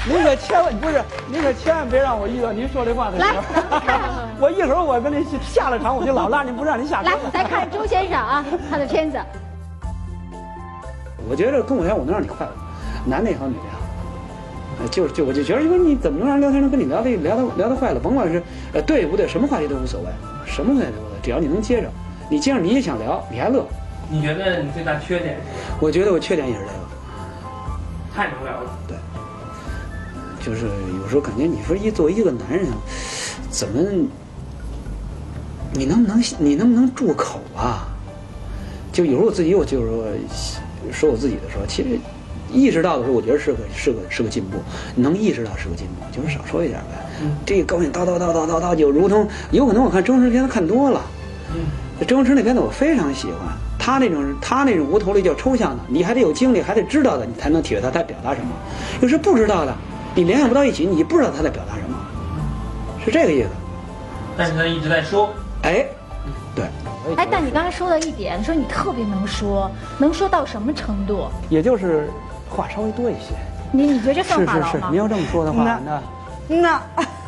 您可千万不是，您可千万别让我遇到您说这话的时候。我一会儿我跟您下了场，我就老拉您不让您下车。来，再看周先生啊，他的片子。我觉得跟我聊，我能让你快乐，男的也好，女的也好。就是就我就觉得，因为你怎么能让聊天能跟你聊的聊的聊的快乐？甭管是呃对不对，什么话题都无所谓，什么话题都无所谓，只要你能接着，你接着你也想聊，你还乐。你觉得你最大缺点？我觉得我缺点也是这个，太能聊了。对，就是有时候感觉你说一作为一个男人，怎么你能不能你能不能住口啊？就有时候我自己，我就是说说我自己的时候，其实。意识到的时候，我觉得是个是个是个进步，能意识到是个进步，就是少说一点呗。这个高兴叨叨叨叨叨叨，就如同有可能我看周星驰片子看多了，周星驰那片子我非常喜欢，他那种他那种无头的叫抽象的，你还得有经历，还得知道的，你才能体会他在表达什么。有时不知道的，你联想不到一起，你不知道他在表达什么，是这个意思。但是他一直在说，哎，对。哎，但你刚才说了一点，说你特别能说，能说到什么程度？也就是。话稍微多一些，你你觉得这算话痨吗？是是是，你要这么说的话，那那，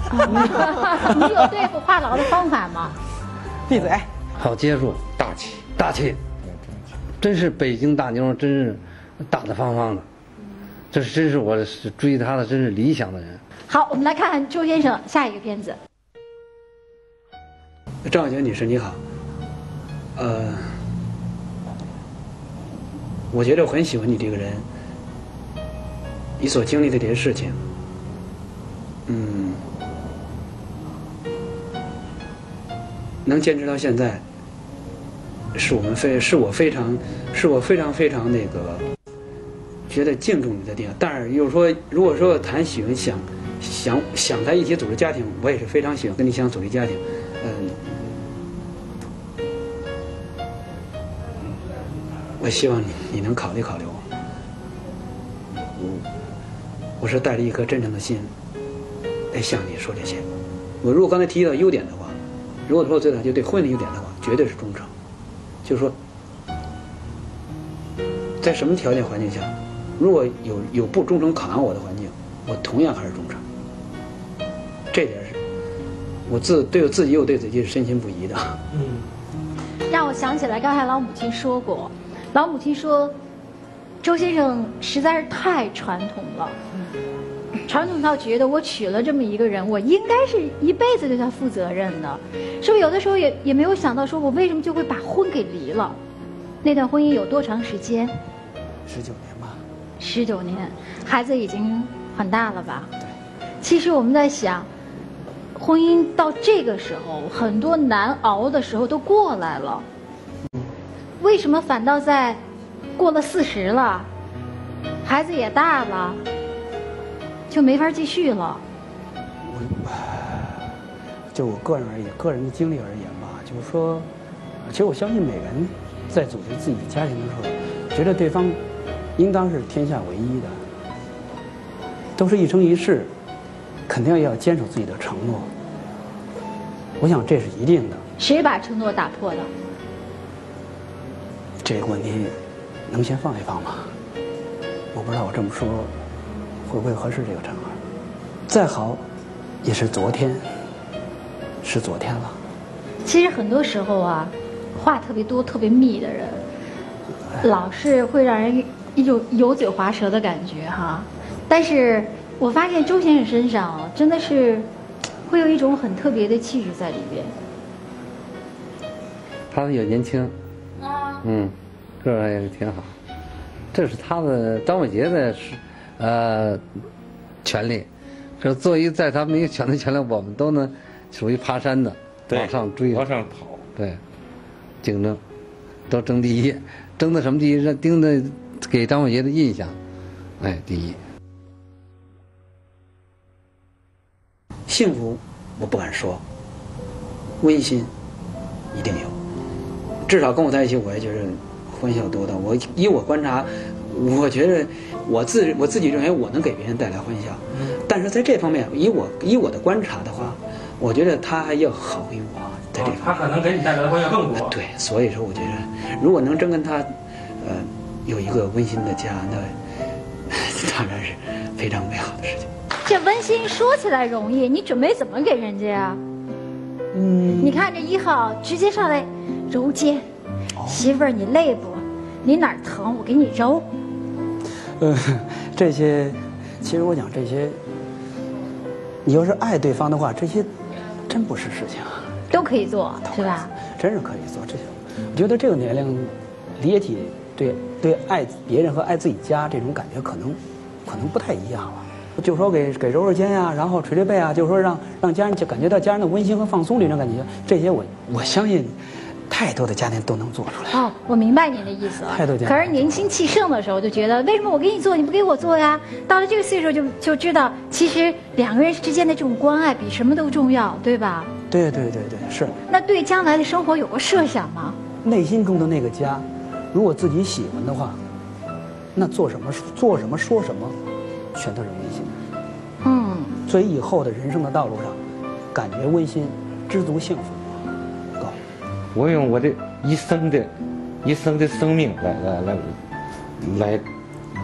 你有对付话痨的方法吗？闭嘴，好接触，大气大气，真是北京大妞，真是大大方方的，这是真是我追她的真是理想的人。好，我们来看看周先生下一个片子。张小杰女士你好，呃，我觉得我很喜欢你这个人。你所经历的这些事情，嗯，能坚持到现在，是我们非是我非常是我非常非常那个觉得敬重你的地方。但是又说，如果说谈喜欢想想想在一起组织家庭，我也是非常喜欢跟你想组织家庭。我希望你你能考虑考虑我。我我是带着一颗真诚的心来向你说这些。我如果刚才提到优点的话，如果说最大就对婚姻的优点的话，绝对是忠诚。就是说，在什么条件环境下，如果有有不忠诚考验我的环境，我同样还是忠诚。这点是，我自对我自己又对自己是深信不疑的。嗯，让我想起来刚才老母亲说过，老母亲说，周先生实在是太传统了，传统到觉得我娶了这么一个人，我应该是一辈子对他负责任的，是不是有的时候也也没有想到，说我为什么就会把婚给离了？那段婚姻有多长时间？十九年吧。十九年，孩子已经很大了吧？对。其实我们在想，婚姻到这个时候，很多难熬的时候都过来了，为什么反倒在过了四十了，孩子也大了？就没法继续了。我，就我个人而言，个人的经历而言吧，就是说，其实我相信每个人在组织自己的家庭的时候，觉得对方应当是天下唯一的，都是一生一世，肯定要坚守自己的承诺。我想这是一定的。谁把承诺打破的？这个问题能先放一放吗？我不知道我这么说。会不会合适这个场合？再好，也是昨天，是昨天了。其实很多时候啊，话特别多、特别密的人，老是会让人一种油嘴滑舌的感觉哈。但是我发现周先生身上真的是会有一种很特别的气质在里边。他也年轻，嗯，个儿也挺好。这是他的张伟杰的是。呃，权利，可作为在他没有权的权利，我们都能属于爬山的，往上追，往上跑，对，竞争，都争第一，争的什么第一？让盯的给张伟杰的印象，哎，第一。幸福我不敢说，温馨一定有，至少跟我在一起，我也觉得欢笑多的。我以我观察，我觉得。我自我自己认为我能给别人带来欢笑，但是在这方面，以我以我的观察的话，我觉得他还要好于我，在这方面。他可能给你带来的欢笑更多。对，所以说我觉得，如果能真跟他，呃，有一个温馨的家，那 当然是非常美好的事情。这温馨说起来容易，你准备怎么给人家呀？嗯，你看这一号直接上来揉肩，媳妇儿你累不？你哪儿疼我给你揉。呃，这些，其实我讲这些，你要是爱对方的话，这些真不是事情，都可以做，是吧？真是可以做这些。我觉得这个年龄，理解起对对爱别人和爱自己家这种感觉，可能可能不太一样了。就说给给揉揉肩呀，然后捶捶背啊，就是说让让家人就感觉到家人的温馨和放松这种感觉，这些我我相信。太多的家庭都能做出来哦，我明白您的意思。太多家庭，可是年轻气盛的时候就觉得，为什么我给你做你不给我做呀？到了这个岁数就就知道，其实两个人之间的这种关爱比什么都重要，对吧？对对对对，是。那对将来的生活有过设想吗？内心中的那个家，如果自己喜欢的话，那做什么做什么说什么，全都是温馨。嗯。所以以后的人生的道路上，感觉温馨，知足幸福。我用我的一生的、一生的生命来来来来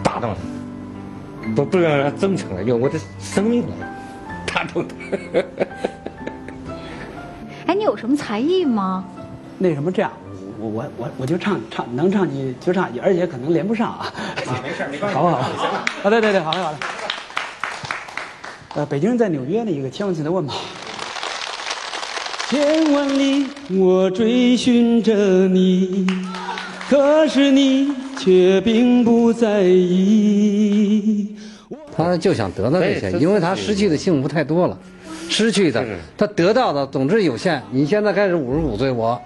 打动他，不不用让真诚了，用我的生命来打动他。哎，你有什么才艺吗？那什么，这样，我我我我就唱唱，能唱你就唱，而且可能连不上啊。啊，没事，没关系。好不好？行了。啊，对对对，好嘞好嘞。呃，北京人在纽约的一个千万次的问吧。千万里，我追寻着你，可是你却并不在意。他就想得到这些，因为他失去的幸福太多了，失去的他得到的总之有限。你现在开始五十五岁，我，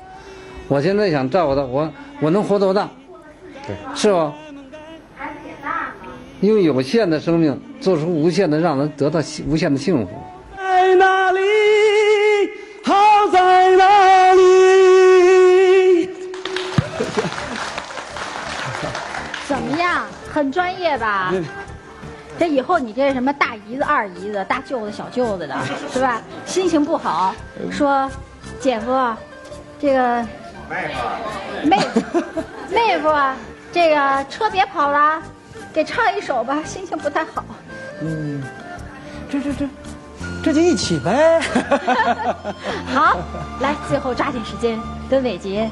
我现在想照顾他，我我能活多大？对，是吧？用有限的生命做出无限的，让人得到无限的幸福。在哪里？好在哪里？怎么样？很专业吧？这以后你这什么大姨子、二姨子、大舅子、小舅子的，是吧？心情不好，说姐夫，这个妹夫，妹夫，这个车别跑了，给唱一首吧，心情不太好。嗯，这这这，这就一起呗。好，来，最后抓紧时间跟伟杰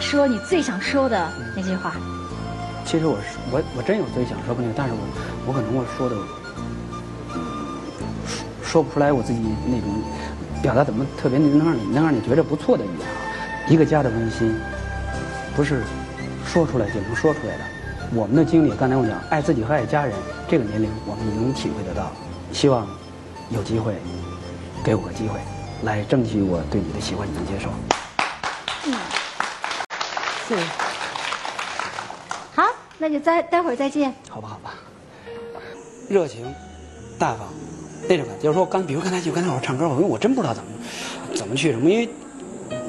说你最想说的那句话。其实我是我我真有最想说的那个，但是我我可能我说的说说不出来我自己那种表达怎么特别能让你能让你觉着不错的语言啊。一个家的温馨不是说出来就能说出来的。我们的经历，刚才我讲爱自己和爱家人，这个年龄我们能体会得到。希望有机会给我个机会，来争取我对你的喜欢，你能接受。嗯，是。好，那就再待会儿再见。好吧，好吧。热情、大方那种感觉，就是说刚，比如刚才就刚才我唱歌，我我真不知道怎么怎么去什么，因为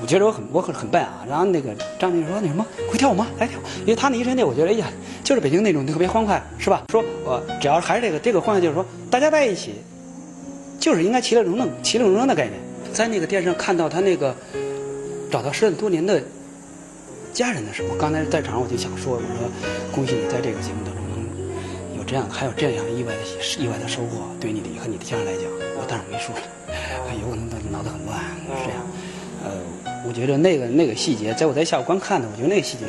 我觉得我很我很很笨啊。然后那个张明说那什么会跳舞吗？来跳，因为他那一身那，我觉得哎呀，就是北京那种特别欢快，是吧？说我只要还是这个这个欢快，就是说大家在一起，就是应该其乐融融，其乐融融的概念。在那个电视上看到他那个找到失散多年的家人的时候，刚才在场上我就想说，我说恭喜你在这个节目当中能有这样还有这样意外的意外的收获，对你的和你的家人来讲，我当然没说了，有可能他脑子很乱，是这样。呃，我觉得那个那个细节，在我在下午观看的，我觉得那个细节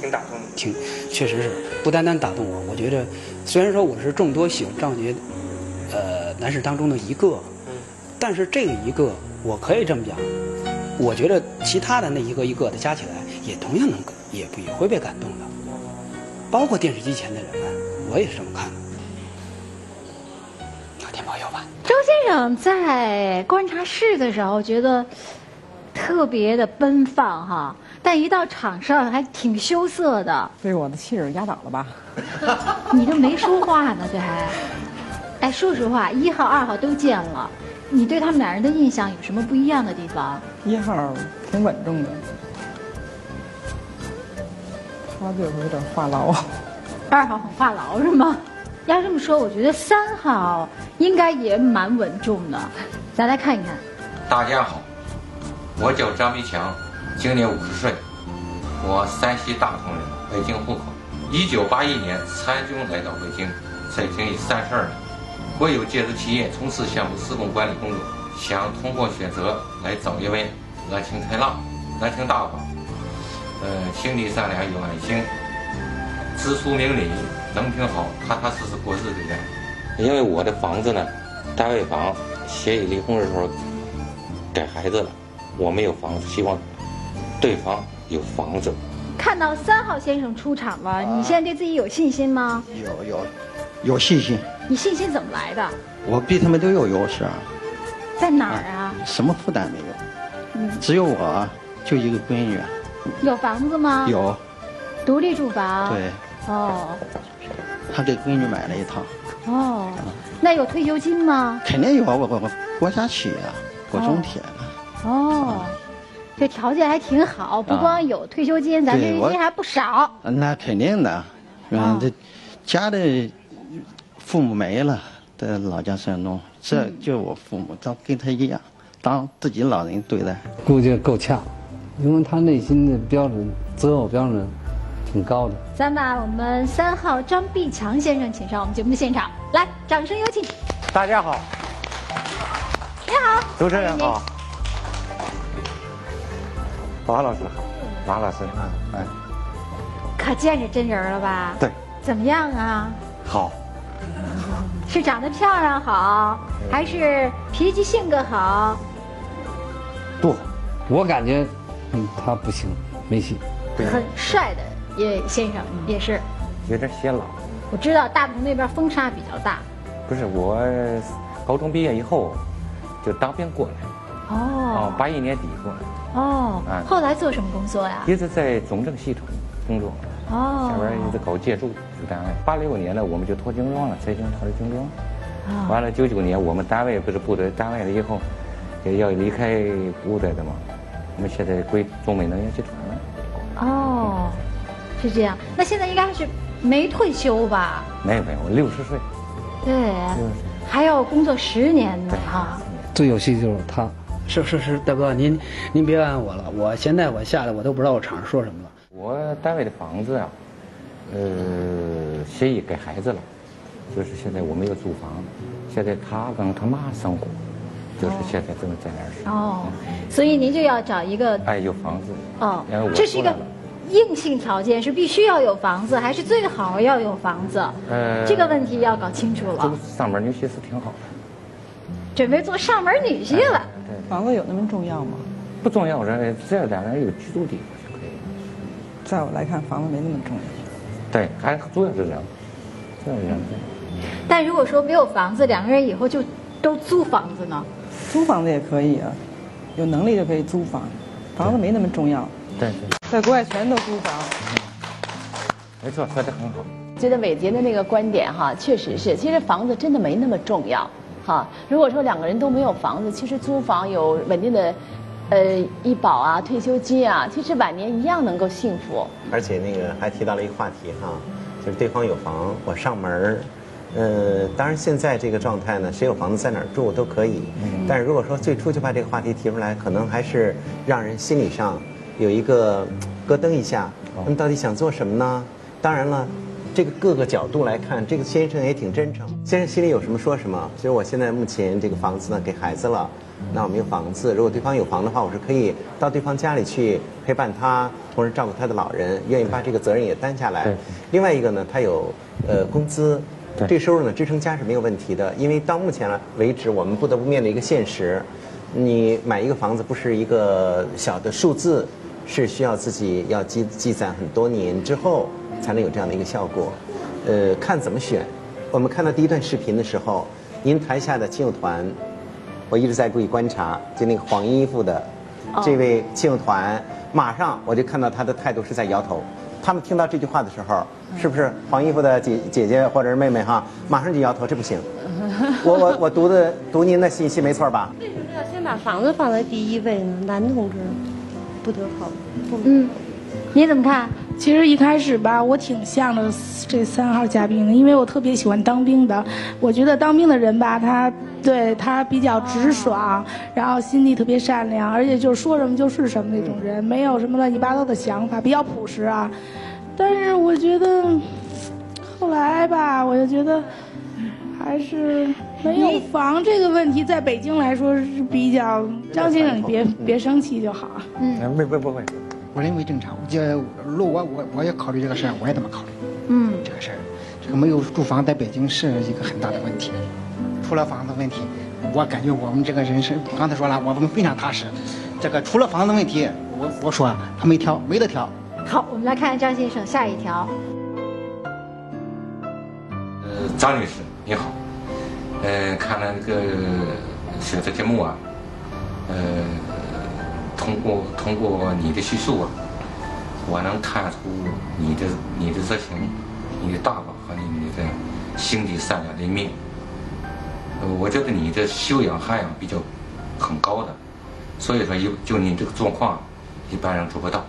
挺打动的，挺确实是不单单打动我。我觉得虽然说我是众多喜欢张杰呃男士当中的一个，但是这个一个我可以这么讲，我觉得其他的那一个一个的加起来，也同样能也不也会被感动的，包括电视机前的人们，我也是这么看的。老天保佑吧。周先生在观察室的时候，觉得特别的奔放哈，但一到场上还挺羞涩的。被我的气质压倒了吧？你这没说话呢，这还。哎，说实话，一号、二号都见了，你对他们俩人的印象有什么不一样的地方？一号挺稳重的，他就是有点话痨。二号很话痨是吗？要这么说，我觉得三号应该也蛮稳重的。咱来看一看。大家好，我叫张必强，今年五十岁，我山西大同人，北京户口。一九八一年参军来到北京，在京已三十二年。国有建筑企业从事项目施工管理工作，想通过选择来找一位热情开朗、热情大方、呃心地善良有爱心、知书明理、人品好、踏踏实实过日子的人。因为我的房子呢，单位房协议离婚的时候给孩子了，我没有房子，希望对方有房子。看到三号先生出场了，你现在对自己有信心吗？有有有信心。你信心怎么来的？我比他们都有优势啊。在哪儿啊？什么负担没有？嗯，只有我就一个闺女。有房子吗？有。独立住房。对。哦。他给闺女买了一套。哦。那有退休金吗？肯定有，我我我国家企业，国中铁的。哦。这条件还挺好，不光有退休金，咱退休金还不少。那肯定的，嗯，这家里父母没了，在老家山东，这就我父母，都跟他一样，当自己老人对待。估计够呛，因为他内心的标准择偶标准挺高的。咱把我们三号张必强先生请上我们节目的现场，来，掌声有请。大家好。你好。主持人好。马老师好，马老师，嗯，哎，可见着真人了吧？对，怎么样啊？好，是长得漂亮好，还是脾气性格好？不，我感觉，嗯，他不行，没戏。很帅的叶先生也是，有点显老。我知道大同那边风沙比较大。不是我，高中毕业以后就当兵过来。哦。哦，八一年底过来。哦，后来做什么工作呀？一直在总政系统工作。哦下边一直搞建筑这个单位。八六年呢，我们就脱精装了，财经脱离精装。啊完了，九九年我们单位不是部队单位了以后，也要离开部队的嘛。我们现在归中美能源集团了。哦，是这样。那现在应该是没退休吧？没有没有，我六十岁。对，还要工作十年呢哈。最有戏就是他。是是是，大哥，您您别安我了，我现在我下来我都不知道我场上说什么了。我单位的房子啊，呃，协议给孩子了，就是现在我没有租房，现在他跟他妈生活，就是现在正在那儿生。哦，所以您就要找一个哎，有房子。哦然后我，这是一个硬性条件，是必须要有房子，还是最好要有房子？呃这个问题要搞清楚了。上门女婿是挺好的，准备做上门女婿了。对房子有那么重要吗？不重要，人只要两个人有居住地。在我来看，房子没那么重要。对，还主要是人，主要是人。但如果说没有房子，两个人以后就都租房子呢？租房子也可以啊，有能力就可以租房，房子没那么重要。对对，在国外全都租房。没错，说的很好。觉得伟杰的那个观点哈，确实是，其实房子真的没那么重要哈。如果说两个人都没有房子，其实租房有稳定的，呃，医保啊、退休金啊，其实晚年一样能够幸福。而且那个还提到了一个话题哈，就是对方有房，我上门儿。呃，当然现在这个状态呢，谁有房子在哪儿住都可以。但是如果说最初就把这个话题提出来，可能还是让人心理上有一个咯噔一下。那么到底想做什么呢？当然了，这个各个角度来看，这个先生也挺真诚。先生心里有什么说什么。其实我现在目前这个房子呢给孩子了，那我没有房子。如果对方有房的话，我是可以到对方家里去陪伴他，同时照顾他的老人，愿意把这个责任也担下来对。另外一个呢，他有呃工资，对这收入呢支撑家是没有问题的。因为到目前为止，我们不得不面对一个现实，你买一个房子不是一个小的数字，是需要自己要积积攒很多年之后才能有这样的一个效果。呃，看怎么选。我们看到第一段视频的时候，您台下的亲友团，我一直在注意观察，就那个黄衣服的哦这位亲友团，马上我就看到他的态度是在摇头。他们听到这句话的时候，是不是黄衣服的姐姐姐或者是妹妹哈，马上就摇头，这不行。我我我读的读您的信息没错吧？为什么要先把房子放在第一位呢？男同志不得好，不嗯，你怎么看？其实一开始吧，我挺向着这三号嘉宾的，因为我特别喜欢当兵的。我觉得当兵的人吧，他对他比较直爽，然后心地特别善良，而且就是说什么就是什么那种人，没有什么乱七八糟的想法，比较朴实啊。但是我觉得后来吧，我就觉得还是没有房这个问题，在北京来说是比较。张先生，你别别生气就好。嗯，不不不会。我认为正常。我这如我我我也考虑这个事儿，我也这么考虑。嗯，这个事儿，这个没有住房在北京是一个很大的问题。除了房子问题，我感觉我们这个人是刚才说了，我们非常踏实。这个除了房子问题，我我说他没挑，没得挑。好，我们来看看张先生下一条。呃，张女士你好，呃，看了这个选择节目啊，呃，通过通过你的叙述啊，我能看出你的你的热情、你的大方和你的心地善良的一面。我觉得你的修养涵养比较很高的，所以说有就你这个状况，一般人做不到，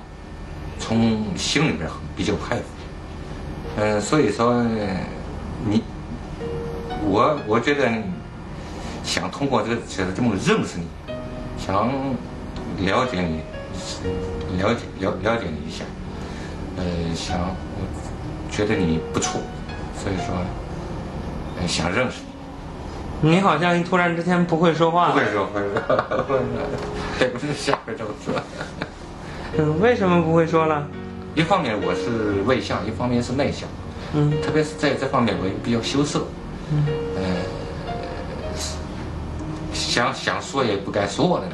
从心里边比较佩服。嗯、所以说你，我我觉得想通过这个选择节目认识你，想了解你，了解了了解你一下，呃，想我觉得你不错，所以说呃想认识你。你好像突然之间不会说话。不会说，不会说，对，不是下边这么说。嗯，为什么不会说了？一方面我是外向，一方面是内向。嗯，特别是在这方面我也比较羞涩。嗯，呃，想想说也不敢说的。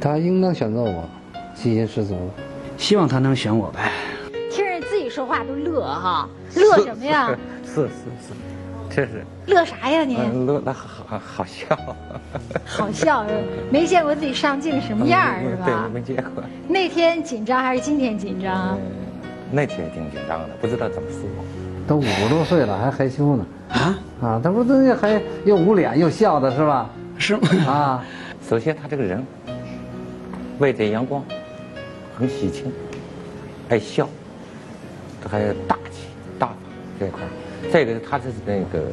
他应当选择我，信心十足。希望他能选我呗。听着自己说话都乐哈，乐什么呀？是是是，确实。乐啥呀你？嗯，乐那好好好笑。好笑，没见过自己上镜什么样儿是对，没见过。那天紧张还是今天紧张？那天挺紧张的，不知道怎么说。都五十多岁了还害羞呢。啊啊，他不这还又捂脸又笑的是吧？是吗？啊，首先他这个人外在阳光，很喜庆，爱笑，他还有大气大方这一块儿。再一个，他是那个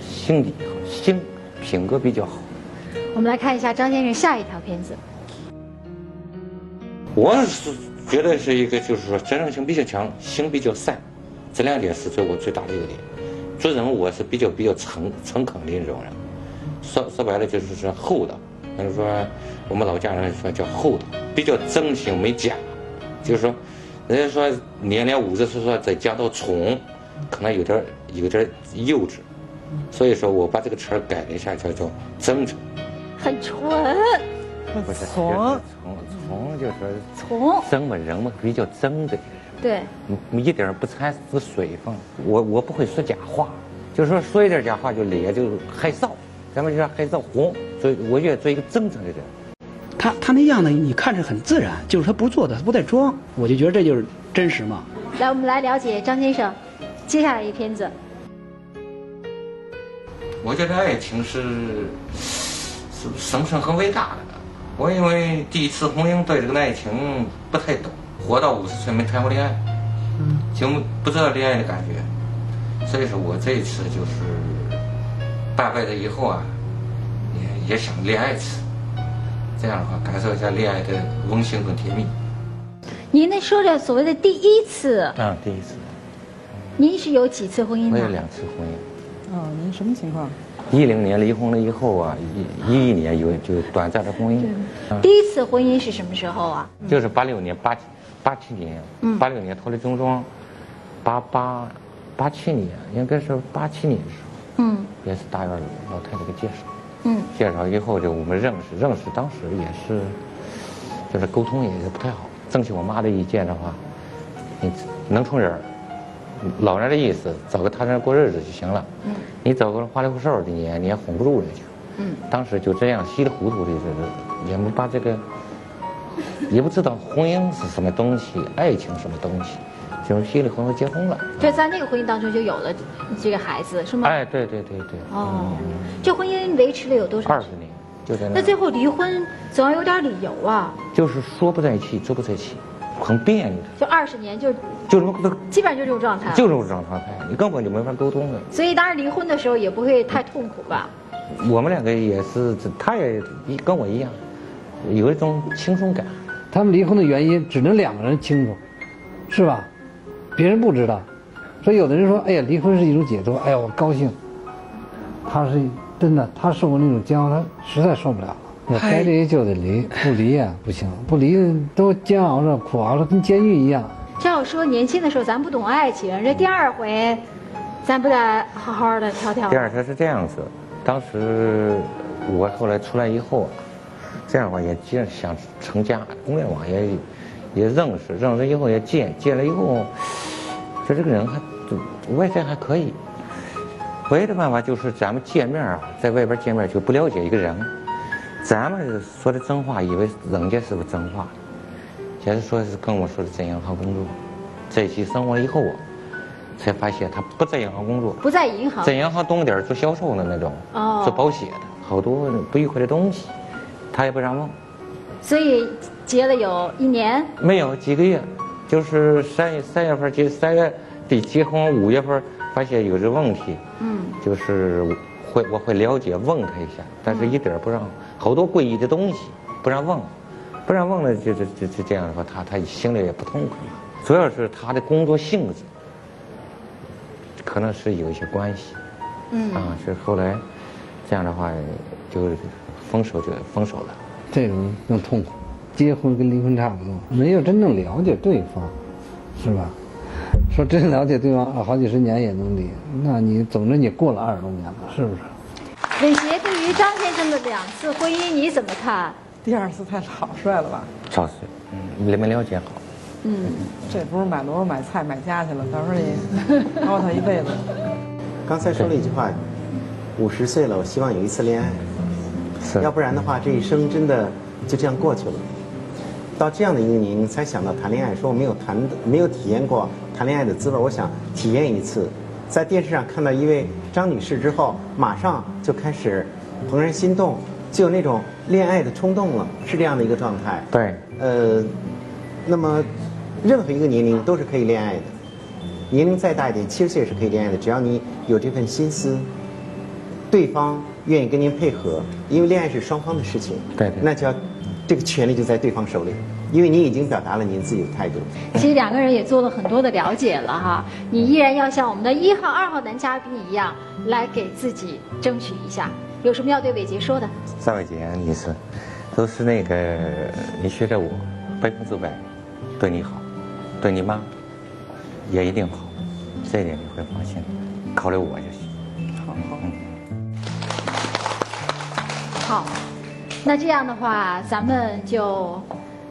心理心品格比较好。我们来看一下张先生下一条片子。我是觉得是一个，就是说责任心比较强，心比较善，这两点是对我最大的一个点。做人我是比较比较诚诚恳的那种人，说说白了就是说厚道，比如说我们老家人说叫厚道，比较真心没假，就是说人家说年年五十岁说再加到宠，可能有点有点幼稚，所以说我把这个词儿改了一下，叫做真诚。很纯，不是从从从就是从真 嘛人嘛比较真的，对，嗯一点不掺死水分。我我不会说假话，就是说说一点假话就脸就害臊，咱们就说害臊红。所以我愿意做一个真诚的人。他他那样呢，你看着很自然，就是他不做的，他不带装，我就觉得这就是真实嘛。来，我们来了解张先生接下来一片子。我觉得爱情是是神圣和伟大的。我因为第一次婚姻对这个爱情不太懂，活到五十岁没谈过恋爱，嗯就不知道恋爱的感觉。所以说我这一次就是大概的以后啊，也也想恋爱一次，这样的话感受一下恋爱的温馨和甜蜜。您那说的所谓的第一次，啊，第一次，您是有几次婚姻我有？两次婚姻。哦，您什么情况？一零年离婚了以后啊，一一一年有就短暂的婚姻，啊第一次婚姻是什么时候啊？就是八六年八七八七年，嗯八六年脱离中装，八八八七年应该是八七年的时候，嗯也是大院老太太给介绍，嗯介绍以后就我们认识，认识当时也是，就是沟通也是不太好。征求我妈的意见的话，你能成人，老人的意思，找个他人过日子就行了。嗯你找个花里胡哨的，你你也哄不住人家。嗯当时就这样稀里糊涂的，就是也没把这个，也不知道婚姻是什么东西，爱情什么东西，就是稀里糊涂结婚了。就在那个婚姻当中就有了这个孩子，是吗？哎，对对对对，哦，这婚姻维持了有多少二？十年就在那那最后离婚总要有点理由啊，就是说不在一起，做不在一起，很别扭的，就二十年就就这么基本上就这种状态。就这种状态，你根本就没法沟通的。所以当时离婚的时候也不会太痛苦吧？我们两个也是，他也跟我一样，有一种轻松感。他们离婚的原因只能两个人清楚，是吧？别人不知道。所以有的人说：“哎呀，离婚是一种解脱。”哎呀，我高兴。他是真的，他受过那种煎熬，他实在受不了了。要该离就得离，不离呀、不行，不离都煎熬着、苦熬着，跟监狱一样。这要说年轻的时候咱不懂爱情，这第二回，咱不得好好的挑挑第？二回是这样子，当时我后来出来以后啊，这样的话也接想成家，公联网也也认识，认识以后也见，见了以后，说这个人还外在还可以。唯一的办法就是咱们见面啊，在外边见面就不了解一个人，咱们说的真话，以为人家是个真话，假如说是跟我说的在银行工作，在一起生活以后啊，才发现他不在银行工作，不在银行。在银行东点做销售的那种，哦。做保险的，好多不愉快的东西，他也不让问。所以结了有一年，没有几个月，就是三月三月份结三月底结婚，五月份发现有这问题，嗯，就是会我会了解问他一下，但是一点儿不让，好多诡异的东西不让问，不让问了就是就就这样的话，他他心里也不痛快嘛。主要是他的工作性质，可能是有一些关系。嗯啊，是后来这样的话就分手就分手了。这种更痛苦。结婚跟离婚差不多，没有真正了解对方，是吧？说真了解对方啊，好几十年也能离，那你总之你过了二十多年了，是不是？伟杰对于张先生的两次婚姻你怎么看？第二次太草率了吧？草率，嗯，没没了解好。嗯，这不是买萝卜买菜买家去了，到时候你熬他一辈子。刚才说了一句话，五十岁了，我希望有一次恋爱，要不然的话，这一生真的就这样过去了。到这样的一个年龄才想到谈恋爱，说我没有谈没有体验过谈恋爱的滋味，我想体验一次。在电视上看到一位张女士之后，马上就开始怦然心动，就有那种恋爱的冲动了，是这样的一个状态。对，呃，那么任何一个年龄都是可以恋爱的，年龄再大一点，七十岁也是可以恋爱的，只要你有这份心思，对方愿意跟您配合，因为恋爱是双方的事情。对对那就要这个权利就在对方手里，因为您已经表达了您自己的态度。其实两个人也做了很多的了解了哈，你依然要像我们的一号、二号男嘉宾一样，来给自己争取一下。有什么要对伟杰说的？三伟杰女士，都是那个你学着我，百分之百对你好，对你妈也一定好，这一点你会放心，考虑我就行。好，好，那这样的话，咱们就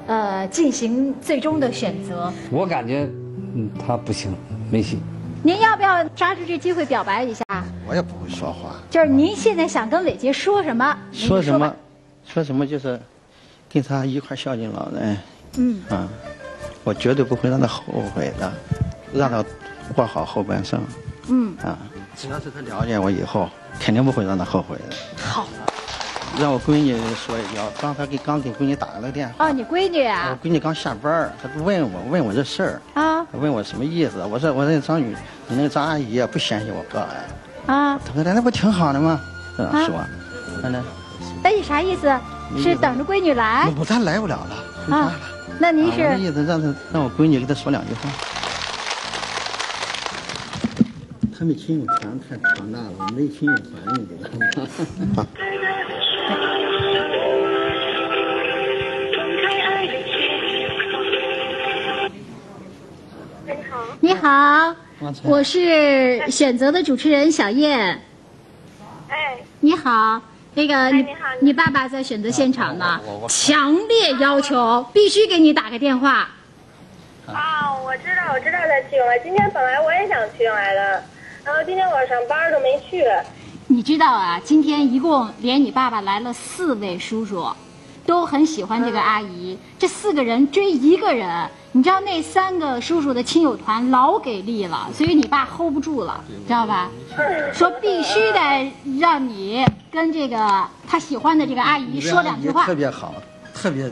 呃进行最终的选择。我感觉，嗯，他不行，没戏。您要不要抓住这机会表白一下？我也不会说话，就是您现在想跟伟杰说什么？说什么，说什么就是跟他一块孝敬老人。嗯啊，我绝对不会让他后悔的，让他过好后半生嗯，啊。只要是他了解我以后，肯定不会让他后悔的。好。让我闺女说一句，刚才给刚给闺女打了个电话，哦，你闺女啊我啊？闺女刚下班儿，她问我问我这事儿，啊问我什么意思？我说我说张宇，你那个张阿姨啊不嫌弃我哥呀？啊，她说那不挺好的吗？这样啊说，那那你，啥意思？是等着闺女来我她来不了了。啊？那您是我的意思让她让我闺女给她说两句话。他们亲友团太强大了，我没亲友团，你知道 好，我是选择的主持人小燕。哎，你好，那个你你好你爸爸在选择现场呢，强烈要求必须给你打个电话。啊，我知道，我知道他去了。今天本来我也想去来的，然后今天我上班都没去。你知道啊，今天一共连你爸爸来了四位叔叔，都很喜欢这个阿姨。这四个人追一个人，你知道那三个叔叔的亲友团老给力了，所以你爸 hold 不住了，知道吧？说必须得让你跟这个他喜欢的这个阿姨说两句话特。别好，特别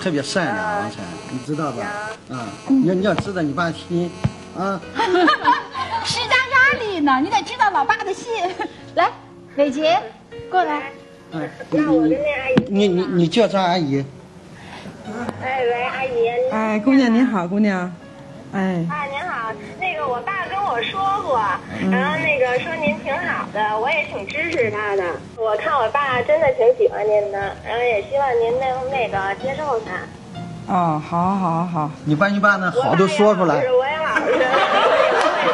特别善良，王晨你知道吧？啊，你要你要知道你爸心啊。施加压力呢，你得知道老爸的心。来，伟杰，过来。哎，你你你你你叫张阿姨，哎，喂，阿姨。哎，姑娘您好，姑娘，哎，啊，您好，那个我爸跟我说过，嗯然后那个说您挺好的，我也挺支持他的。我看我爸真的挺喜欢您的，然后也希望您能那个接受他。哦，好，好，好，你把你爸那好都说出来是。我也老实，我也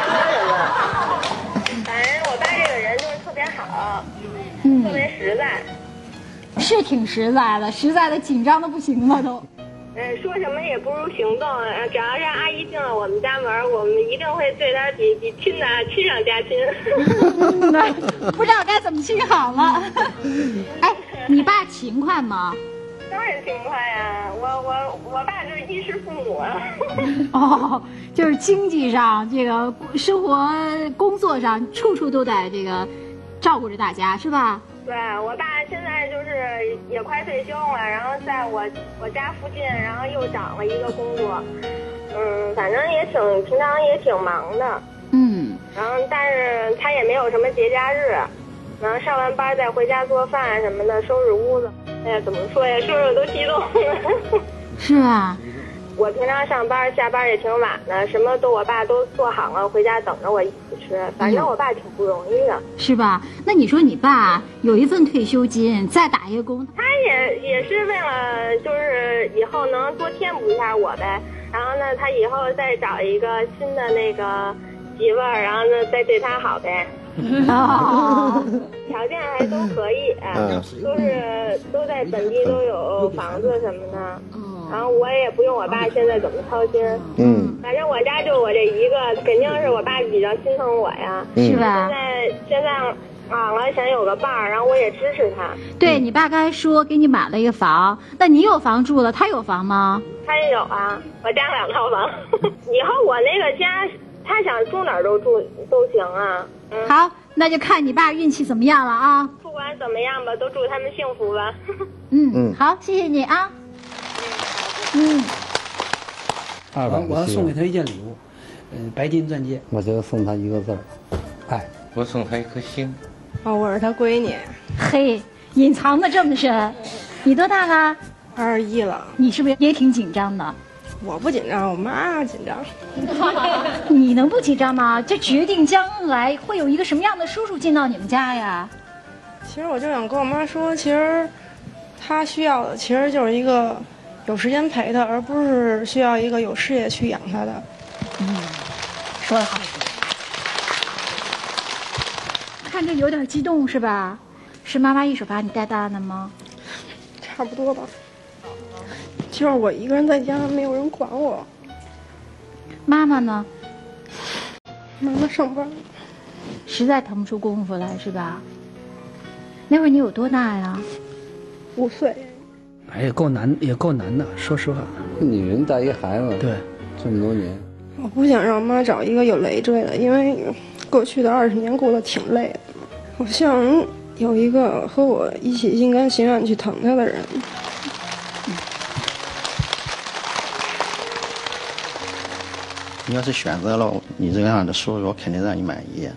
说什么。反正我爸这个人就是特别好，嗯特别实在。是挺实在的，实在的紧张的不行了都。嗯，说什么也不如行动。呃只要让阿姨进了我们家门，我们一定会对她比比亲的亲上加亲。不知道该怎么亲好了。哎，你爸勤快吗？当然勤快呀，我我我爸就是衣食父母啊。哦，就是经济上、这个生活、工作上，处处都得这个照顾着大家，是吧？对我爸现在就是也快退休了，然后在我我家附近，然后又找了一个工作，嗯，反正也挺平常也挺忙的，嗯，然后但是他也没有什么节假日，然后上完班再回家做饭什么的，收拾屋子，哎呀，怎么说呀，说着都激动了。是吧？我平常上班下班也挺晚的，什么都我爸都做好了，回家等着我反正我爸挺不容易的，是吧？那你说你爸有一份退休金，再打一个工，他也也是为了就是以后能多填补一下我呗。然后呢，他以后再找一个新的那个媳妇儿，然后呢再对他好呗。哦，条件还都可以，嗯都是都在本地都有房子什么的。然后我也不用我爸现在怎么操心。嗯反正我家就我这一个，肯定是我爸比较心疼我呀。嗯是吧现在现在啊，我还想有个伴儿，然后我也支持他。对你爸刚才说给你买了一个房，那你有房住了，他有房吗？他也有啊，我家两套房。以后我那个家，他想住哪儿都住都行啊。嗯，好，那就看你爸运气怎么样了啊。不管怎么样吧，都祝他们幸福吧。嗯嗯好，谢谢你啊。嗯，二百我要送给他一件礼物，嗯，白金钻戒。我就送他一个字儿，爱。我送他一颗心。哦，我是他闺女，嘿，隐藏的这么深，你多大了？二十一了。你是不是也挺紧张的？我不紧张，我妈紧张。你能不紧张吗？这决定将来会有一个什么样的叔叔进到你们家呀？其实我就想跟我妈说，其实她需要的其实就是一个有时间陪她，而不是需要一个有事业去养她的。嗯，说得好。看着有点激动是吧？是妈妈一手把你带大的吗？差不多吧。就是我一个人在家，没有人管我。妈妈呢？妈妈上班，实在腾不出功夫来是吧？那会儿你有多大呀？五岁。哎，也够难，也够难的。说实话，女人带一孩子，对，这么多年，我不想让妈找一个有累赘的，因为过去的二十年过得挺累的。我希望有一个和我一起心甘情愿去疼她的人。你要是选择了你这样的叔叔，我肯定让你满意。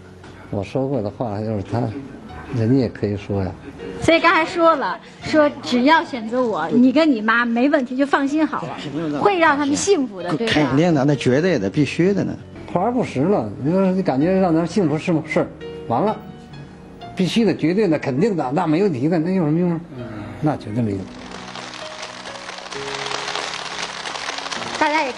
我说过的话就是他，人家也可以说呀。所以刚才说了，说只要选择我，你跟你妈没问题，就放心好了，会让他们幸福的，对吧？肯定的，那绝对的，必须的呢。华而不实了，你说你感觉让咱幸福是吗？是，完了，必须的，绝对的，肯定的，那没问题的，那有什么用啊？那绝对没用。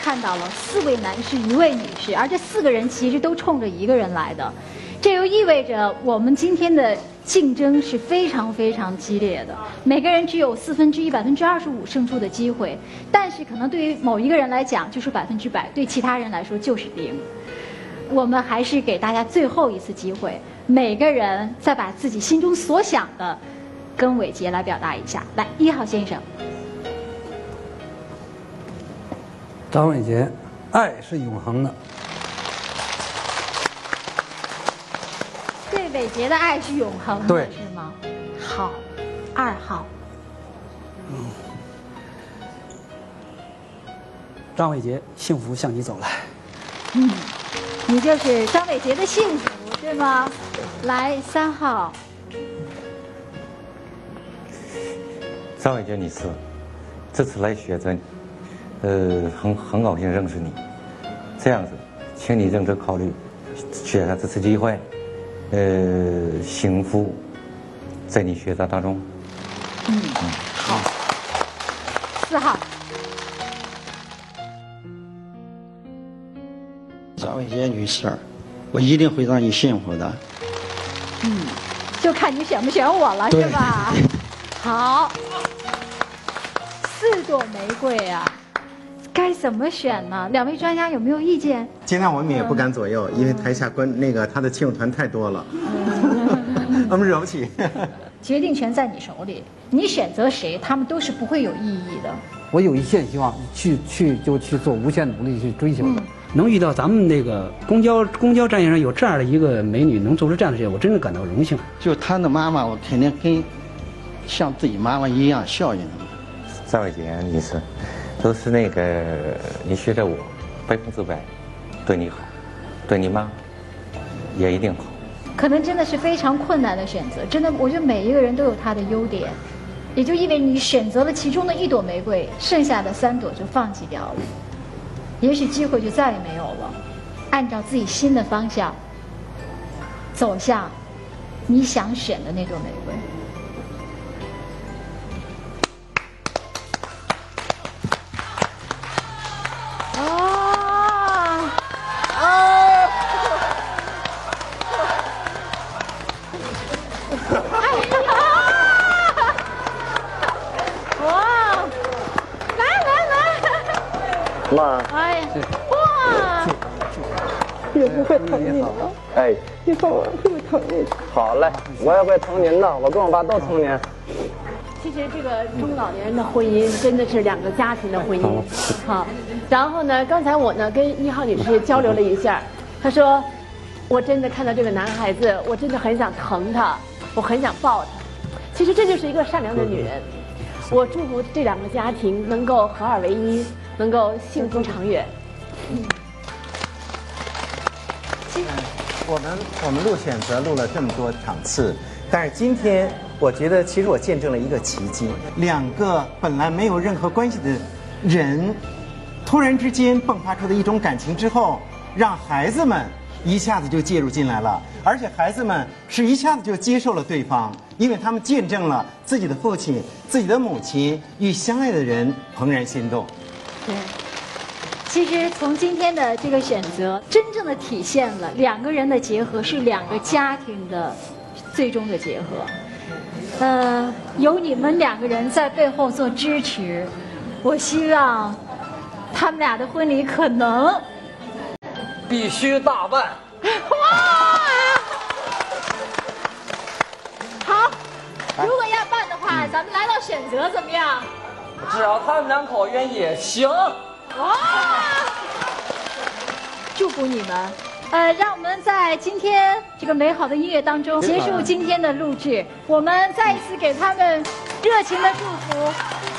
看到了，四位男士，一位女士，而这四个人其实都冲着一个人来的，这又意味着我们今天的竞争是非常非常激烈的，每个人只有四分之一、百分之二十五胜出的机会，但是可能对于某一个人来讲就是百分之百，对其他人来说就是零。我们还是给大家最后一次机会，每个人再把自己心中所想的跟伟杰来表达一下。来，一号先生。张伟杰，爱是永恒的。对伟杰的爱是永恒的，对是吗？好，二号。嗯张伟杰，幸福向你走来。嗯，你就是张伟杰的幸福，对吗？来，三号。张伟杰女士，这次来学着，呃，很很高兴认识你。这样子，请你认真考虑，选择这次机会，呃，幸福在你选择当中。嗯，好。四号。张伟杰女士，我一定会让你幸福的。嗯，就看你选不选我了，是吧？好，四朵玫瑰啊，该怎么选呢？两位专家有没有意见？今天我们也不敢左右，因为台下观那个他的亲友团太多了，我们惹不起。决定权在你手里，你选择谁，他们都是不会有异议的。我有一线希望，去去就去做无限努力去追求的。能遇到咱们那个公交公交站上有这样的一个美女，能做出这样的事情，我真的感到荣幸。就她的妈妈，我肯定跟像自己妈妈一样孝敬她。张伟杰女士，都是那个你学着我，百分之百对你好，对你妈也一定好。可能真的是非常困难的选择，真的，我觉得每一个人都有他的优点，也就意味你选择了其中的一朵玫瑰，剩下的三朵就放弃掉了，也许机会就再也没有了。按照自己新的方向，走向你想选的那朵玫瑰。你了，哎，以后我会疼你的。好嘞，我也会疼您的，我跟我爸都疼您。其实这个中老年人的婚姻真的是两个家庭的婚姻。好，然后呢，刚才我呢跟一号女士交流了一下，她说，我真的看到这个男孩子，我真的很想疼他，我很想抱他。其实这就是一个善良的女人。我祝福这两个家庭能够合二为一，能够幸福长远。我们我们录选择录了这么多场次，但是今天我觉得其实我见证了一个奇迹：两个本来没有任何关系的人，突然之间迸发出的一种感情之后，让孩子们一下子就介入进来了，而且孩子们是一下子就接受了对方，因为他们见证了自己的父亲、自己的母亲与相爱的人怦然心动。对。其实从今天的这个选择，真正的体现了两个人的结合是两个家庭的最终的结合。呃，有你们两个人在背后做支持，我希望他们俩的婚礼可能必须大办。哇！好，如果要办的话，咱们来到选择怎么样？只要他们两口愿意，行。哇！祝福你们，呃，让我们在今天这个美好的音乐当中结束今天的录制。我们再一次给他们热情的祝福。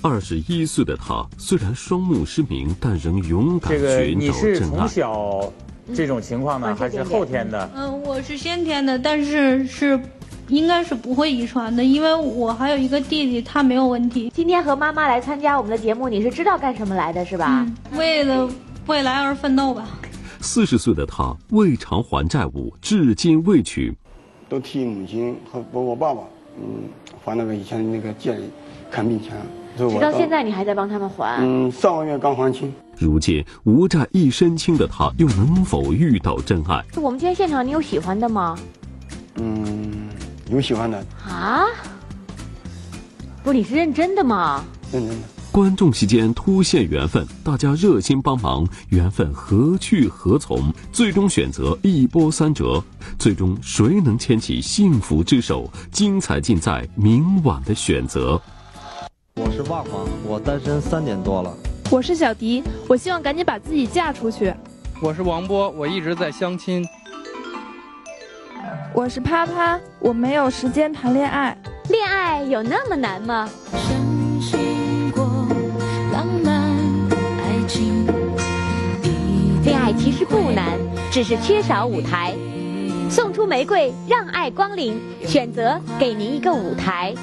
二十一岁的他虽然双目失明，但仍勇敢这个寻找你是。从小这种情况呢，还是后天的？嗯，我是先天的，但是是应该是不会遗传的，因为我还有一个弟弟，他没有问题。今天和妈妈来参加我们的节目，你是知道干什么来的是吧？为了未来而奋斗吧。四十岁的他未偿还债务，至今未娶。都替母亲和包括爸爸，嗯，还那个以前那个借的看病钱。直到现在你还在帮他们还？嗯，上个月刚还清。如今无债一身轻的他，又能否遇到真爱？我们今天现场，你有喜欢的吗？嗯，有喜欢的。啊？不，你是认真的吗？认真的。观众席间突现缘分，大家热心帮忙，缘分何去何从？最终选择一波三折，最终谁能牵起幸福之手？精彩尽在明晚的选择。我是旺旺，我单身三年多了。我是小迪，我希望赶紧把自己嫁出去。我是王波，我一直在相亲。我是啪啪，我没有时间谈恋爱。恋爱有那么难吗？浪漫爱情恋爱其实不难，只是缺少舞台。送出玫瑰，让爱光临，选择给您一个舞台。